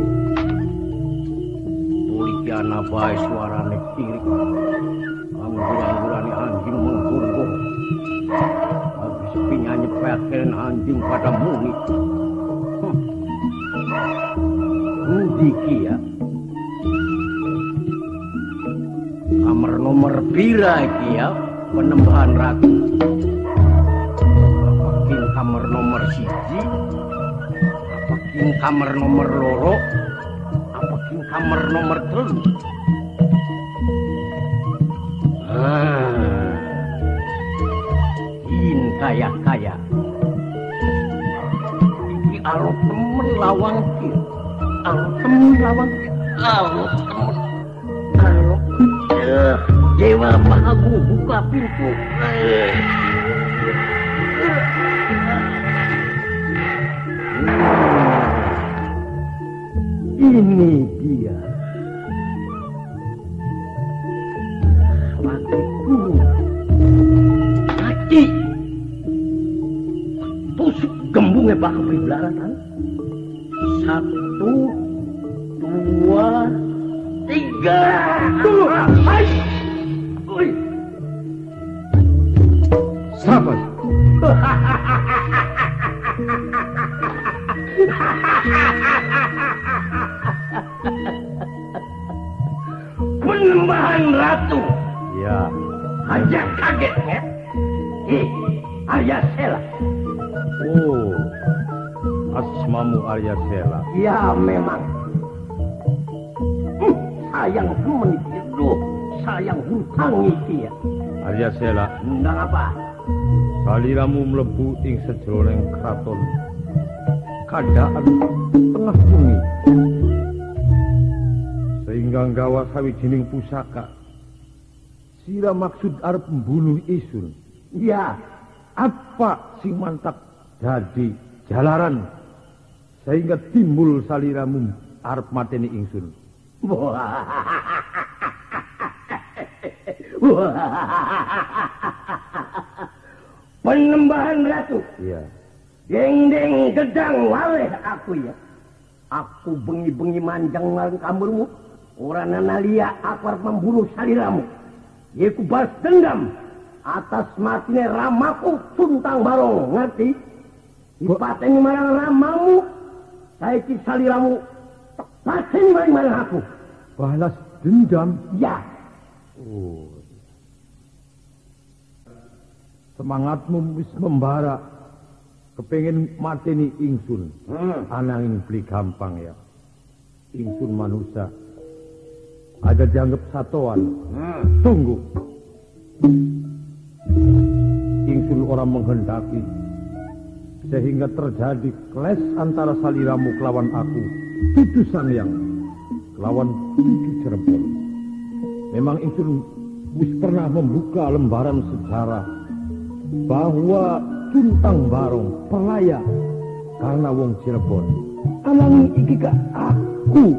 Tuli kiana bae suarane kiri. Angguran-angguran anjing menggurung. Habis penyanyi pekin anjing pada muni. Nanti kia. Kamar nomor pira kia penembahan ratu. Kamar nomor siji, apakin kamar nomor loro, apakin kamar nomor telu. Ah, in kaya kaya. Iki alo temen lawang kir, alo temen lawang kir, alo temen. Eh, Dewa Mahagu buka pintu. Eh. Ini dia. Lakiku. Laki. Tusuk gembungnya bakal belaratan. Satu, dua, tiga. Tunggu. Hai. Oi.
Sabar.
penembahan ratu.
Ya.
Aja kagetnya eh Arya Sela.
Oh asmamu Arya Sela.
Ya memang. Hm, sayang menit dulu sayang hutangi dia
Arya Sela.
Ndang apa.
Saliramu mlebu ing sejroning kraton. Kadaan tengah bengi. Sehingga nggawa sawijining pusaka. Sira maksud arep mbunuh isun.
Ya,
Apa sing mantap dadi jalaran sehingga timbul saliramu arep mateni ingsun.
Penembahan ratu.
Iya.
Deng-deng gedang waleh aku ya. Aku bengi-bengi manjang ngarang kamurmu. Orang nanalia aku harus membunuh saliramu. Yeku balas dendam. Atas matinya ramaku suntang barong. Ngerti? Ipateni marang ramamu. Saya ki saliramu. Tepateni marang aku.
Balas dendam.
Ya.
Oh. Semangatmu wis membara. Kepengen mateni ingsun.
Hmm.
Ananging beli gampang ya. Ingsun manusia. Ada dianggap satuan.
Hmm.
Tunggu. Ingsun orang menghendaki. Sehingga terjadi kles antara saliramu kelawan aku. Tutu yang Kelawan tutu Cirebon. Memang Ingsun wis pernah membuka lembaran sejarah. Bahwa Tuntang Barong pelaya karena wong Cirebon. Ananging iki ka aku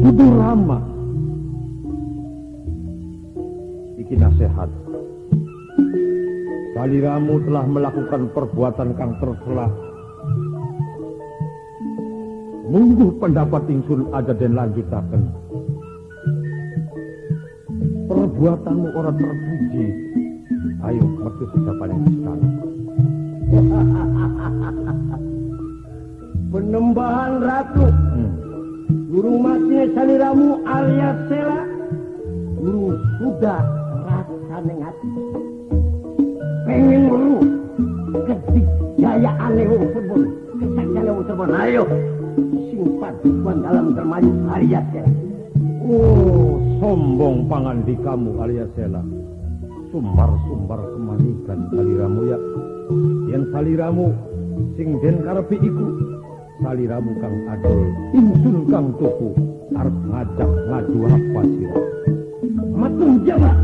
kudu ramah. Iki nasihat. Saliramu telah melakukan perbuatan kang tercela. Mungguh pendapat ingsun ada dan lanjutaken. Perbuatanmu orang terpuji. Ayo, metu siapa yang sekarang
penembahan ratu.
Hmm.
Guru masnya saliramu alias sela. Guru sudah rasa neng hati. Pengen guru. Ketik jaya aneh wong serbon kesak jaya wong serbon ayo simpan bukan dalam termaju alias sela.
Oh sombong pangan di kamu alias sela. Sumbar-sumbar kemanikan saliramu ya. yang saliramu sing den karepi iku saliramu kang ade insun kang tuku arep ngajak
ngadu
apa sira matur jawab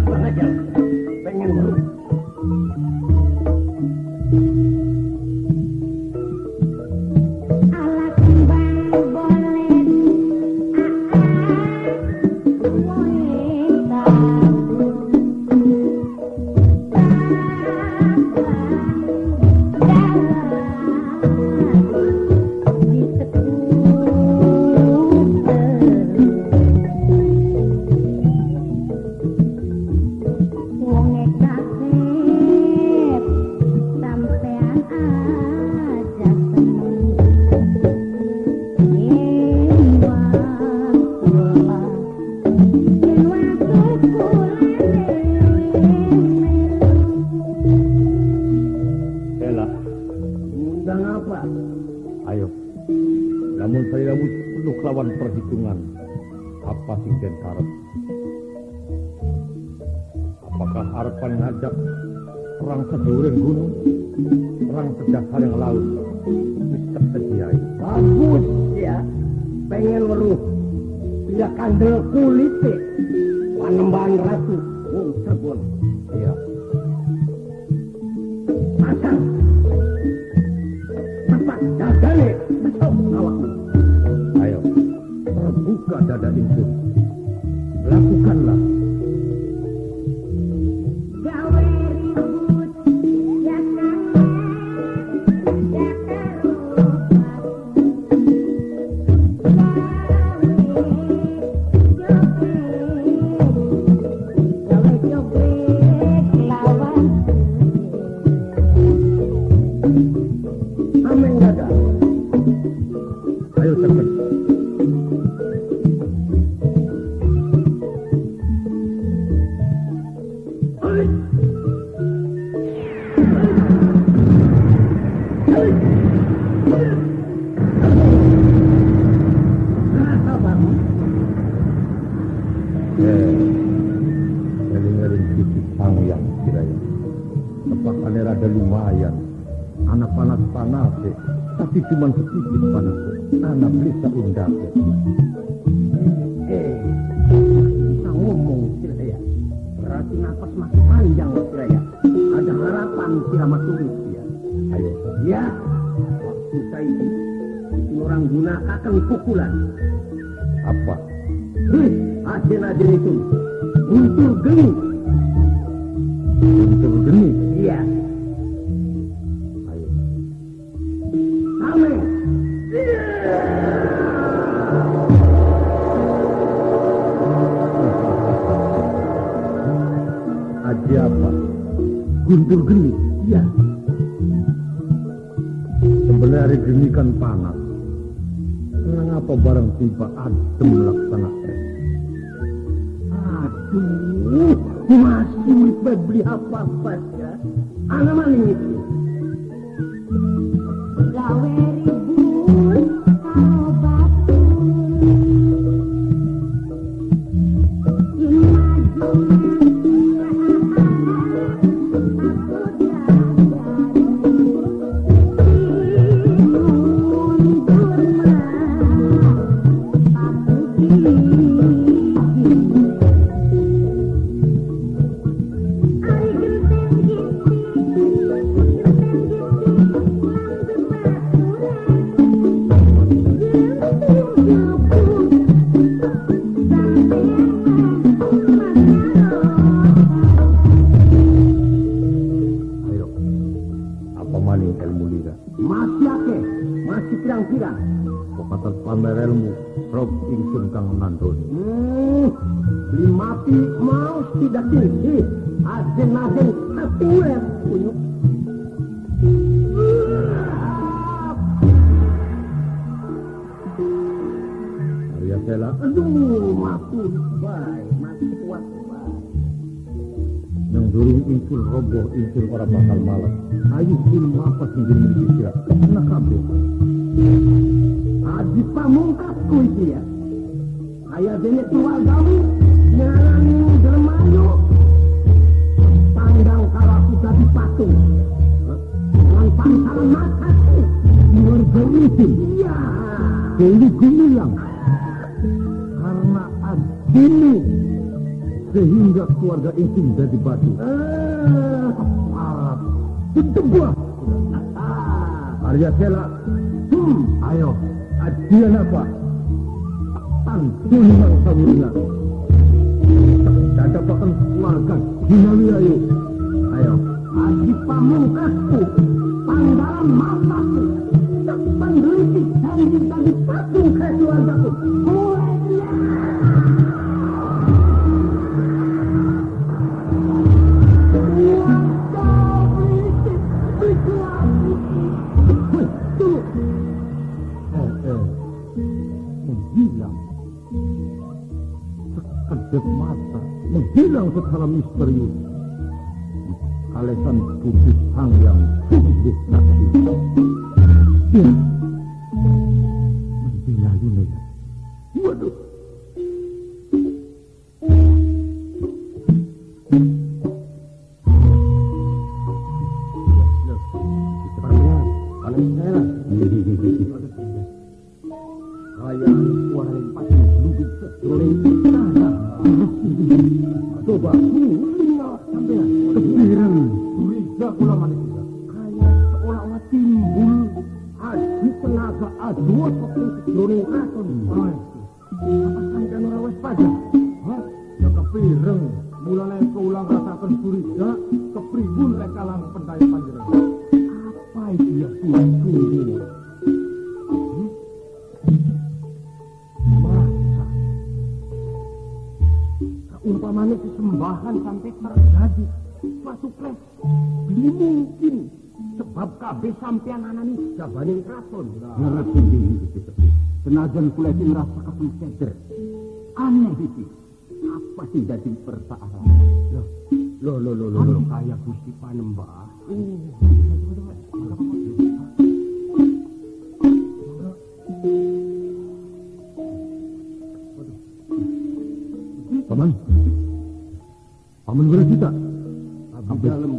Dalam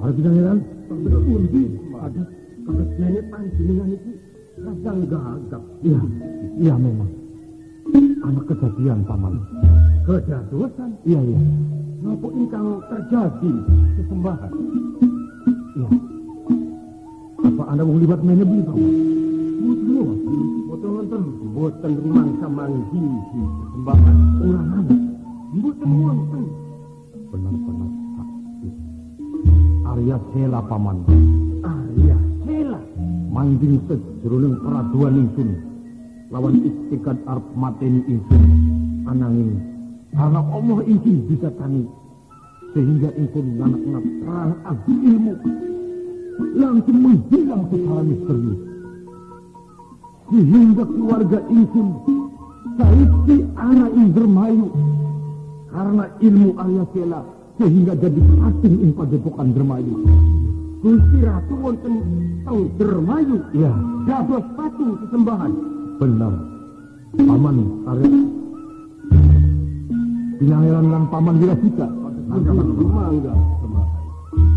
Ada tidak heran? Pundi ada kebetulan panjenengan itu kadang gagap. Iya, iya memang. Anak kejadian paman. Kejadian? Iya iya. Napa ingkang terjadi sesembahan? Iya. Apa anda mau libat mainnya beli paman? Betul, betul nonton. Boten mangsa manggi sesembahan. Orang mana? Boten wonten. Benar-benar. Arya Sela paman. Arya Sela. Manjing sejroning peraduan ingsun. Lawan istikat arep mateni ingsun. Ananging karena Allah ingin bisa tani sehingga ingsun nganak-nganak terang agi ilmu langsung menghilang secara misterius sehingga keluarga ingsun saiki anak Indramayu karena ilmu Arya Sela sehingga jadi pating ing padepokan Dermayu. Gusti Ratu wonten teng Dermayu. Ya, dados patung sesembahan. Benar. Paman Arya Pinangeran lan paman Wirasita. Mangga, mangga.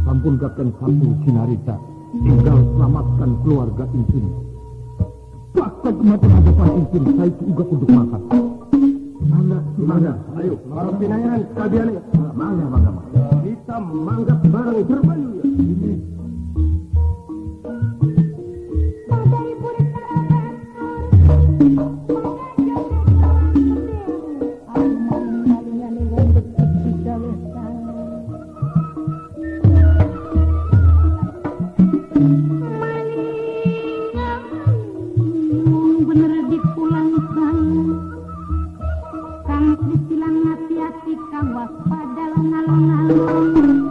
Sampun kakek satu sinarita. Tinggal selamatkan keluarga ingsun. Bahkan kematian hadapan ingsun, saya juga untuk makan. Mangga, mangga. Ayo, para pinangeran sekalian. Mangga, mangga, mangga. Kita manggap barang Dermayu ya.
Thank you.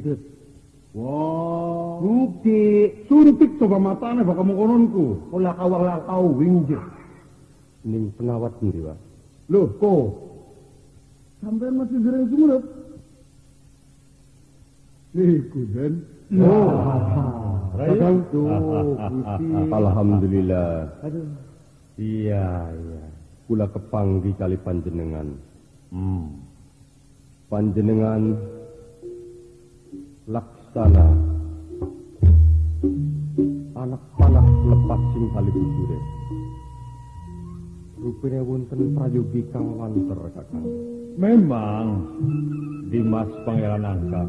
Gus. Wah, mugi. Suntik coba matane bakal mengkononku. Kula kawang lakau wingjir.
Ning pengawat ndi, Pak?
Loh, kok? Sampai masih dereng sumulut. Niku, Den. Oh, Kadang tuh.
Alhamdulillah.
Aduh.
Iya, iya. Kula kepanggi kali panjenengan. Hmm. Panjenengan laksana. Anak panah lepas sing kali bujure. Rupanya wonten prayogi kang wanter kakang.
Memang. Dimas Pangeran Angka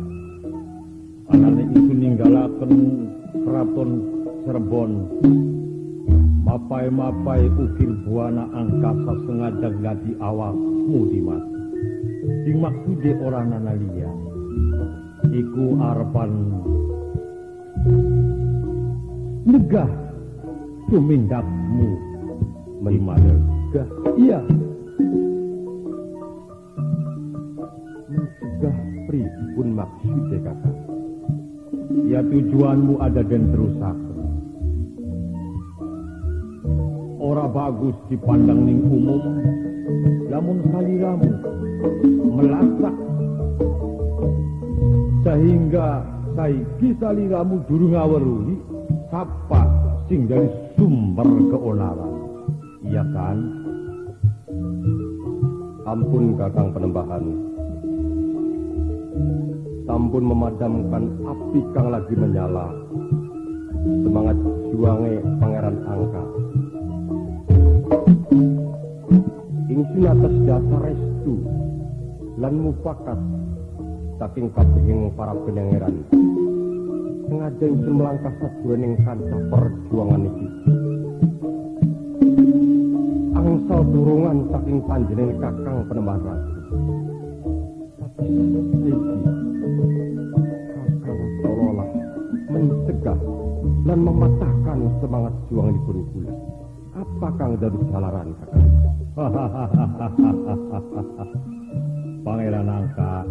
anane itu ninggalaken keraton Cirebon. Mapai-mapai ukir buana angkasa sengaja gadi awakmu Dimas. Dimaksude orang nana iku arepan negah tumindakmu
Mencegah?
Iya.
Mencegah pripun maksudnya kakak?
Ya tujuanmu ada dan terusaken. Ora bagus dipandang ning umum, lamun saliramu melasak sehingga saiki saliramu durung ngaweruhi sapa sing dari sumber keonaran. Iya kan?
Ampun kakang penembahan. Sampun memadamkan api kang lagi menyala. Semangat juange pangeran angka. Ingsun atas dasar restu lan mufakat saking kabehing para penyangeran. Sengaja ingsun melangkah sajroning kancah perjuangan iki. Angsal dorongan saking panjenengan kakang penembahan ratu. Tapi kakang seolah mencegah dan mematahkan semangat juang di kula. Apa kang dari jalaran kakang?
Pangeran Angka,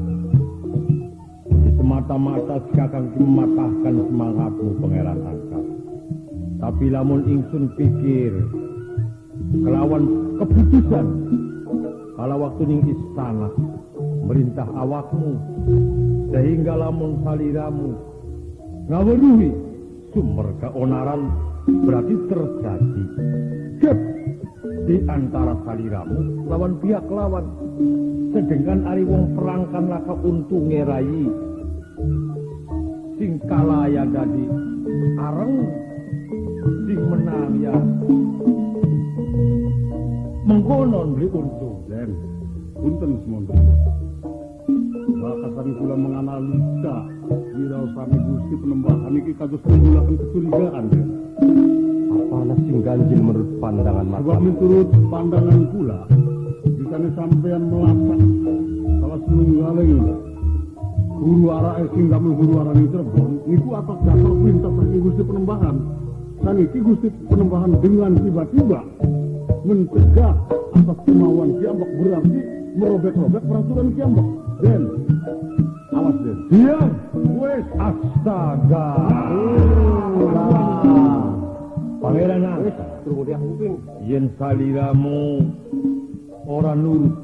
semata-mata ki mematahkan semangatmu Pangeran Angka. Tapi lamun ingsun pikir kelawan keputusan kala waktu ning istana merintah awakmu sehingga lamun saliramu ngaweruhi sumber keonaran berarti terjadi gap di antara saliramu lawan pihak lawan sedangkan ari wong perang kan laka untunge rai sing kalah ya dadi areng sing menang ya mengkonon beli untung
Den, punten semonten. Bakasan kula menganalisa wiraosane Gusti penembahan iki kados menggulaken kecurigaan, Den.
Apa sing ganjil menurut pandangan mata?
Sebab menurut pandangan kula, bisane sampean melapak salah setunggaling guru arah sing damel guru arah ini Cirebon niku atas dasar perintah saking Gusti penembahan. Dan iki Gusti penembahan dengan tiba-tiba mencegah atas kemauan kiambak berarti merobek-robek peraturan kiambak. Den, awas Den.
diam wes astaga Pangeran Angka
Tunggu dia kuping.
yen saliramu ora nurut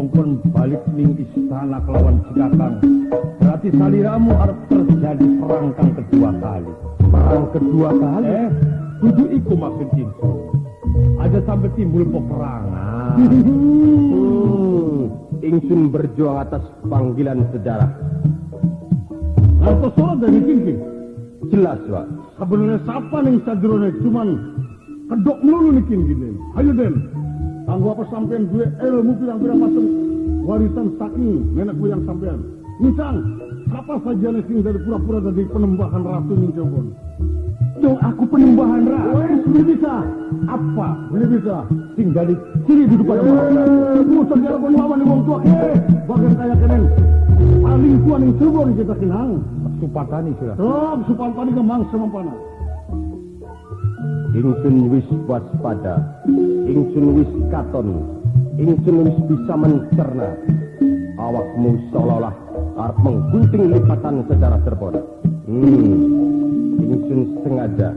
kongkon balik ning istana kelawan si kakang berarti saliramu harus terjadi perang kang kedua kali
Perang kedua kali.
eh kudu iku maksud itu aja sampai timbul peperangan
Hmm, ingsun berjuang atas panggilan sejarah.
Lantas soal dari kingking.
Jelas, Pak.
Sebenarnya siapa nih sadrone cuman kedok melulu nih king gini. Ayo Den, tangguh apa sampean gue ilmu pirang-pirang macam warisan saking nenek moyang sampean. Misal, siapa saja sing dari pura-pura dari penembahan ratu ning Jobon.
dong aku penyembahan ratu
boleh bisa.
apa
Boleh bisa.
sing dari sini duduk pada
Eh, musuh jalan pengawan nih wong tua. Eh, bagian kaya kenen. Paling tua ning Cirebon kita kenang.
supatani sudah
Rob, supan tadi kemang semampana.
Ingsun wis waspada. Ingsun wis katon. Ingsun wis bisa mencerna. Awakmu seolah-olah arep menggunting lipatan secara terpon. Hmm. Ingsun sengaja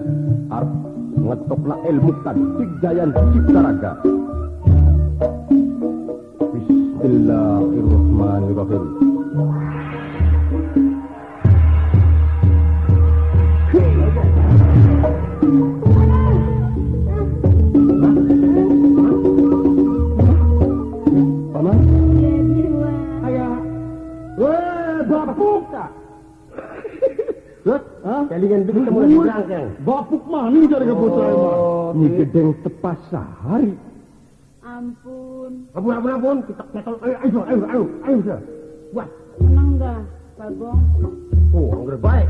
arep ngetokna ilmu taktik jayan ciptaraga. Bismillahirrahmanirrahim. Paman,
Weh, bapuk.
Lut,
Hah?
kelingan itu ketemu lagi berangkang.
Bapuk maning cari ke bocah emang.
Ini gedeng tepas sehari.
Ampun,
Ampun, ampun, ampun. Kita ketol. Ayo, ayo, ayo, ayo, ayo. Wah,
menang dah, Bagong.
oh, anggar baik.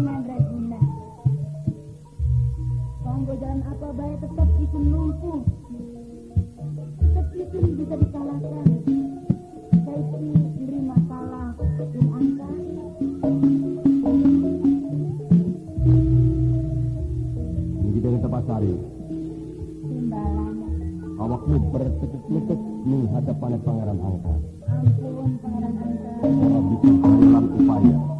memang. Kanggo jalan apa baik tetap isun
lumpuh.
Tetap isun bisa disalahkan. Saiki beri
masalah dan angka.
Ini dari tempat sari.
Awakmu bertekuk-tekuk menghadap pada
pangeran angka. Ampun pangeran angka. Orang bisa
dalam upaya.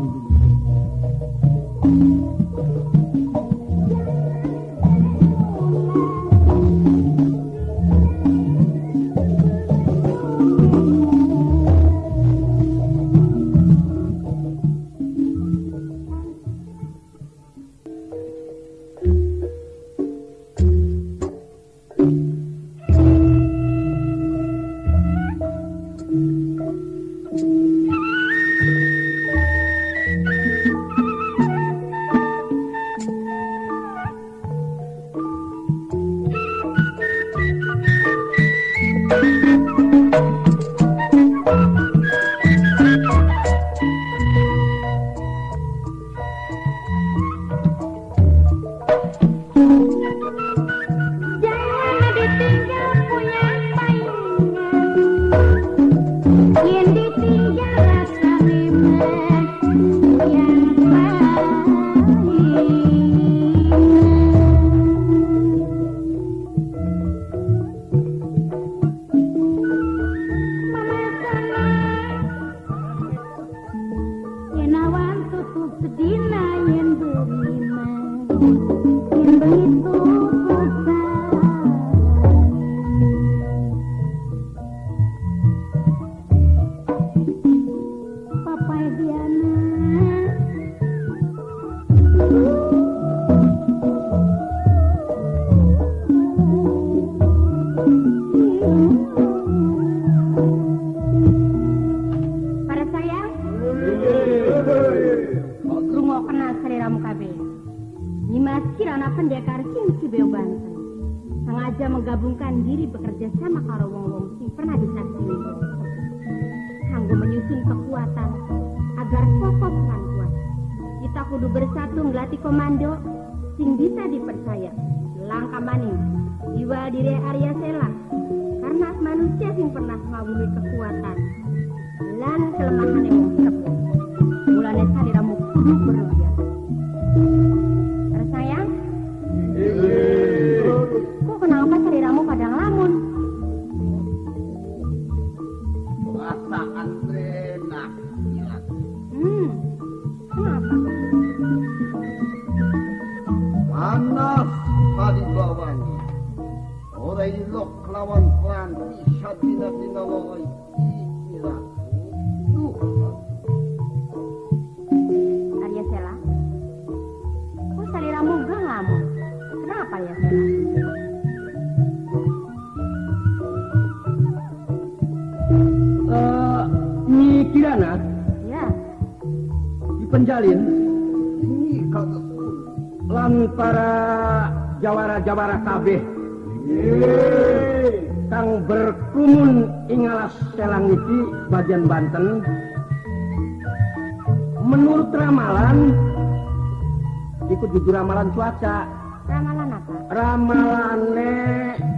ramalan cuaca.
Ramalan apa?
ramalane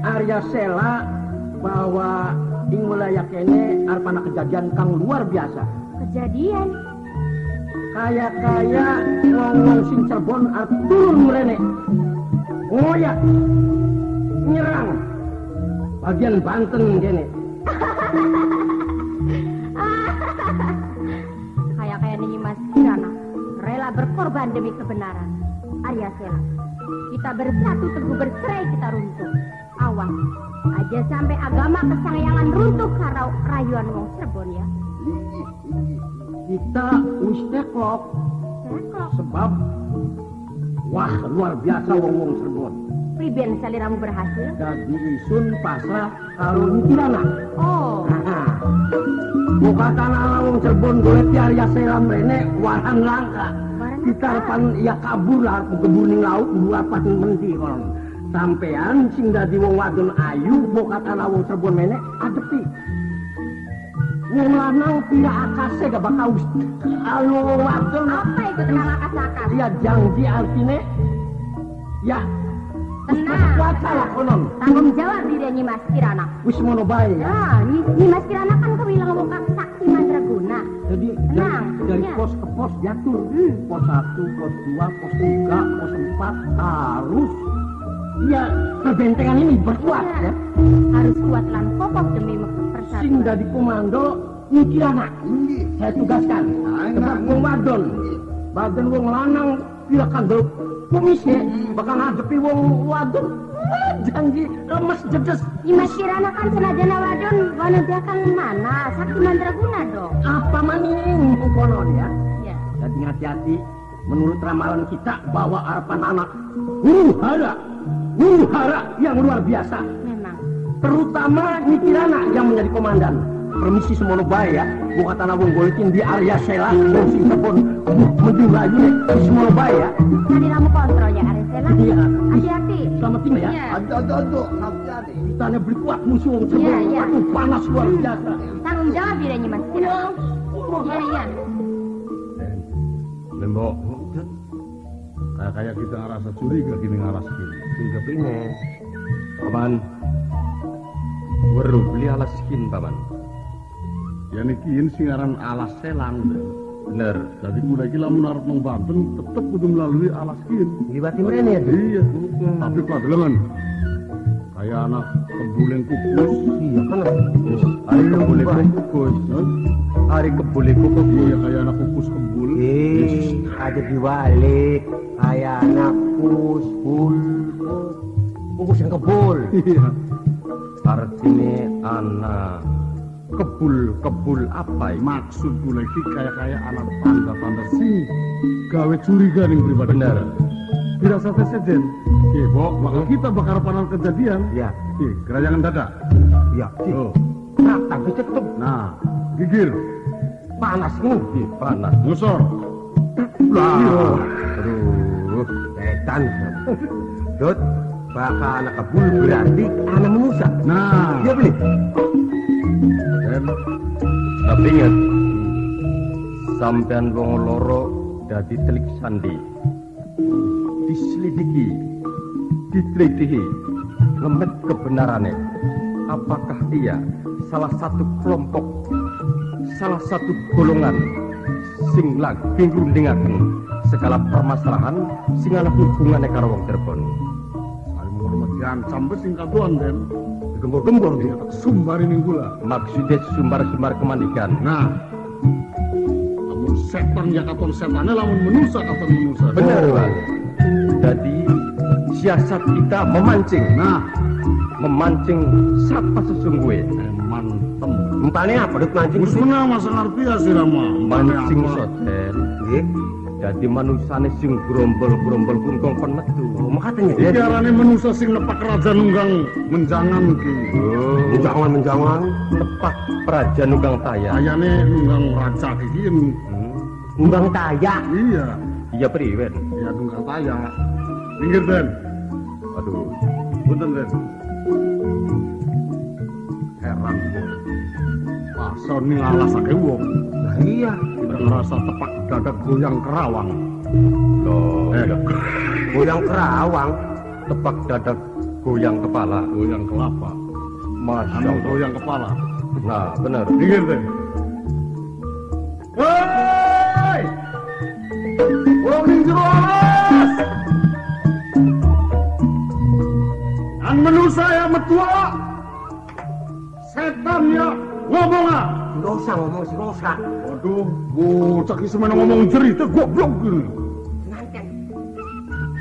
Arya Sela bahwa ing wilayah kene arpana kejadian kang luar biasa.
Kejadian?
Kaya-kaya ngomong sing Cirebon arep turun mrene. Ngoyak nyerang. Bagian Banten kene.
Kayak kayak nih Mas Kirana. Rela berkorban demi kebenaran Arya Sela. Kita bersatu teguh bercerai kita runtuh. Awas Aja sampai agama kesayangan runtuh karena rayuan wong Cirebon ya.
Kita
Tekok
sebab wah luar biasa wong-wong Cirebon.
Priben saliramu berhasil.
Dadi isun pasrah karo Nikirana
Oh.
Buka tanah wong Cirebon golek Arya Sela mrene wahan langka kita pan ya kabur lah kebur ning laut dua pas menti konon sampean sing dadi wong wadon ayu boka tanah wong Cirebon mene adepi
Wong lanang tidak akase gak bakal wong wadon.
Apa itu tenang akas-akas?
Ya janji artine. Ya.
Tenang.
Kuasa lah konon.
Tanggung jawab diri Nyi Mas Kirana.
Wis mono bae ya.
Ya, Nyi, Nyi Mas Kirana kan kebilang wong
dari, dari
ya.
pos ke pos diatur. Pos satu, pos dua, pos tiga, pos empat harus ya perbentengan ini berkuat ya.
Harus kuat lan kokoh demi persatuan.
Sing dari komando Niki anak. Saya tugaskan. Sebab wong wadon. Badan wong lanang tidak kandel kumis ya. Bakal ngadepi wong wadon. Janji lemes jedes.
Nyi Mas Kirana kan senajan wadon wanadakan mana? Sakti mandraguna dong.
Apa maning konon ya.
Ya.
Jadi hati-hati menurut ramalan kita bahwa harapan anak huru hara, huru hara yang luar biasa.
Memang.
Terutama Nikirana yang menjadi komandan. Permisi semono bae ya. Bukan tanah wong golikin di area sela, wong sing telepon mendung lagi nih. Semono bae ya.
Tadi kamu kontrol ya Aresela.
Iya.
Hati-hati.
Selamat tinggal ya.
Iya.
Aduh, aduh, aduh, hati-hati.
Kita beri kuat musuh wong
Iya,
sebelum.
iya.
Aduh panas luar biasa.
Tanggung jawab diri Nyi Mas Kirana. Iya, iya.
Lembok. Kayak kayak kita ngerasa curiga gini ngaras gini.
Sudah pine. Paman. Weruh beli alas skin, Paman.
Ya nikiin singaran alas selang.
Bener.
Jadi kuda iki lamun arep nang Banten tetep kudu melalui alas kin.
Liwati mrene ya.
Iya. Tapi padelengan. Kayak anak kebulen kukus.
Iya kan.
Hari kebule kukus. Hari kebule kukus.
Iya kayak anak kukus kebul.
Eh, ada diwalik. Kayak anak kus, kul, kukus yang kebul.
Iya.
Artinya anak kebul kebul apa ya?
Maksud gue lagi kayak kayak anak panda-panda sing gawe curiga nih pribadi.
Bener.
Tidak sampai sejen. Iya, Bok, maka kita bakar panal kejadian.
Ya,
Iya, kerajangan dada.
ya.
Oh.
Nah, tapi tetep
Nah, gigir,
panas nih.
Ih, panas.
ngusor.
Lah,
Aduh.
setan. Dot, bakal anak kebul berarti anak manusia.
Nah,
Iya beli.
dan
Tapi ingat, sampean wong loro dadi telik sandi. Diselidiki, ditelitihi, lemet kebenarannya. Apakah ia salah satu kelompok, salah satu golongan sing lagi ngrundingaken segala permasalahan sing ana hubungane karo wong Cirebon.
Diancam bes singkat doang, Den.
Gembor-gembor
Dia tak sumbarin yang gula.
maksudnya sumbar-sumbar kemandikan.
Nah, namun setan ya katon setannya lamun menusa katon menusa.
Benar, Bang. Jadi siasat kita memancing.
Nah,
Memancing siapa sesungguhnya.
mantem.
Umpamanya apa? Dot mancing.
Mus menang masa ngerti ya sih Rama.
Mancing.
Nggih.
Jadi manusane sing grombol-grombol kungkong kon metu.
Makatanya.
Iki arane menusa sing nepak raja nunggang menjangan ki.
Oh,
Menjangan menjangan.
tepat praja nunggang taya.
Ayane nunggang raja iki
Hmm.
Undang taya.
Iya,
Iya priwen.
ya nunggang taya. Pinggir Den.
Aduh.
Punten Den. Heran. Masa nih ngalasake wong.
Nah, iya.
Kita ngerasa tepak dadak goyang kerawang.
Loh,
Eh,
Goyang kerawang.
tepak dadak goyang kepala.
goyang kelapa.
Masya
Anu goyang kepala.
Nah, benar.
Pinggir Den. Hei! Wong ning jero alas! Ang manusa ya metua. Setan ya ngomong.
Nggak usah ngomong sih, nggak usah.
Waduh, bocah ki semena ngomong cerita goblok gini.
Nanten.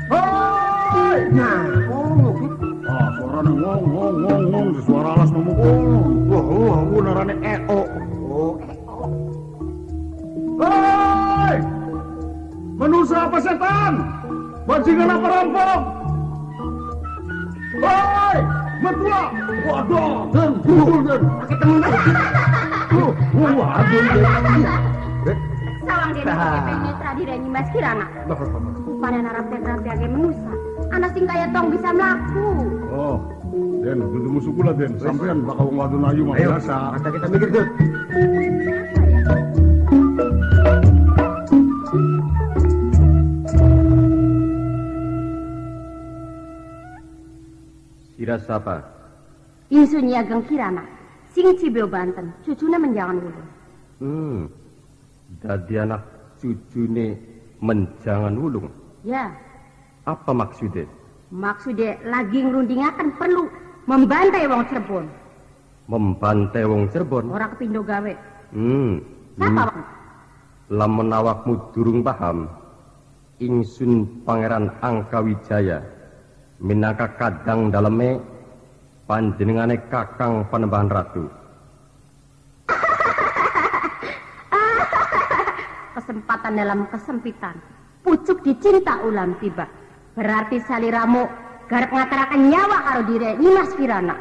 Hei!
Nah, gitu.
Ah, suaranya ngong ngong ngong ngong, suara alas ngomong ngong. Wah, wah, benerannya EO.
Oh,
Hei! Manusia apa setan? Bajingan apa rampok? Hei! Metua! Waduh! Dan gugul dan pakai temen. Uh, waduh. dan.
Sawang dia diri Nyi Mas Kirana. Pada menusa. Anak sing kaya tong bisa melaku.
Oh, Den, bentuk musuh pula Den. Sampean bakal ngadu ayu mah biasa.
masa kita mikir tuh.
Sira sapa?
Insun Ageng Kirana, sing Cibio Banten, cucuna menjangan wulung.
Hmm. Dadi anak cucune menjangan wulung.
Ya,
Apa maksudnya?
maksudnya lagi ngerundingakan perlu membantai wong Cirebon.
Membantai wong Cirebon.
Orang kepindo gawe.
Hmm.
Siapa?
hmm. Lamun awakmu durung paham, ingsun Pangeran Angkawijaya minangka kadang daleme panjenengane Kakang Panembahan Ratu.
Kesempatan dalam kesempitan. Pucuk dicinta ulam tiba. Berarti saliramu garap ngatarakan nyawa karo dire Nimas Kirana.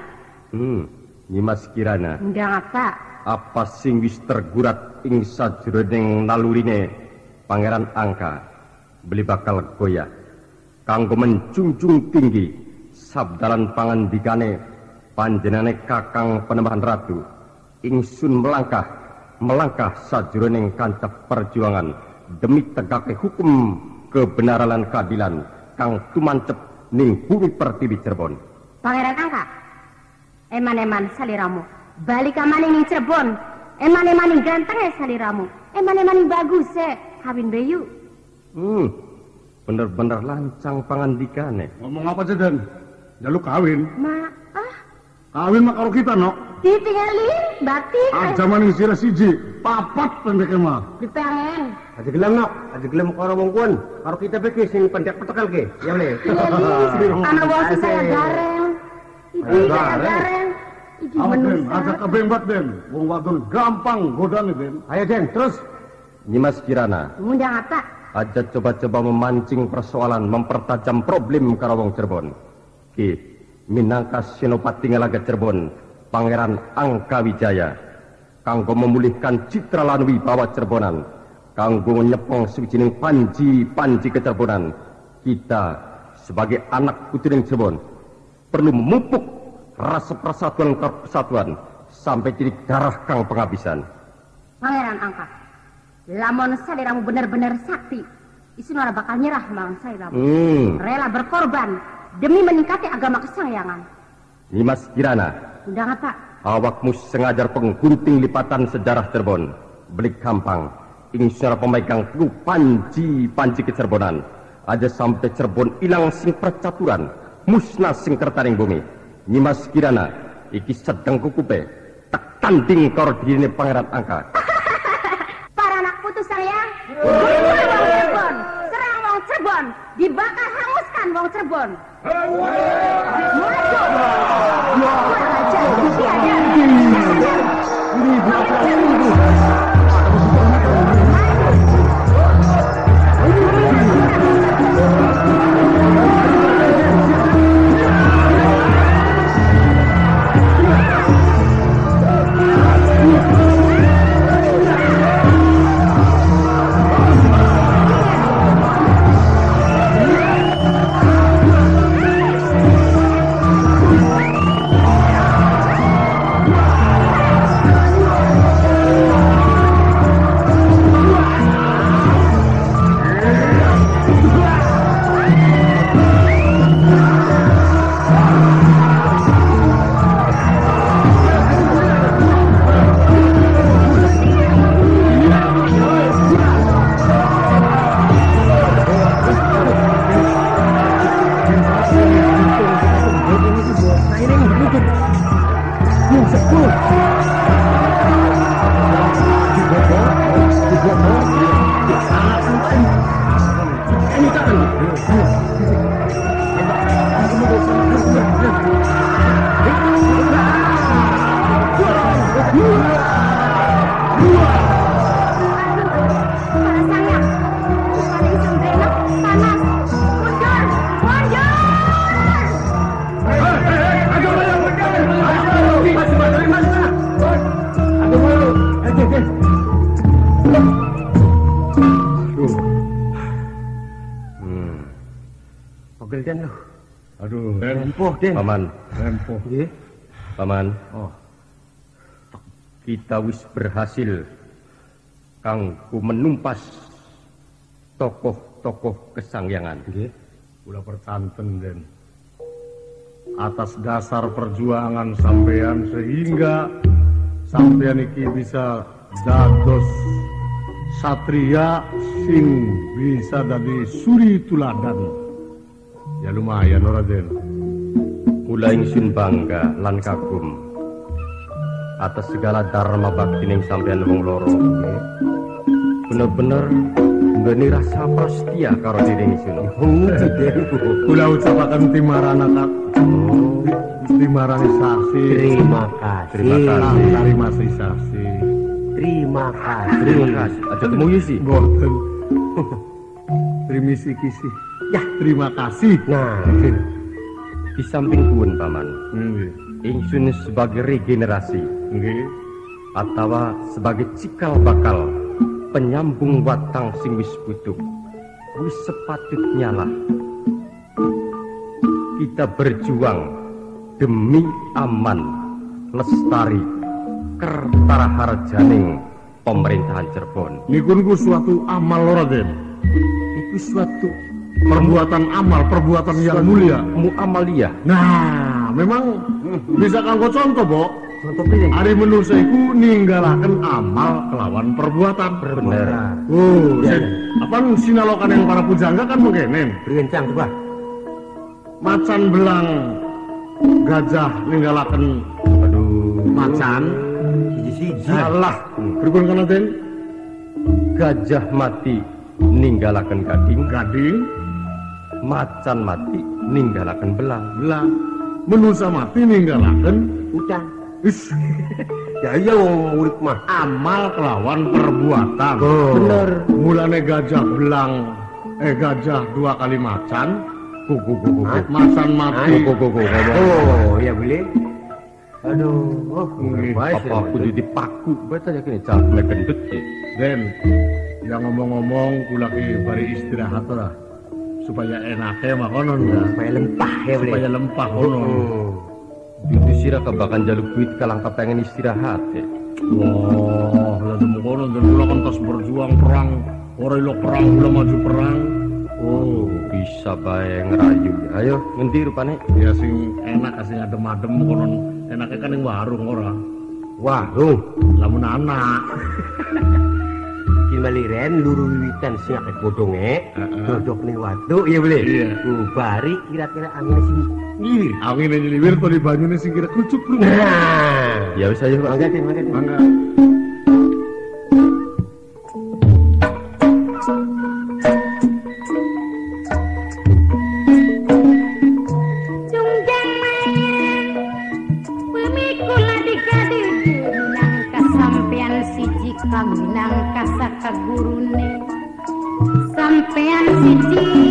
Hmm. Nyimas Kirana,
Undang apa?
apa sing wis tergurat ing sajroning nalurine Pangeran Angka beli bakal goyah kanggo menjunjung tinggi sabdalan pangandikane panjenane Kakang Panembahan Ratu ingsun melangkah melangkah sajroning kancah perjuangan demi tegake hukum kebenaran lan keadilan kang tumancep ning bumi pertiwi Cirebon
Pangeran Angka. Eman-eman saliramu. Balik ke maning ning Cirebon. Eman-eman ning gantengnya saliramu. Eman-eman ning bagus eh. Kawin bayu.
hmm bener-bener lancang pangandikane
Ngomong apa sih? Ya lu kawin.
Ma, ah,
Kawin mah karo kita, no.
ditinggalin batik. eh.
Aja maning sira siji, papat pendeknya mah.
Dipengen.
Aja gelem nok, aja gelem karo wong kuwi. Karo kita iki sing pendek petekel ki. Ya le.
Tinggalin. Anak wong sing saya gareng. Ibu
Ayo,
saya
gareng.
Iki
Apa, Den?
manusia.
Aja kebembat, Den. Wong wadon gampang godane, Den.
Ayo Den, terus
Nyimas Kirana
Undang apa?
aja coba-coba memancing persoalan mempertajam problem Karawang Cirebon ki minangka senopati ngalaga Cirebon Pangeran Angkawijaya kanggo memulihkan citra lan wibawa Cirebonan kanggo nyepong suwijining panji-panji kecerbonan kita sebagai anak putrining Cirebon perlu memupuk rasa persatuan persatuan sampai titik darah kang penghabisan
Pangeran angkat. Lamun saliramu benar-benar sakti. Isun ora bakal nyerah mang saliramu.
hmm
Rela berkorban demi meningkati agama kesayangan.
Nimas Kirana
Undang apa?
Awakmu sengaja penggunting lipatan sejarah Cirebon. Belik gampang. Insya pemegang teguh panji-panji kecerbonan. Aja sampai Cirebon hilang sing percaturan. Musnah sing kertaring bumi. Nyimas Kirana. Iki sedang kukupe. Tak tanding kor dirine pangeran angka.
Para anak putus sayang. Gulung wong Cirebon. Serang wong Cirebon. Dibakar hanguskan wong Cirebon. 我们是合作的我们是合作
的
Para Den lu.
Aduh, Den.
Den.
Paman.
Tempo.
Nggih.
Paman.
Oh.
kita wis berhasil kanggo menumpas tokoh-tokoh kesangyangan.
Nggih. Kula percanten Den. Atas dasar perjuangan sampean sehingga sampean iki bisa dados satria sing bisa dadi suri tuladan. Ya lumayan ora Den.
Kula ingsun bangga lan kagum atas segala dharma bakti ning sampeyan wong loro. Bener-bener mbeni rasa prasetya karo diri ingsun.
Kula ucapaken timarana Kak. Timarani sasi.
Terima kasih.
Terima kasih.
Terima kasih.
Terima kasih.
Terima kasih. Aja temu.
Boten. Trimisi kisi. Ya, terima kasih.
Nah,
Di samping kuwun paman,
Nggih.
ingsun sebagai regenerasi
Nggih.
atau sebagai cikal bakal penyambung watang sing wis putuk wis sepatutnya lah kita berjuang demi aman lestari kertara harjaning pemerintahan Cirebon
Niku niku suatu amal ora Den.
Itu suatu
Perbuatan amal, perbuatan yang mulia.
muamalia
Nah, memang bisa kanggo contoh, Bo.
contoh pilih.
Ari manusia iku ninggalaken amal kelawan perbuatan.
bener
Oh,
Ya,
apa sinalokan yang para pujangga kan mengkenen.
Berencang coba.
Macan belang gajah ninggalaken
aduh
macan.
Siji-siji.
Salah. Pripun kana Den?
gajah mati ninggalaken gading
Gading
macan mati ninggalaken belang
belang manusia mati ninggalaken
Utang.
is
Ya iya wong urip mah.
amal kelawan perbuatan.
Oh.
Bener. Mulane gajah belang eh gajah dua kali macan. Kuku kuku macan mati.
Kuku, kuku.
Oh, iya boleh. Aduh, oh,
apa aku jadi paku betul ya kini calon gendut ya
Den, yang ngomong-ngomong kulaki bari istirahat lah. Supaya enaknya makonon ya.
Supaya lempah ya boleh.
Supaya lempah konon.
Oh.
itu sira kebakan jaluk duit kalang kepengen istirahat ya
Wah, lah demu konon dan kula kan tas berjuang perang. Ora ilo perang, kula maju perang.
oh bisa bae ngerayu ya ayo ngendi rupane
Ya sing enak sing adem-adem konon. Enaknya kan yang warung ora.
Warung.
Lamun anak.
maliren luruwitan sing akeh
kodonge
dodok ning watu ya boleh?
Bli
hmm, bari kira-kira angin sing ngilir.
Angin sing to di banyune sing kira kucuk
ya wis ayo
angkat angkat Sampean siji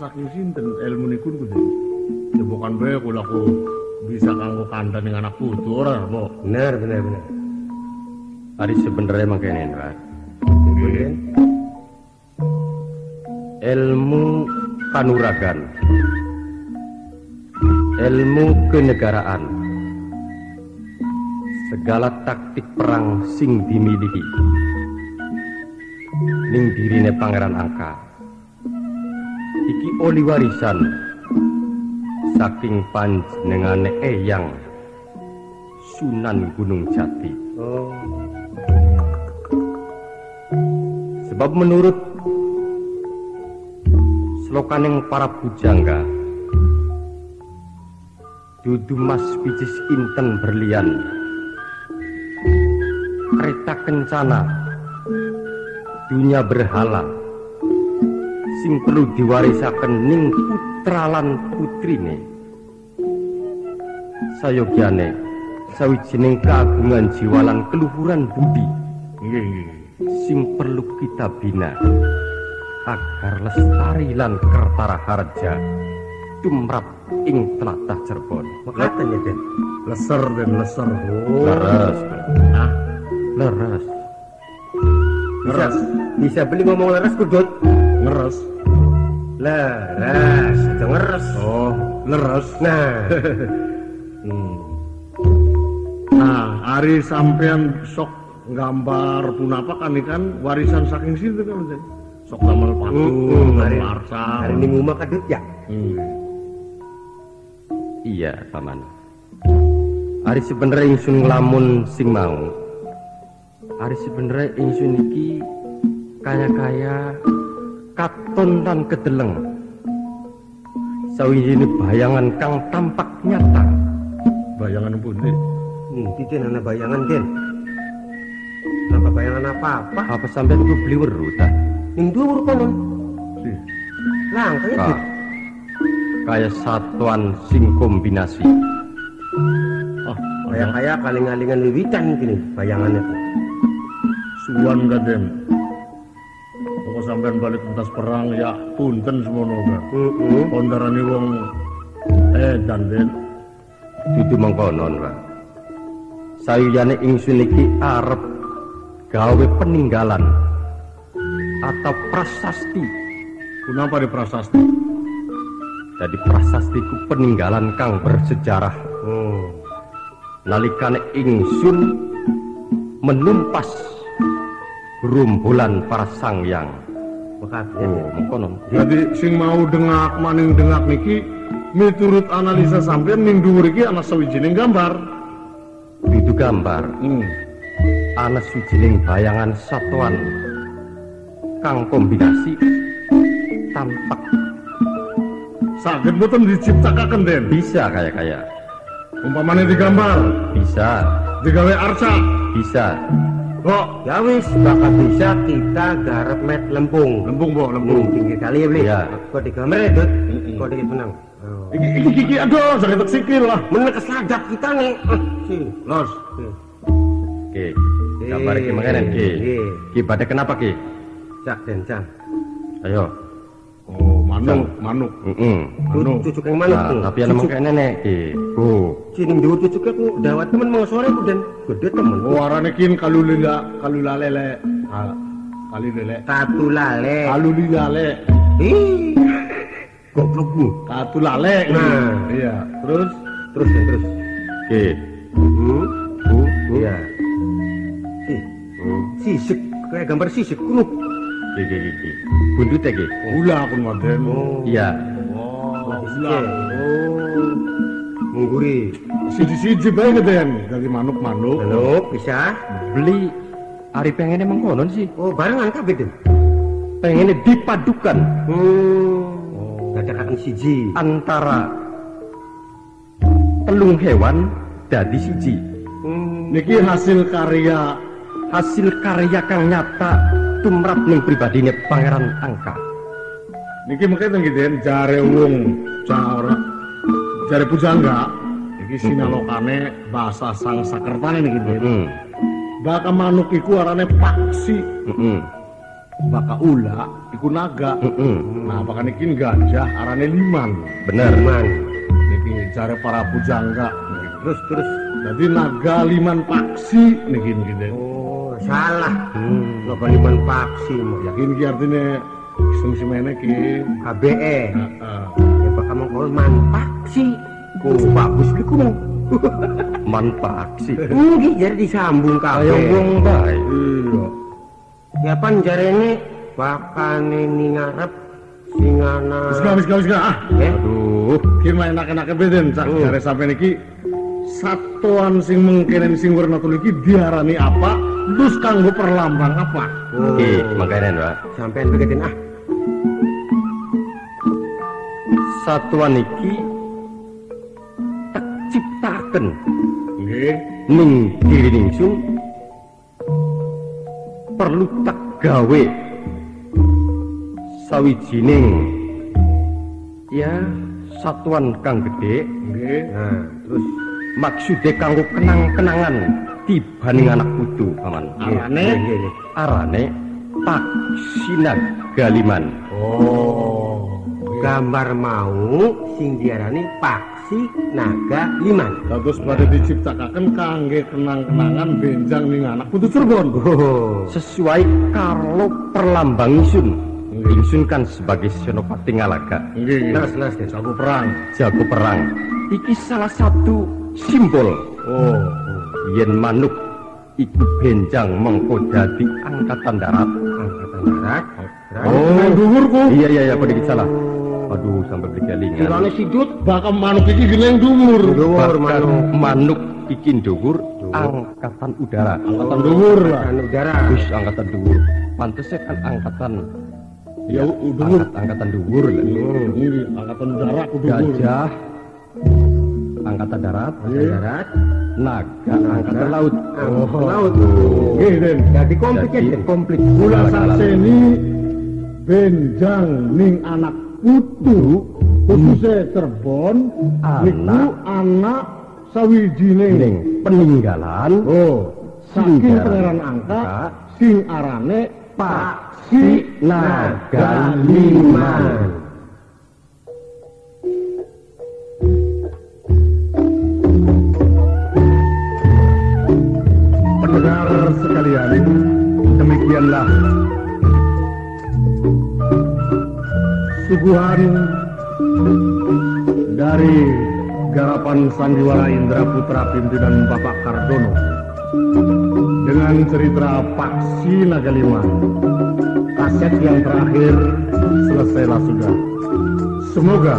saking sinten ilmu niku niku. Den? Ya bukan bae kula ku bisa kanggo kandhani anak putu ora, Mbok.
Bener, bener, bener.
Ari sebenarnya mangkene, Pak. Ilmu kanuragan. Ilmu kenegaraan. Segala taktik perang sing dimiliki. Ning dirine Pangeran Angka. Iki oli warisan. Saking panjenengane Eyang. Sunan Gunung Jati. Sebab menurut slokaning para bujangga dudu mas picis inten berlian. Kereta kencana dunia berhala sing perlu diwarisaken ning putra lan putrine sayogyane sawijining keagungan jiwa lan keluhuran budi sing perlu kita bina agar lestari lan kertara harja tumrap ing tlatah Cirebon.
makatan ya, Den.
Leser den leser. Oh.
Leres,
Hah?
leres.
Bisa, bisa beli ngomong leres kudut.
Ngeres.
Leres, ngeres.
Oh, leres.
Nah,
Hmm. Nah, hari sampean sok gambar punapa kan ini kan warisan saking situ kan? Sok damel patung,
Hmm, hari- hari ini ngumah kadut ya.
Hmm.
Iya, paman. Ari sebenernya ingsun nglamun sing mau. Ari sebenernya ingsun iki kaya-kaya katon lan kedeleng. Sawijine bayangan kang tampak nyata.
Bayangan pundi?
Nanti Den, ada bayangan Den. Apa bayangan apa-apa?
Apa sampean ku beli weru ta?
Konon.
Sih.
Langkahnya
Kak.
Dit.
Kaya satuan sing kombinasi.
Ah,
Kayak kayak kaling-kalingan lewitan gini bayangannya
suwan gaden. Pokok sampean balik entas perang ya punten semono ga.
Heeh.
Pondarani wong eh dan den.
Dudu mengkonon, Pak. Sayuyane ingsun iki arep gawe peninggalan atau prasasti.
Kenapa di prasasti?
Jadi prasastiku peninggalan kang bersejarah.
Oh.
Nalikane ingsun menumpas gerombolan para sangyang.
Makanya.
Oh, mengkonon.
Jadi sing mau dengak maning dengak niki miturut analisa sampean ning dhuwur iki ana sawijining gambar.
Itu gambar
Hmm.
ana sujining bayangan satuan kang kombinasi tampak
Saged boten diciptakaken den.
bisa kaya-kaya.
Umpamane digambar,
Bisa,
digawe arca.
bisa.
Kok
Ya wis, bakal bisa kita garap met lempung.
lempung bo,
Hmm,
lempung.
pinggir kali ya beli.
Iya.
Kok di gambar ya Dut? Kok dikit menang. Oh.
Iki iki iki aduh, sakit tak sikil lah.
Menang kesladak kita nih. Ah, si.
Los.
Oke, gambar iki makanan ki. Ki pada kenapa ki?
Cak den cang.
Ayo.
Oh, manuk, manuk.
Heeh.
Manuk.
Cucuk yang mana tuh?
Nah, tapi ana mengke nenek ki. Bu.
Sini dhuwur cucuknya ku dawat temen mau sore ku den. Gede temen.
Oh, arane kin kalulila, kalulalele. Ah, kali lele.
Katu lale.
Kalulilale.
Ih. Goblok bu.
Katu lale.
Nah.
Iya. Terus
Terus terus.
Ki.
Hmm.
Bu. Bu.
Iya. Si. Sisik kayak gambar sisik kuno.
Ki. ki. Buntut ya ki.
gula aku maden.
Oh.
Iya.
Oh,
Sisike.
gula.
Oh. Mungguri.
Siji-siji bae ngeden dari manuk-manuk.
Halo, bisa?
Beli Ari pengennya mengkonon sih.
Oh, barengan kabeh den.
Pengennya dipadukan
Hmm. Dadakan siji.
antara telung hewan dadi siji.
Hmm.
Niki hasil karya
Hasil karya kang nyata tumrap ning pribadine Pangeran Angka.
niki mengke teng gitu jare wong cara jare pujangga iki sinalokane bahasa sang sakertane niki Den. Baka manuk iku arane paksi. Baka ula iku naga. Nah, baka niki gajah arane liman.
Bener, Man.
Niki jare para pujangga. Terus terus jadi naga liman paksi niki niki Den.
Oh, salah. Hmm, lo liman paksi mah.
Yakin ki artine sing semene ki
KBE.
Heeh.
Ya bakal mengkol man paksi. Oh, bagus iku mau.
Man paksi.
Nggih, jadi disambung kabeh.
Ayo wong bae.
Iya.
Ya pan jarene bakane ning ngarep sing ana.
Wis wis wis. Ah,
Eh,
Aduh,
ki enak-enak beden sak jare sampe niki satuan sing mengkenen sing werna telu iki diarani apa? Terus kanggo perlambang apa?
oh,
iki makanan, Pak.
sampean begitu ah.
Satuan iki tak ciptaken
Nggih.
ning diri ningsun perlu tak gawe sawijining ya satuan kang gede
Nggih.
Nah, terus
maksude kanggo kenang-kenangan dibaning anak putu paman
Arane?
arane Paksinaga Liman
Oh.
gambar mau sing diarani paksi naga liman.
Terus pada diciptakan kangge kenang-kenangan benjang ning anak putu Cirebon.
Oh,
sesuai karo perlambang Ingsun Ingsun kan sebagai Senopati Ngalaga
Nggih.
leres Des.
Jago perang.
jago perang iki salah satu simbol
Oh.
yen manuk iku benjang mengko dadi angkatan darat
angkatan darat.
Oh, dhuwur ku.
iya iya iya pada salah aduh sampai beli kelingan
Kirane sidut
Bakal manuk iki gileng dhuwur.
dhuwur manuk.
manuk iki dhuwur angkatan udara
Angkatan dhuwur.
Anu udara.
Wis angkatan dhuwur pantesnya kan angkatan
Ya dhuwur.
angkat, angkatan dhuwur
angkatan udara dhuwur.
gajah angkatan darat.
Darat.
naga. Angkatan laut.
Angkatan laut.
Nggih, Den.
Jadi komplit
komplit
Kula saseni benjang ning anak putu khususnya Cirebon. Niku
Anak.
anak sawijining
Ning peninggalan.
Oh. Saking pangeran angka sing arane Paksi
Naga
Liman.
Sekalian, demikianlah suguhan dari garapan Sandiwara Indra Putra pimpinan Bapak Kardono dengan cerita Paksi Nagalima. Kaset yang terakhir selesailah sudah. Semoga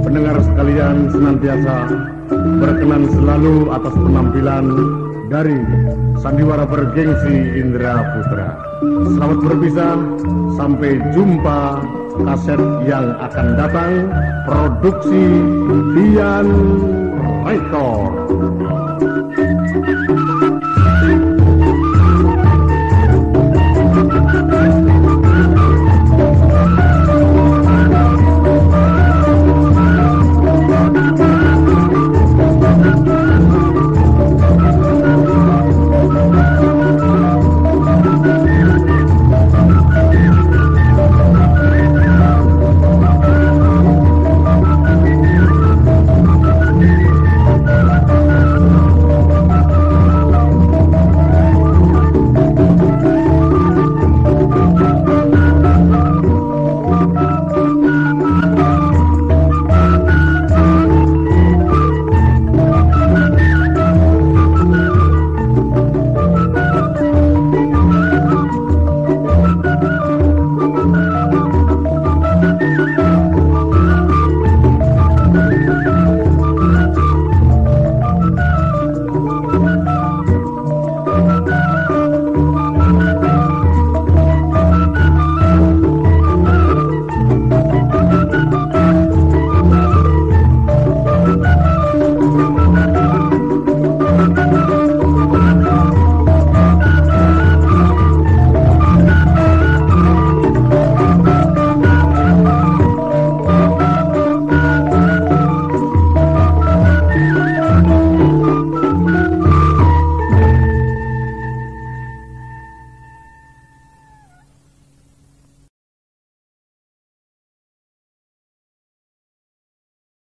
pendengar sekalian senantiasa berkenan selalu atas penampilan dari Sandiwara Bergengsi Indra Putra. Selamat berpisah, sampai jumpa kaset yang akan datang. Produksi Dian Record.